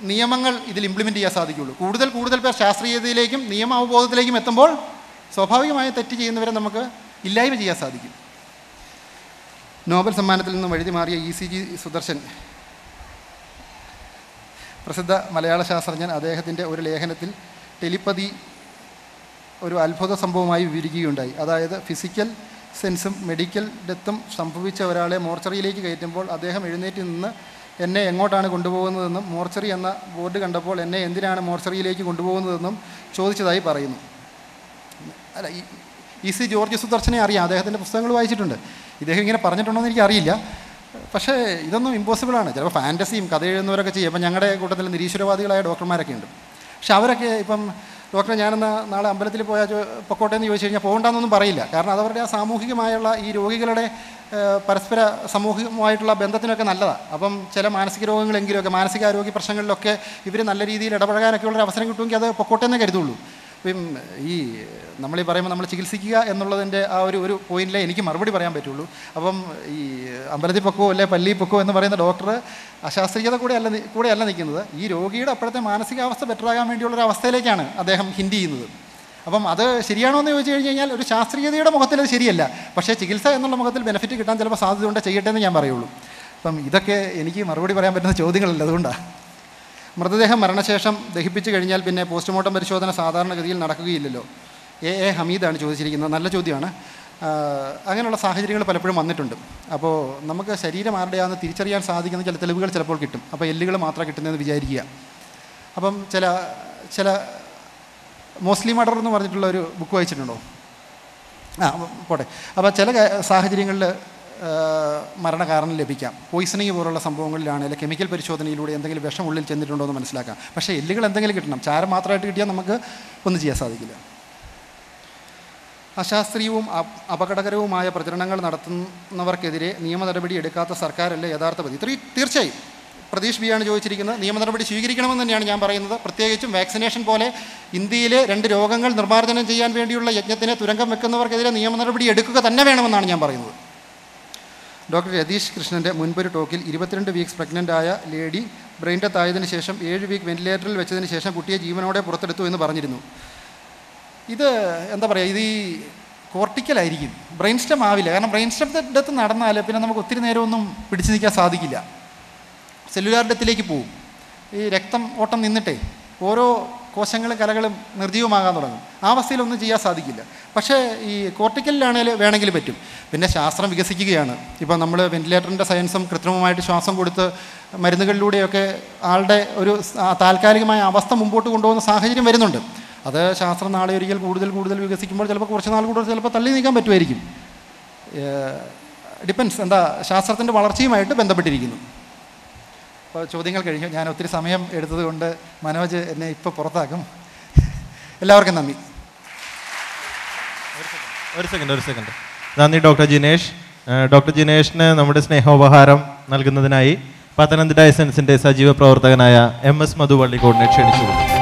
നിയമങ്ങൾ ഇതിൽ ഇംപ്ലിമെന്റ് ചെയ്യാൻ സാധിക്കുകയുള്ളൂ കൂടുതൽ കൂടുതൽ പേർ ശാസ്ത്രീയതയിലേക്കും നിയമ അവബോധത്തിലേക്കും എത്തുമ്പോൾ സ്വാഭാവികമായി തെറ്റ് ചെയ്യുന്നവരെ നമുക്ക് ഇല്ലായ്മ ചെയ്യാൻ സാധിക്കും. നോബൽ സമ്മാനത്തിൽ നിന്നും വഴുതി മാറിയ ഇ സി ജി സുദർശൻ പ്രസിദ്ധ മലയാള ശാസ്ത്രജ്ഞൻ അദ്ദേഹത്തിന്റെ ഒരു ലേഖനത്തിൽ ടെലിപ്പതി ഒരു അത്ഭുത സംഭവമായി വിവരിക്കുകയുണ്ടായി. അതായത് ഫിസിക്കൽ സെൻസും മെഡിക്കൽ ഡെത്തും സംഭവിച്ച ഒരാളെ മോർച്ചറിയിലേക്ക് കയറ്റുമ്പോൾ അദ്ദേഹം എഴുന്നേറ്റ് നിന്ന് എന്നെ എങ്ങോട്ടാണ് കൊണ്ടുപോകുന്നതെന്നും മോർച്ചറി എന്ന ബോർഡ് കണ്ടപ്പോൾ എന്നെ എന്തിനാണ് മോർച്ചറിയിലേക്ക് കൊണ്ടുപോകുന്നതെന്നും ചോദിച്ചതായി പറയുന്നു. അല്ല ഇ സി ജോർജ് സുദർശനെ അറിയാം. അദ്ദേഹത്തിന്റെ പുസ്തകങ്ങൾ വായിച്ചിട്ടുണ്ട്. ഇദ്ദേഹം ഇങ്ങനെ പറഞ്ഞിട്ടുണ്ടോ എന്ന് എനിക്കറിയില്ല. പക്ഷേ ഇതൊന്നും ഇമ്പോസിബിളാണ് ചിലപ്പോൾ ഫാന്റസിയും കഥ എഴുതുന്നവരൊക്കെ ചെയ്യും. അപ്പം ഞങ്ങളുടെ കൂട്ടത്തിൽ നിരീശ്വരവാദികളായ ഡോക്ടർമാരൊക്കെ ഉണ്ട് പക്ഷേ അവരൊക്കെ ഇപ്പം ഡോക്ടറെ ഞാനെന്ന് നാളെ അമ്പലത്തിൽ പോയാൽ പൊക്കോട്ടെ എന്ന് ചോദിച്ചു കഴിഞ്ഞാൽ പോകണ്ടെന്നൊന്നും പറയില്ല. കാരണം അതവരുടെ ആ സാമൂഹികമായുള്ള ഈ രോഗികളുടെ പരസ്പര സമൂഹമായിട്ടുള്ള ബന്ധത്തിനൊക്കെ നല്ലതാണ് അപ്പം ചില മാനസിക രോഗങ്ങളെങ്കിലുമൊക്കെ മാനസികാരോഗ്യ പ്രശ്നങ്ങളിലൊക്കെ ഇവർ നല്ല രീതിയിൽ ഇടപഴകാനൊക്കെ ഉള്ളൊരു അവസരം കിട്ടുമെങ്കിൽ അത് പൊക്കോട്ടെ എന്നേ കരുതുള്ളൂ. ഇപ്പം ഈ നമ്മളീ പറയുമ്പോൾ നമ്മൾ ചികിത്സിക്കുക എന്നുള്ളതിന്റെ ആ ഒരു ഒരു പോയിന്റിലെ എനിക്ക് മറുപടി പറയാൻ പറ്റുള്ളൂ. അപ്പം ഈ അമ്പലത്തിൽ പൊക്കോ അല്ലെ പല്ലി പൊക്കോ എന്ന് പറയുന്ന ഡോക്ടർ അശാസ്ത്രീയത കൂടെ അല്ല കൂടെയല്ല നിൽക്കുന്നത്. ഈ രോഗിയുടെ അപ്പോഴത്തെ മാനസികാവസ്ഥ ബെറ്ററാകാൻ വേണ്ടിയുള്ളൊരു അവസ്ഥയിലേക്കാണ് അദ്ദേഹം ഹിൻഡ് ചെയ്യുന്നത്. അപ്പം അത് ശരിയാണോ എന്ന് ചോദിച്ചു കഴിഞ്ഞ് കഴിഞ്ഞാൽ ഒരു ശാസ്ത്രീയതയുടെ മുഖത്തിൽ അത് ശരിയല്ല. പക്ഷേ ചികിത്സ എന്നുള്ള മുഖത്തിൽ ബെനിഫിറ്റ് കിട്ടാൻ ചിലപ്പോൾ സാധ്യത ഉണ്ട് ചെയ്യട്ടെ എന്ന് ഞാൻ പറയുള്ളൂ. അപ്പം ഇതൊക്കെ എനിക്ക് മറുപടി പറയാൻ പറ്റുന്ന ചോദ്യങ്ങളല്ല അതുകൊണ്ടാണ് മൃതദേഹം മരണശേഷം ദഹിപ്പിച്ചു കഴിഞ്ഞാൽ പിന്നെ പോസ്റ്റ്മോർട്ടം പരിശോധന സാധാരണഗതിയിൽ നടക്കുകയില്ലല്ലോ. എ എ ഹമീദാണ് ചോദിച്ചിരിക്കുന്നത് നല്ല ചോദ്യമാണ്. അങ്ങനെയുള്ള സാഹചര്യങ്ങൾ പലപ്പോഴും വന്നിട്ടുണ്ട്. അപ്പോൾ നമുക്ക് ശരീരം ആരുടെയാണെന്ന് തിരിച്ചറിയാൻ സാധിക്കുന്ന ചില തെളിവുകൾ ചിലപ്പോൾ കിട്ടും. അപ്പോൾ എല്ലുകൾ മാത്രം കിട്ടുന്നതെന്ന് വിചാരിക്കുക. അപ്പം ചില ചില മോസ്ലിം മർഡർ എന്ന് പറഞ്ഞിട്ടുള്ള ഒരു ബുക്ക് വായിച്ചിട്ടുണ്ടോ? ആ പോട്ടെ. അപ്പോൾ ചില സാഹചര്യങ്ങളിൽ മരണകാരണം ലഭിക്കാം. പോയിസണിങ് പോലുള്ള സംഭവങ്ങളിലാണ് അല്ലെങ്കിൽ കെമിക്കൽ പരിശോധനയിലൂടെ എന്തെങ്കിലും വിഷം ഉള്ളിൽ ചെന്നിട്ടുണ്ടോ എന്ന് മനസ്സിലാക്കാം. പക്ഷേ എല്ലുകൾ എന്തെങ്കിലും കിട്ടണം. ചാരം മാത്രമായിട്ട് കിട്ടിയാൽ നമുക്ക് ഒന്നും ചെയ്യാൻ സാധിക്കില്ല. അശാസ്ത്രീയവും അപകടകരവുമായ പ്രചരണങ്ങൾ നടത്തുന്നവർക്കെതിരെ നിയമ നടപടി എടുക്കാത്ത സർക്കാരല്ല യഥാർത്ഥ പതി തീർച്ചയായും. പ്രതീഷ് ബിയാണ് ചോദിച്ചിരിക്കുന്നത്. നിയമ നടപടി സ്വീകരിക്കണമെന്ന് തന്നെയാണ് ഞാൻ പറയുന്നത്. പ്രത്യേകിച്ചും വാക്സിനേഷൻ പോലെ ഇന്ത്യയിലെ രണ്ട് രോഗങ്ങൾ നിർമ്മാർജനം ചെയ്യാൻ വേണ്ടിയുള്ള യജ്ഞത്തിന് തുരങ്കം വെക്കുന്നവർക്കെതിരെ നിയമ നടപടി എടുക്കുക തന്നെ വേണമെന്നാണ് ഞാൻ പറയുന്നത്. ഡോക്ടർ രതീഷ് കൃഷ്ണന്റെ മുൻപൊരു ടോക്കിൽ ഇരുപത്തിരണ്ട് വീക്സ് പ്രഗ്നന്റ് ആയ ലേഡി ബ്രെയിൻ ഡെത്ത് ആയതിനു ശേഷം ഏഴ് വീക്ക് വെന്റിലേറ്ററിൽ വെച്ചതിന് ശേഷം കുട്ടിയെ ജീവനോടെ പുറത്തെടുത്തു എന്ന് പറഞ്ഞിരുന്നു. ഇത് എന്താ പറയുക ഇത് ഈ കോർട്ടിക്കലായിരിക്കും ബ്രെയിൻ സ്റ്റം ആവില്ല. കാരണം ബ്രെയിൻ സ്റ്റം ഡെത്ത് നടന്നാൽ പിന്നെ നമുക്ക് ഒത്തിരി നേരമൊന്നും പിടിച്ചു നിൽക്കാൻ സാധിക്കില്ല. സെല്ലുലാർ ഡെത്തിലേക്ക് പോവും. ഈ രക്തം ഓട്ടം നിന്നിട്ടേ ഓരോ കോശങ്ങളും കലകളും നിർജീവമാകാൻ തുടങ്ങും. ആ അവസ്ഥയിൽ ഒന്നും ചെയ്യാൻ സാധിക്കില്ല. പക്ഷേ ഈ കോർട്ടിക്കലിലാണെങ്കിൽ വേണമെങ്കിൽ പറ്റും. പിന്നെ ശാസ്ത്രം വികസിക്കുകയാണ്. ഇപ്പോൾ നമ്മൾ വെന്റിലേറ്ററിന്റെ സയൻസും കൃത്രിമമായിട്ട് ശ്വാസം കൊടുത്ത് മരുന്നുകളിലൂടെയൊക്കെ ആളുടെ ഒരു താൽക്കാലികമായ അവസ്ഥ മുമ്പോട്ട് കൊണ്ടുപോകുന്ന സാഹചര്യം വരുന്നുണ്ട്. അത് ശാസ്ത്രം നാളെ ഒരിക്കൽ കൂടുതൽ കൂടുതൽ വികസിക്കുമ്പോൾ ചിലപ്പോൾ കുറച്ച് നാൾ കൂടുതൽ ചിലപ്പോൾ തള്ളി നീക്കാൻ പറ്റുമായിരിക്കും. ഡിപ്പെൻസ് എന്താ ശാസ്ത്രത്തിന്റെ വളർച്ചയുമായിട്ട് ബന്ധപ്പെട്ടിരിക്കുന്നു. അപ്പോൾ ചോദ്യങ്ങൾ കഴിഞ്ഞു. ഞാൻ ഒത്തിരി സമയം എടുത്തതുകൊണ്ട് മനോജ് എന്നെ ഇപ്പോൾ പുറത്താക്കും. എല്ലാവർക്കും നന്ദി. ഒരു സെക്കൻഡ് ഒരു സെക്കൻഡ് നന്ദി ഡോക്ടർ ജിനേഷ്. ഡോക്ടർ ജിനേഷിന് നമ്മുടെ സ്നേഹോപഹാരം നൽകുന്നതിനായി പത്തനംതിട്ട എസൻസിന്റെ സജീവ പ്രവർത്തകനായ എം എസ് മധുവള്ളി കോർഡിനേറ്റ് ക്ഷണിച്ചു